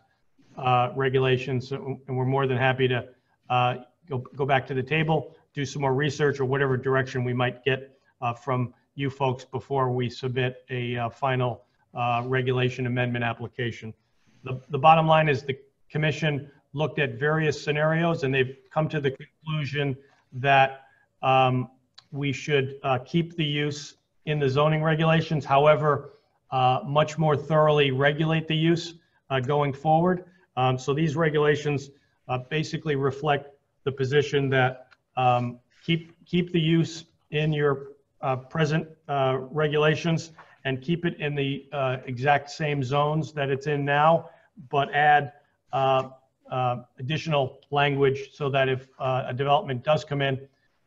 uh, regulations, and we're more than happy to uh, go, go back to the table, do some more research or whatever direction we might get uh, from you folks before we submit a uh, final uh, regulation amendment application. The, the bottom line is the commission looked at various scenarios and they've come to the conclusion that um, we should uh, keep the use in the zoning regulations. However, uh, much more thoroughly regulate the use uh, going forward. Um, So these regulations uh, basically reflect the position that um, keep, keep the use in your uh, present uh, regulations and keep it in the exact same zones that it's in now, but add additional language so that if a development does come in,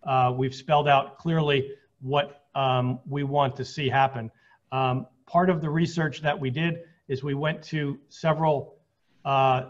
uh, we've spelled out clearly what um, we want to see happen. Um, Part of the research that we did is we went to several uh,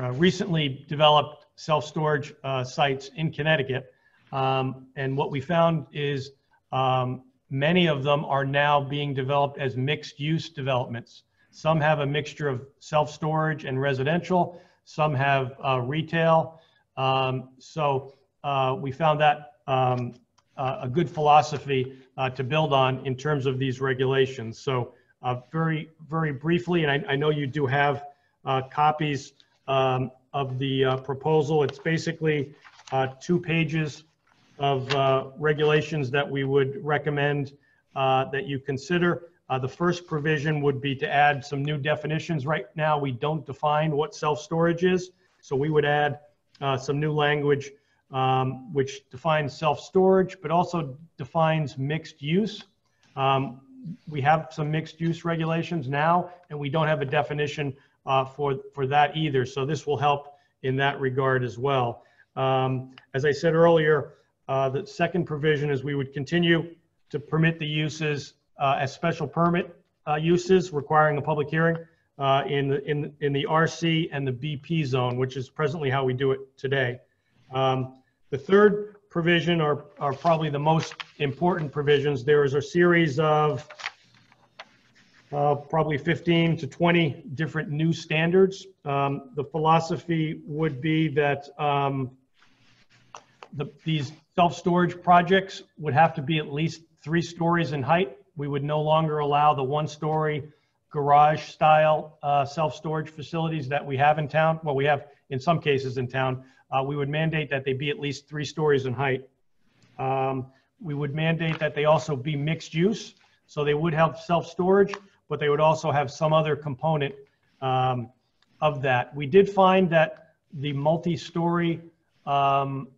uh, recently developed self-storage uh, sites in Connecticut Um, and what we found is um, many of them are now being developed as mixed-use developments. Some have a mixture of self-storage and residential. Some have uh, retail. Um, so uh, we found that um, a good philosophy uh, to build on in terms of these regulations. So uh, very, very briefly, and I, I know you do have uh, copies um, of the proposal. It's basically two pages of regulations that we would recommend that you consider. Uh, The first provision would be to add some new definitions. Right now, we don't define what self-storage is, so we would add uh, some new language um, which defines self-storage, but also defines mixed use. Um, We have some mixed use regulations now, and we don't have a definition uh, for, for that either. So this will help in that regard as well. Um, As I said earlier, uh, the second provision is we would continue to permit the uses uh, as special permit uh, uses requiring a public hearing uh, in, the- in, in the RC and the BP zone, which is presently how we do it today. Um, The third provision are, are probably the most important provisions. There is a series of uh, probably 15 to 20 different new standards. Um, The philosophy would be that um, the, these self-storage projects would have to be at least three stories in height. We would no longer allow the one-story garage-style uh, self-storage facilities that we have in town. Well, we have in some cases in town. Uh, We would mandate that they be at least three stories in height. Um, We would mandate that they also be mixed use, so they would have self-storage, but they would also have some other component um, of that. We did find that the multi-story um,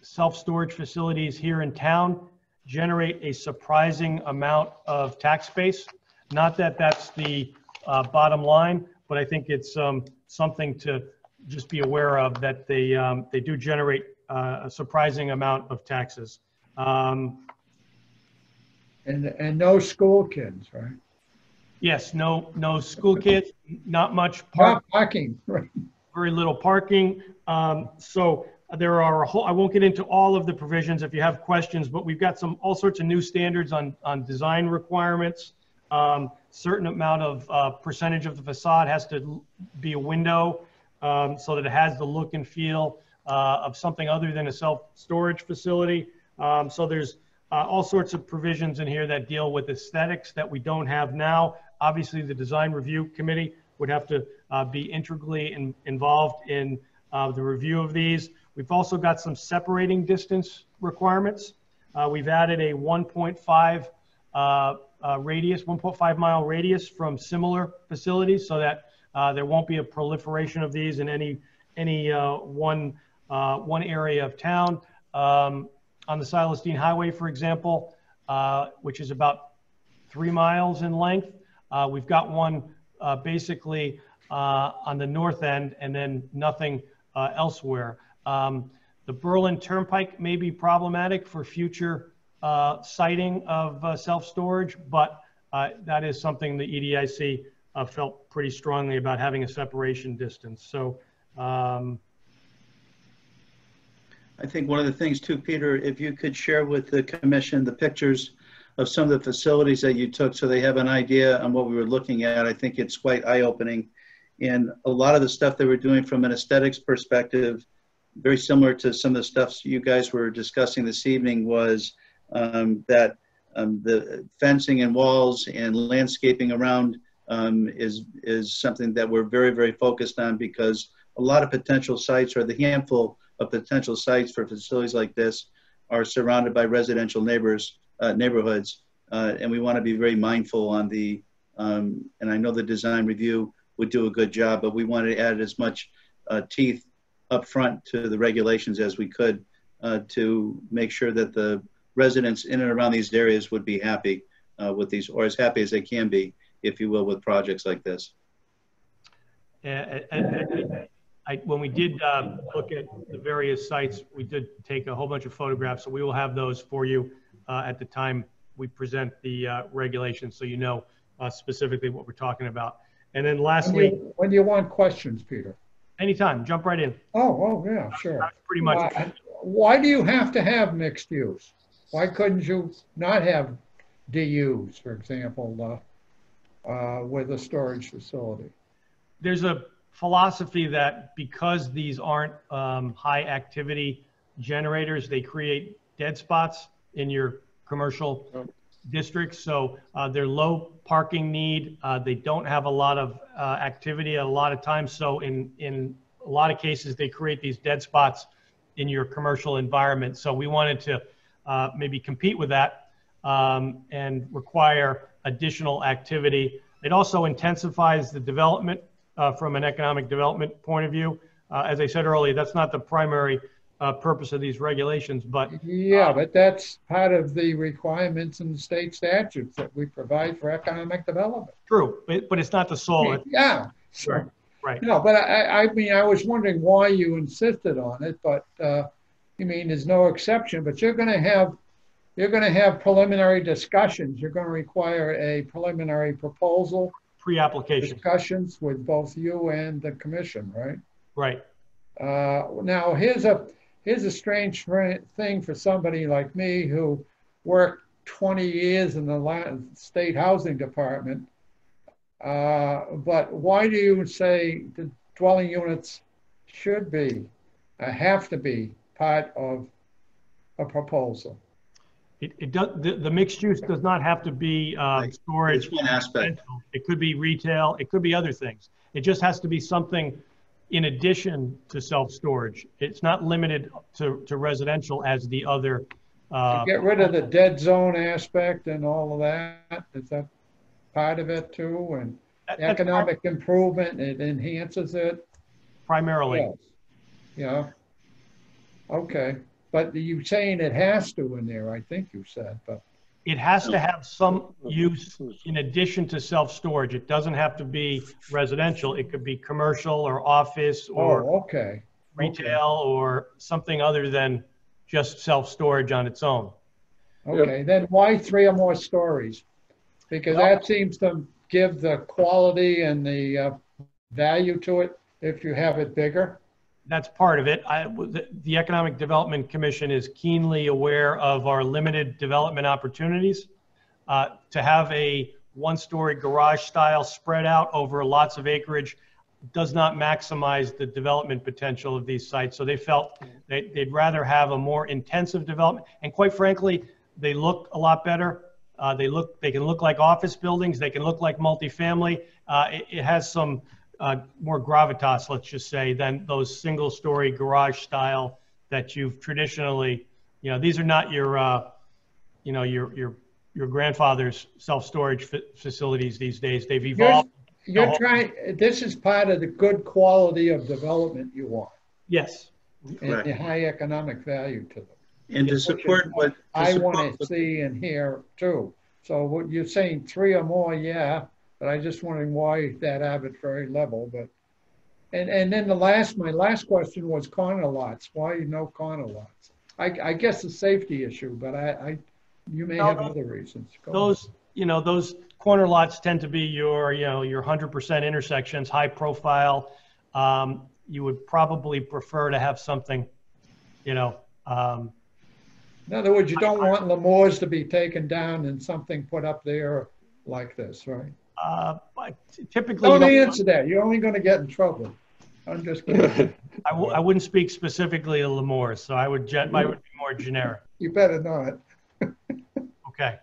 self-storage facilities here in town generate a surprising amount of tax base. Not that that's the uh, bottom line, but I think it's um, something to just be aware of, that they, um, they do generate uh, a surprising amount of taxes. Um, And, and no school kids, right? Yes, no, no school kids, not much Not parking, right? very little parking. Um, So there are, a whole. I won't get into all of the provisions if you have questions, but we've got some, all sorts of new standards on, on design requirements. Um, Certain amount of uh, percentage of the facade has to be a window um, so that it has the look and feel uh, of something other than a self-storage facility. Um, So there's uh, all sorts of provisions in here that deal with aesthetics that we don't have now. Obviously, the design review committee would have to uh, be integrally in- involved in uh, the review of these. We've also got some separating distance requirements. Uh, We've added a 1.5 uh, radius, 1.5 mile radius from similar facilities so that uh, there won't be a proliferation of these in any, any uh, one, uh, one area of town. Um, On the Silas Deane Highway, for example, which is about three miles in length, we've got one basically on the north end and then nothing elsewhere. Um, The Berlin Turnpike may be problematic for future uh, siting of uh, self-storage, but uh, that is something the EDIC uh, felt pretty strongly about having a separation distance. So um, I think one of the things too, Peter, if you could share with the commission the pictures of some of the facilities that you took so they have an idea on what we were looking at, I think it's quite eye-opening. And a lot of the stuff they were doing from an aesthetics perspective, very similar to some of the stuff you guys were discussing this evening was um, that um, the fencing and walls and landscaping around um, is, is something that we're very, very focused on because a lot of potential sites or the handful of potential sites for facilities like this are surrounded by residential neighbors, uh, neighborhoods. Uh, and we want to be very mindful on the, um, and I know the design review would do a good job, but we wanted to add as much uh, teeth up front to the regulations as we could uh, to make sure that the residents in and around these areas would be happy uh, with these, or as happy as they can be, if you will, with projects like this. And, and- and I, when we did uh, look at the various sites, we did take a whole bunch of photographs, so we will have those for you uh, at the time we present the uh, regulations, so you know uh, specifically what we're talking about. And then When lastly, do you- when do you want questions, Peter? anytime, jump right in. Oh, oh, yeah, sure. Pretty much. Well, why do you have to have mixed use? Why couldn't you not have DUs, for example, uh, with a storage facility? There's a philosophy that because these aren't um, high activity generators, they create dead spots in your commercial districts. So uh, they're low parking need. Uh, they don't have a lot of uh, activity a lot of times. So in in a lot of cases, they create these dead spots in your commercial environment. So we wanted to uh, maybe compete with that um, and require additional activity. It also intensifies the development uh, from an economic development point of view. Uh, as I said earlier, that's not the primary uh, purpose of these regulations, but Yeah, but that's part of the requirements in the state statutes that we provide for economic development. true, but, but it's not the sole. Yeah, sure. Right. No, but I, I mean, I was wondering why you insisted on it, but, uh, you mean, there's no exception, but you're gonna have, you're gonna have preliminary discussions. You're gonna require a preliminary proposal, Pre-application, discussions with both you and the commission, right? right. Uh, now, here's a, here's a strange thing for somebody like me who worked 20 years in the state housing department. Uh, but why do you say the dwelling units should be, uh, have to be part of a proposal? It, it does, the, the mixed use does not have to be, uh, storage. It's one aspect. It could be retail, it could be other things. It just has to be something in addition to self-storage. It's not limited to, to residential as the other, uh, Get rid of the dead zone aspect and all of that? Is that part of it too? And That- that's economic improvement, it enhances it? primarily. Yes. Yeah. Okay, but you're saying it has to in there, I think you said, but, It has to have some use in addition to self-storage. It doesn't have to be residential. It could be commercial or office or oh, okay. retail or something other than just self-storage on its own. Okay, then why three or more stories? Because that seems to give the quality and the uh, value to it if you have it bigger. That's part of it. I, the, the Economic Development Commission is keenly aware of our limited development opportunities. Uh, to have a one-story garage style spread out over lots of acreage does not maximize the development potential of these sites. So they felt they, they'd rather have a more intensive development. And quite frankly, they look a lot better. Uh, they look, they can look like office buildings. They can look like multifamily. Uh, it, it has some uh, more gravitas, let's just say, than those single-story garage style that you've traditionally, you know, these are not your, uh, you know, your your your grandfather's self-storage fa- facilities these days. They've You're, evolved. you're whole- trying, this is part of the good quality of development you want Yes. and the high economic value to them. And to support what. to I support want to see and hear too. So what you're saying, three or more, yeah, but I just wondering why that arbitrary level, but. And, and then the last, my last question was corner lots. Why no corner lots? I, I guess a safety issue, but I, I, you may No, have other reasons. Go Those, you know, those corner lots tend to be your, you know, your 100% intersections, high profile. Um, you would probably prefer to have something, you know, um, In other words, you don't want Lemoore's to be taken down and something put up there like this, right? Uh, typically. you Don't don't- answer that. You're only going to get in trouble. I'm just kidding. <laughs> I w- I wouldn't speak specifically to Lemoore, so I would, gen- I would be more generic. You better not. <laughs> Okay.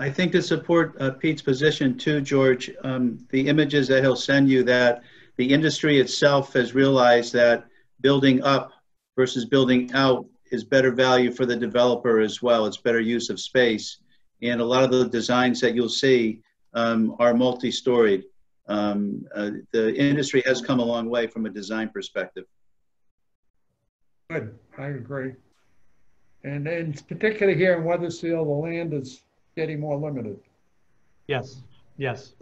I think to support uh, Pete's position too, George, um, the images that he'll send you that the industry itself has realized that building up versus building out is better value for the developer as well. It's better use of space. And a lot of the designs that you'll see um, are multi-storied. Um, uh, the industry has come a long way from a design perspective. Good, I agree. And then particularly here in Wethersfield, the land is getting more limited. Yes, yes.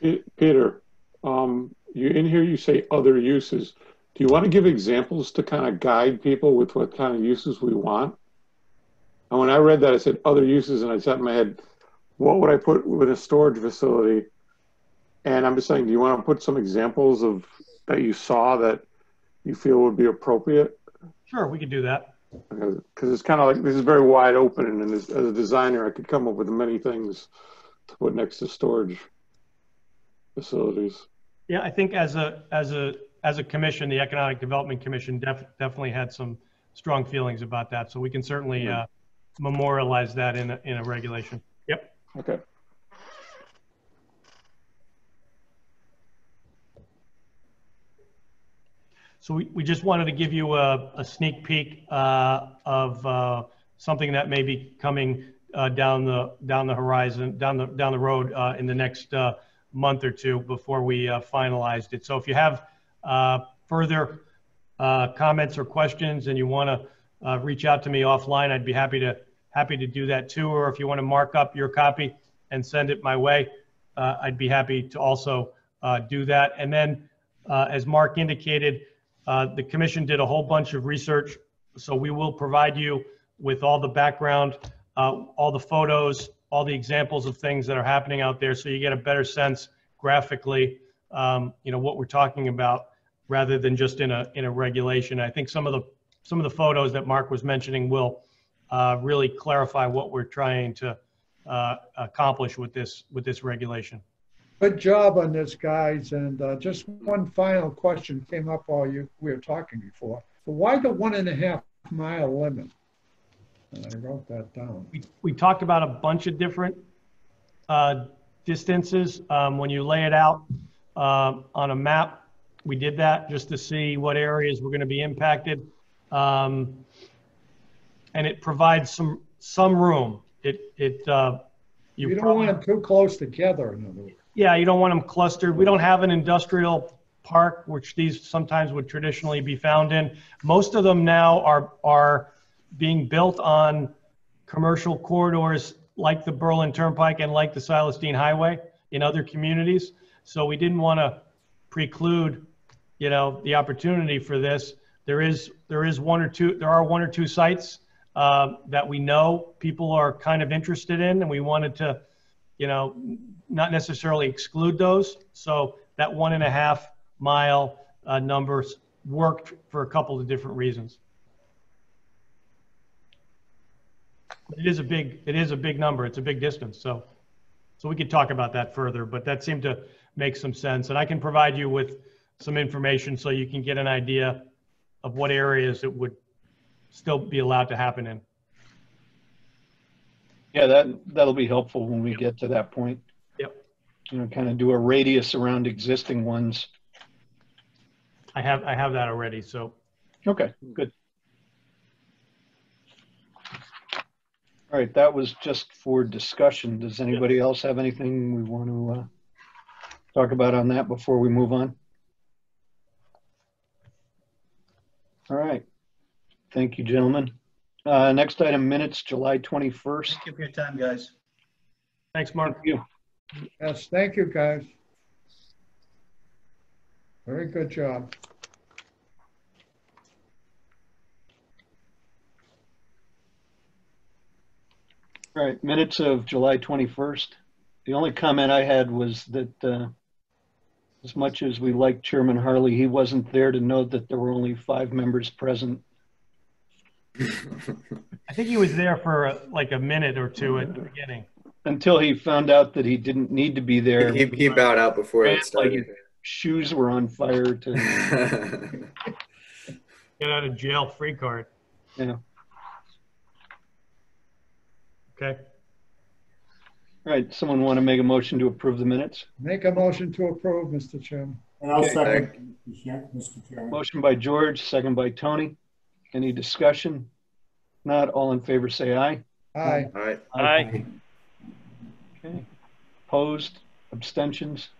Pe- Peter, um, you, in here you say other uses. Do you want to give examples to kind of guide people with what kind of uses we want? And when I read that, I said other uses, and I said in my head, what would I put with a storage facility? And I'm just saying, do you want to put some examples of that you saw that you feel would be appropriate? Sure, we could do that. Because it's kind of like, this is very wide open and as, as a designer, I could come up with many things to put next to storage facilities. Yeah, I think as a, as a, as a commission, the Economic Development Commission def, definitely had some strong feelings about that. So we can certainly, uh, memorialize that in a, in a regulation. Okay. So we, we just wanted to give you a, a sneak peek uh, of uh, something that may be coming uh, down the down the horizon, down the down the road uh, in the next uh, month or two before we uh, finalized it. So if you have further comments or questions and you want to reach out to me offline, I'd be happy to happy to do that too. Or if you want to mark up your copy and send it my way, uh, I'd be happy to also uh, do that. And then, uh, as Mark indicated, uh, the commission did a whole bunch of research, so we will provide you with all the background, uh, all the photos, all the examples of things that are happening out there, so you get a better sense graphically, um, you know, what we're talking about, rather than just in a in a regulation. I think some of the some of the photos that Mark was mentioning will uh, really clarify what we're trying to uh, accomplish with this with this regulation. Good job on this, guys. And uh, just one final question came up while you we were talking before. Why the one and a half mile limit? And I wrote that down. We, we talked about a bunch of different uh, distances. Um, when you lay it out uh, on a map, we did that just to see what areas were going to be impacted. Um, and it provides some some room. It it uh, You don't want them too close together, in other words. Yeah, you don't want them clustered. We don't have an industrial park, which these sometimes would traditionally be found in. Most of them now are, are being built on commercial corridors like the Berlin Turnpike and like the Silas Deane Highway in other communities. So we didn't want to preclude, you know, the opportunity for this. There is, there is one or two, there are one or two sites uh, that we know people are kind of interested in, and we wanted to, you know, not necessarily exclude those. So that one and a half mile uh, numbers worked for a couple of different reasons. But It is a big, it is a big number. It's a big distance. So, so we could talk about that further, but that seemed to make some sense. And I can provide you with some information so you can get an idea of what areas it would still be allowed to happen in. Yeah, that, that'll be helpful when we get to that point. Yep. You know, kind of do a radius around existing ones. I have, I have that already. So Okay, good. All right, that was just for discussion. Does anybody else have anything we want to uh, talk about on that before we move on? All right. Thank you, gentlemen. Uh, Next item, minutes, July 21st. Thank you for your time, guys. Thanks, Mark. Thank you. Yes, thank you, guys. Very good job. All right, minutes of July 21st. The only comment I had was that uh, as much as we like Chairman Harley, he wasn't there to note that there were only five members present. I think he was there for uh, like a minute or two at the beginning. Until he found out that he didn't need to be there. He, he bowed out before it Like started. his shoes were on fire to, <laughs> Get out of jail free card. yeah. Okay. All right, someone want to make a motion to approve the minutes? Make a motion to approve, Mr. Chairman. And I'll Okay. second, Mr. Chairman. Motion by George, second by Tony. Any discussion? Not all in favor, say aye. Aye. All right. Aye. Okay. Opposed, abstentions?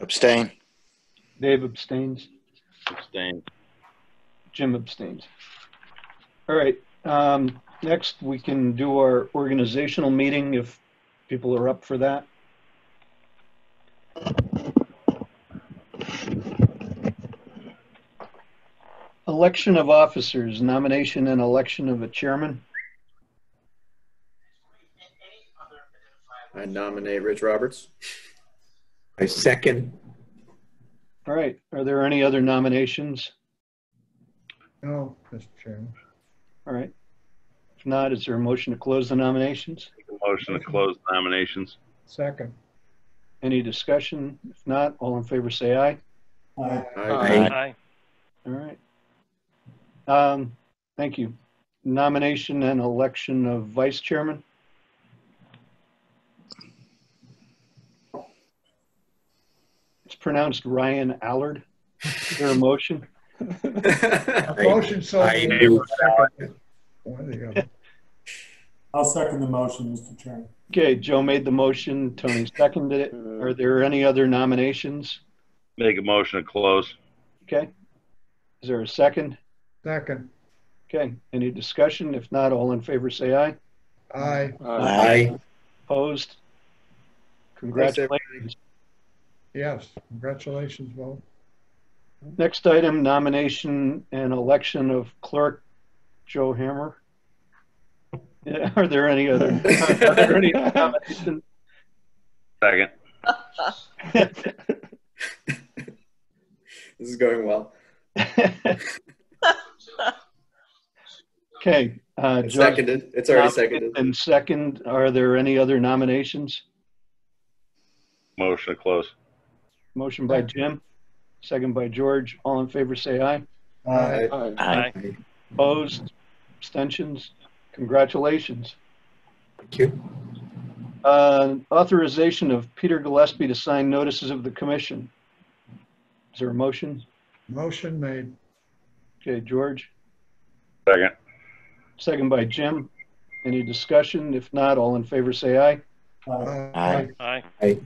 Abstain. Dave abstains. Abstain. Jim abstains. All right, um, next we can do our organizational meeting if people are up for that. Election of officers, nomination and election of a chairman. I nominate Rich Roberts. I second. All right, are there any other nominations? No, Mr. Chairman. All right. If not, is there a motion to close the nominations? Motion to close the nominations. Second. Any discussion? If not, all in favor say aye. Aye. Aye. All right. Um, thank you. Nomination and election of vice chairman. It's pronounced Ryan Allard. Is there a motion? <laughs> Motion so. I- moved. Second. One or the. I'll second the motion, Mr. Chairman. Okay, Joe made the motion, Tony seconded it. Are there any other nominations? Make a motion to close. Okay. Is there a second? Second. Okay, any discussion? If not, all in favor say aye. Aye. Aye. Opposed? Congratulations. Yes, congratulations, Bo. Next item, nomination and election of clerk Joe Hammer. Yeah, Are there any other, <laughs> are there any nominations? Second. <laughs> <laughs> This is going well. Okay. uh, It's Joe- seconded. It's already nominated seconded. And second, are there any other nominations? Motion to close. Motion by Jim, second by George. All in favor, say aye. Aye. Aye. Aye. Opposed? Abstentions? Congratulations. Thank you. Uh, Authorization of Peter Gillespie to sign notices of the commission. Is there a motion? Motion made. Okay, George, Second. second by Jim. Any discussion? If not, all in favor say aye. Aye. Aye. aye.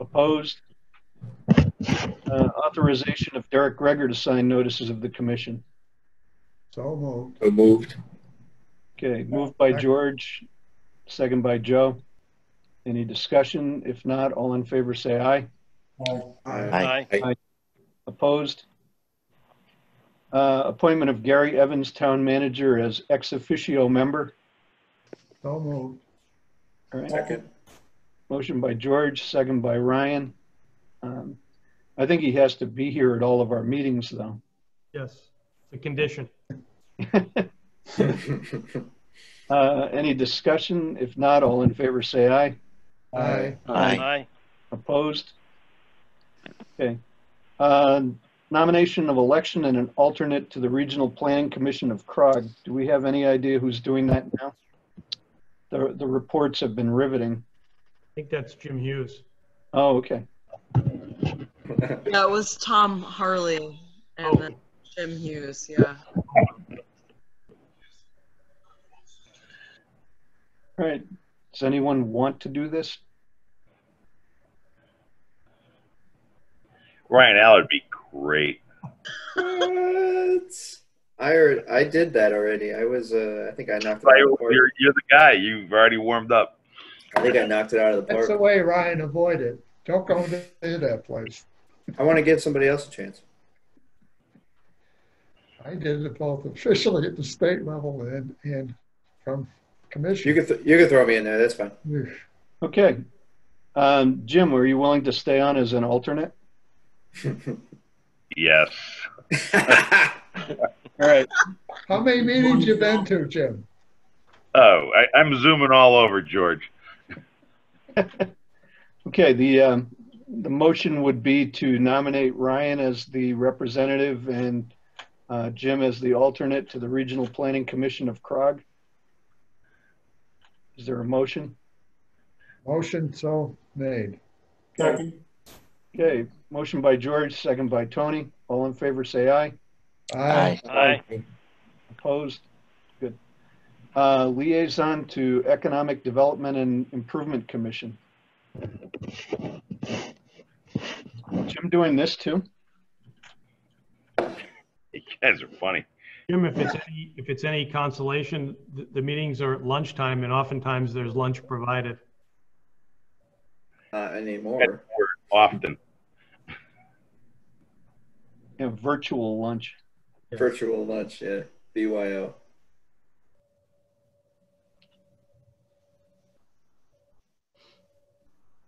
Opposed? Uh, Authorization of Derek Greger to sign notices of the commission. So moved. So moved. Okay, moved by George, second by Joe. Any discussion? If not, all in favor say aye. aye. Aye. Aye. Opposed? Uh, Appointment of Gary Evans, Town Manager, as ex officio member. So moved. All right. Second. Motion by George, second by Ryan. Um, I think he has to be here at all of our meetings, though. Yes, it's a condition. <laughs> Uh, Any discussion? If not, all in favor say aye. Aye. Aye. Opposed? Okay. Uh, Nomination of election and an alternate to the Regional Planning Commission of CROG. Do we have any idea who's doing that now? The, the reports have been riveting. I think that's Jim Hughes. Oh, okay. <laughs> Yeah, it was Tom Harley and then oh. Jim Hughes, yeah. All right. Does anyone want to do this? Ryan Allard would be great. What? I heard, I did that already. I was, uh, I think I knocked it out of the park. You're, you're the guy. You've already warmed up. I think I knocked it out of the park. That's the park. way Ryan avoided. Don't go to that place. I want to give somebody else a chance. I did it both officially at the state level and, and from commission. You could, th- you could throw me in there. That's fine. Okay. Um, Jim, were you willing to stay on as an alternate? Yes. <laughs> All right. How many meetings you been to, Jim? Oh, I, I'm zooming all over George. <laughs> Okay, the, um, the motion would be to nominate Ryan as the representative and uh, Jim as the alternate to the Regional Planning Commission of CROG. Is there a motion? Motion so made. Second. Okay, motion by George, second by Tony. All in favor, say aye. Aye. Aye. Opposed? Good. Uh, Liaison to Economic Development and Improvement Commission. Jim doing this too? You guys are funny. Jim, if it's any, if it's any consolation, the, the meetings are at lunchtime and oftentimes there's lunch provided. Not anymore. Often. Yeah, virtual lunch. Virtual lunch, yeah. BYO.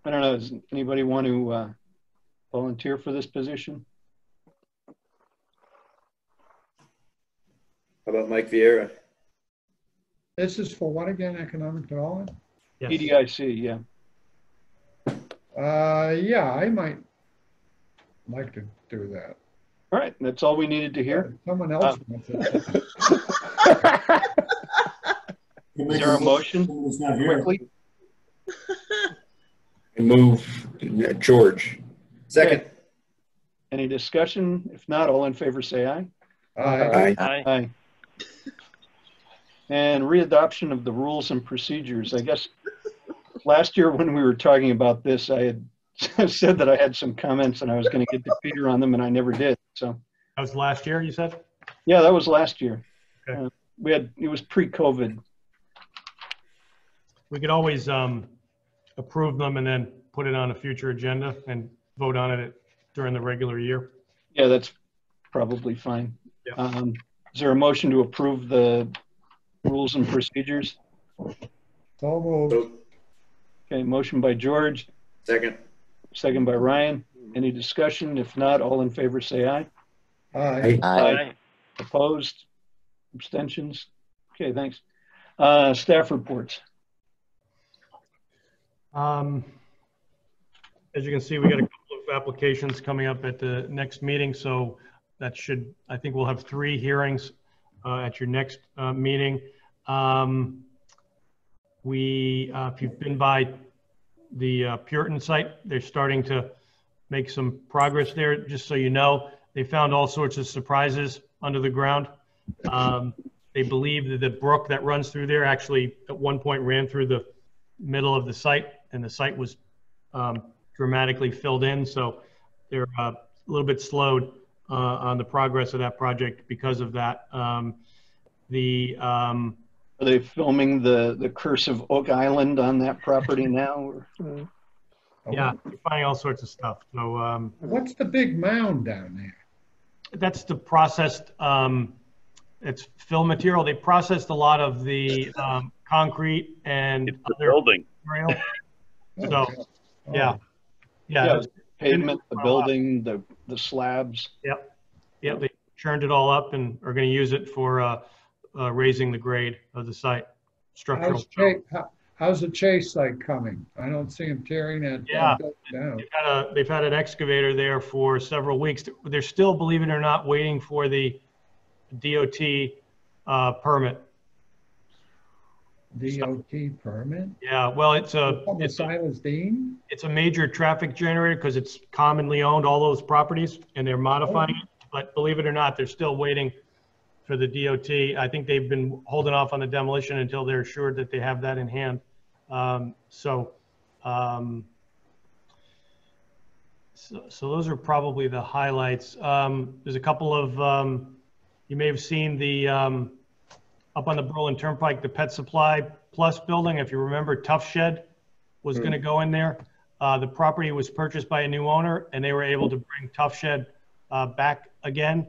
I don't know, does anybody want to uh, volunteer for this position? How about Mike Vieira? This is for what again, economic development? Yes. EDIC, yeah. Uh, yeah, I might like to do that. All right, that's all we needed to hear. Someone else Uh, wants it. <laughs> Is there a motion He's not here. quickly? Move, George. Second. Okay. Any discussion? If not, all in favor say aye. Aye. Aye. Aye. And readoption of the rules and procedures. I guess last year when we were talking about this, I had <laughs> said that I had some comments and I was going to get to Peter on them and I never did. So, That was last year, you said? yeah, that was last year. Okay. Uh, We had, it was pre-COVID. We could always um, approve them and then put it on a future agenda and vote on it during the regular year. Yeah, that's probably fine. Yeah. Um, Is there a motion to approve the rules and procedures? So moved. Okay, motion by George, Second. Second by Ryan. Any discussion? If not, all in favor say aye. Aye. Aye. Opposed? Abstentions? Okay, thanks. Uh, Staff reports. Um, As you can see, we got a couple of applications coming up at the next meeting, so that should, I think we'll have three hearings uh, at your next uh, meeting. Um, We, uh, if you've been by the uh, Puritan site, they're starting to make some progress there. Just so you know, they found all sorts of surprises under the ground. Um, They believe that the brook that runs through there actually at one point ran through the middle of the site, and the site was um, dramatically filled in. So they're uh, a little bit slowed uh, on the progress of that project because of that. Um, The, um, Are they filming the, the curse of Oak Island on that property <laughs> now? or- yeah, you're finding all sorts of stuff. So um, What's the big mound down there? that's the processed, um, it's fill material. They processed a lot of the um, concrete and The other building. material. <laughs> So, yeah, Yeah, yeah. Pavement, the building, the, the slabs. Yep, yep, they churned it all up and are going to use it for uh, uh, raising the grade of the site, structural. How's Chase, how- how's the Chase site coming? I don't see him tearing that Yeah. down. They've had a, they've had an excavator there for several weeks. They're still, believe it or not, waiting for the DOT uh, permit. DOT permit? Yeah, well, it's a, it's Silas Deane? it's a major traffic generator because it's commonly owned, all those properties, and they're modifying it. But believe it or not, they're still waiting for the DOT. I think they've been holding off on the demolition until they're assured that they have that in hand. Um, So, um, so, so those are probably the highlights. Um, There's a couple of, um, you may have seen the, um, up on the Berlin Turnpike, the Pet Supply Plus building, if you remember, Tuff Shed was going to go in there. Uh, The property was purchased by a new owner, and they were able to bring Tuff Shed uh, back again.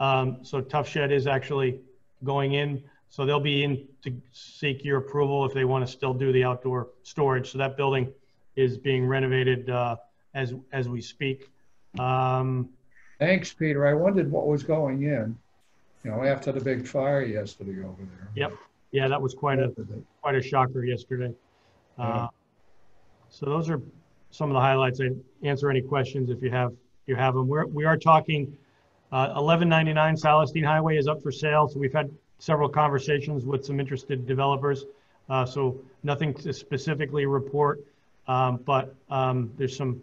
Um, So Tuff Shed is actually going in, so they'll be in to seek your approval if they want to still do the outdoor storage. So that building is being renovated uh, as, as we speak. Um, Thanks, Peter. I wondered what was going in, you know, after the big fire yesterday over there. Yep, yeah, that was quite a, quite a shocker yesterday. Uh, So those are some of the highlights. I answer any questions if you have, you have them. We're, we are talking, 1199 Silas Deane Highway is up for sale, so we've had several conversations with some interested developers. Uh, So nothing to specifically report, um, but um, there's some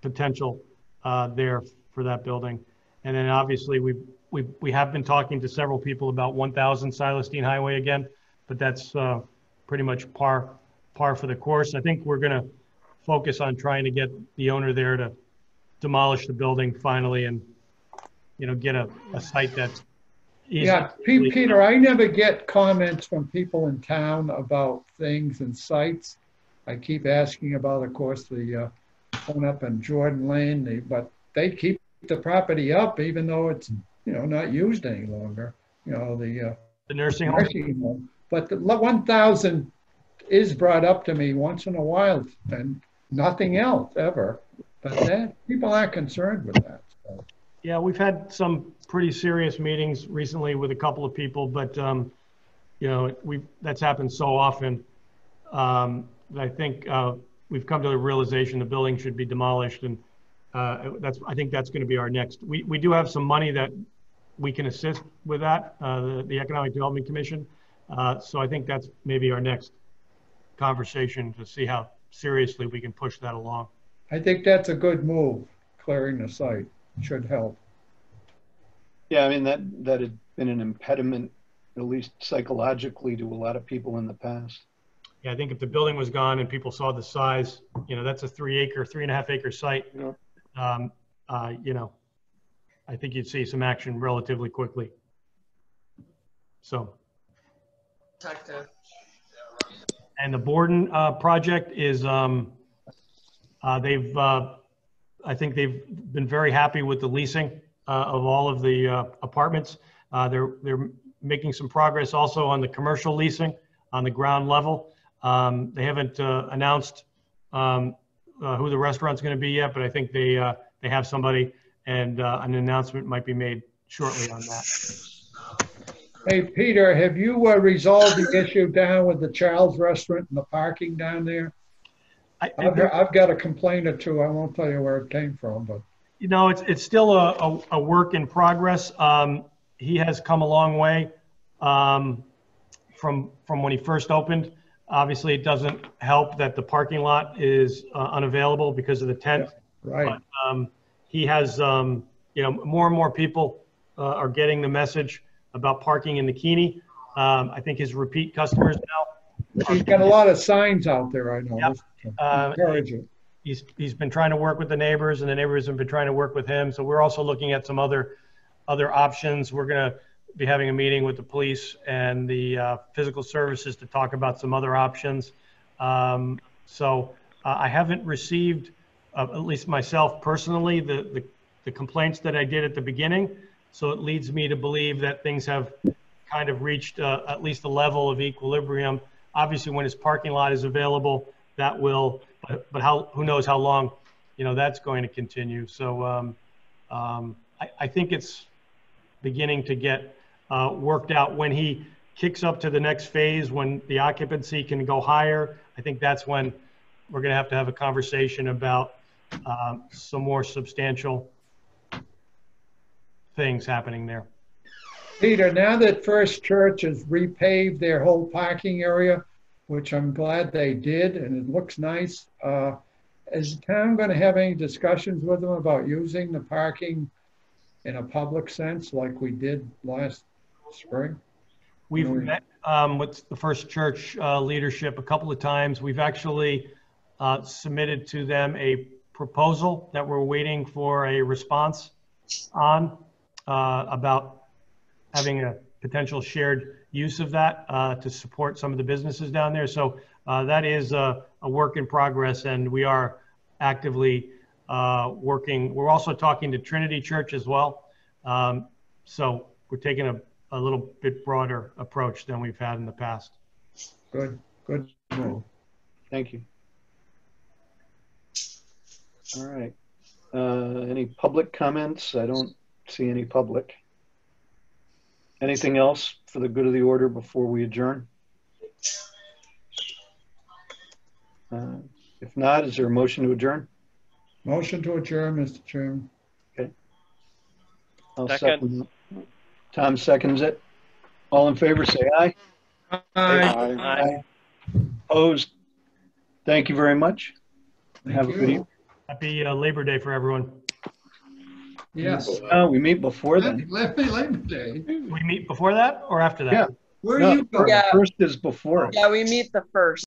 potential uh, there for that building. And then obviously, we, we, we have been talking to several people about 1000 Silas Deane Highway again, but that's uh, pretty much par, par for the course. I think we're going to focus on trying to get the owner there to demolish the building finally and, you know, get a, a site that's easy. Yeah, Pe- Peter, I never get comments from people in town about things and sites. I keep asking about, of course, the uh, one up in Jordan Lane, the- but they keep the property up even though it's, you know, not used any longer, you know, the uh, The nursing home. nursing home. But the one thousand is brought up to me once in a while and nothing else ever. But that, people aren't concerned with that. so. Yeah, we've had some pretty serious meetings recently with a couple of people, but, um, you know, we, that's happened so often. Um, that I think, uh, we've come to the realization the building should be demolished and, uh, that's, I think that's gonna be our next. We, we do have some money that we can assist with that, uh, the, the Economic Development Commission. Uh, so I think that's maybe our next conversation to see how seriously we can push that along. I think that's a good move, clearing the site, should help. Yeah, I mean, that, that had been an impediment, at least psychologically, to a lot of people in the past. Yeah, I think if the building was gone and people saw the size, you know, that's a three acre, three and a half acre site. Um, uh, you know, I think you'd see some action relatively quickly. So, and the Borden, uh, project is, um, uh, they've, uh, I think they've been very happy with the leasing, uh, of all of the, uh, apartments. Uh, they're, they're making some progress also on the commercial leasing on the ground level. Um, they haven't, uh, announced, um, uh, who the restaurant's going to be yet, but I think they, they have somebody and, an announcement might be made shortly on that. Hey, Peter, have you uh, resolved the issue down with the Charles Restaurant and the parking down there? I, I've, I've got a complaint or two. I won't tell you where it came from, but You know, it's, it's still a, a, a work in progress. Um, he has come a long way, um, from, from when he first opened. Obviously, it doesn't help that the parking lot is uh, unavailable because of the tent. right. But, um, he has, um, you know, more and more people, uh, are getting the message about parking in the Keeney. Um, I think his repeat customers now. He's got a lot of signs out there, I know. Uh, Encouraging. He's, he's been trying to work with the neighbors and the neighbors have been trying to work with him. So we're also looking at some other, other options. We're going to be having a meeting with the police and the uh, physical services to talk about some other options. Um, so uh, I haven't received, uh, at least myself personally, the, the, the complaints that I did at the beginning. So it leads me to believe that things have kind of reached uh, at least a level of equilibrium. Obviously, when his parking lot is available, that will, but, but how, who knows how long, you know, that's going to continue. So um, um, I, I think it's beginning to get uh, worked out. When he kicks up to the next phase, when the occupancy can go higher, I think that's when we're going to have to have a conversation about um, some more substantial things happening there. Peter, now that First Church has repaved their whole parking area, which I'm glad they did, and it looks nice, uh, is the town going to have any discussions with them about using the parking in a public sense like we did last spring? We've met um, with the First Church uh, leadership a couple of times. We've actually uh, submitted to them a proposal that we're waiting for a response on uh, about having a potential shared use of that uh, to support some of the businesses down there. So uh, that is a, a work in progress, and we are actively uh, working. We're also talking to Trinity Church as well. Um, so we're taking a, a little bit broader approach than we've had in the past. Good, good move. Thank you. All right. Uh, any public comments? I don't see any public. Anything else for the good of the order before we adjourn? Uh, If not, is there a motion to adjourn? Motion to adjourn, Mr. Chairman. I'll Second. Tom seconds it. All in favor, say aye. Aye. Aye. Opposed? Thank you very much. Have a good evening. Happy uh, Labor Day for everyone. Yes. Oh, we meet before then. Happy Labor Day. We meet before that or after that? Yeah. Where No, are you going? Yeah. First is before. Yeah, we meet the first.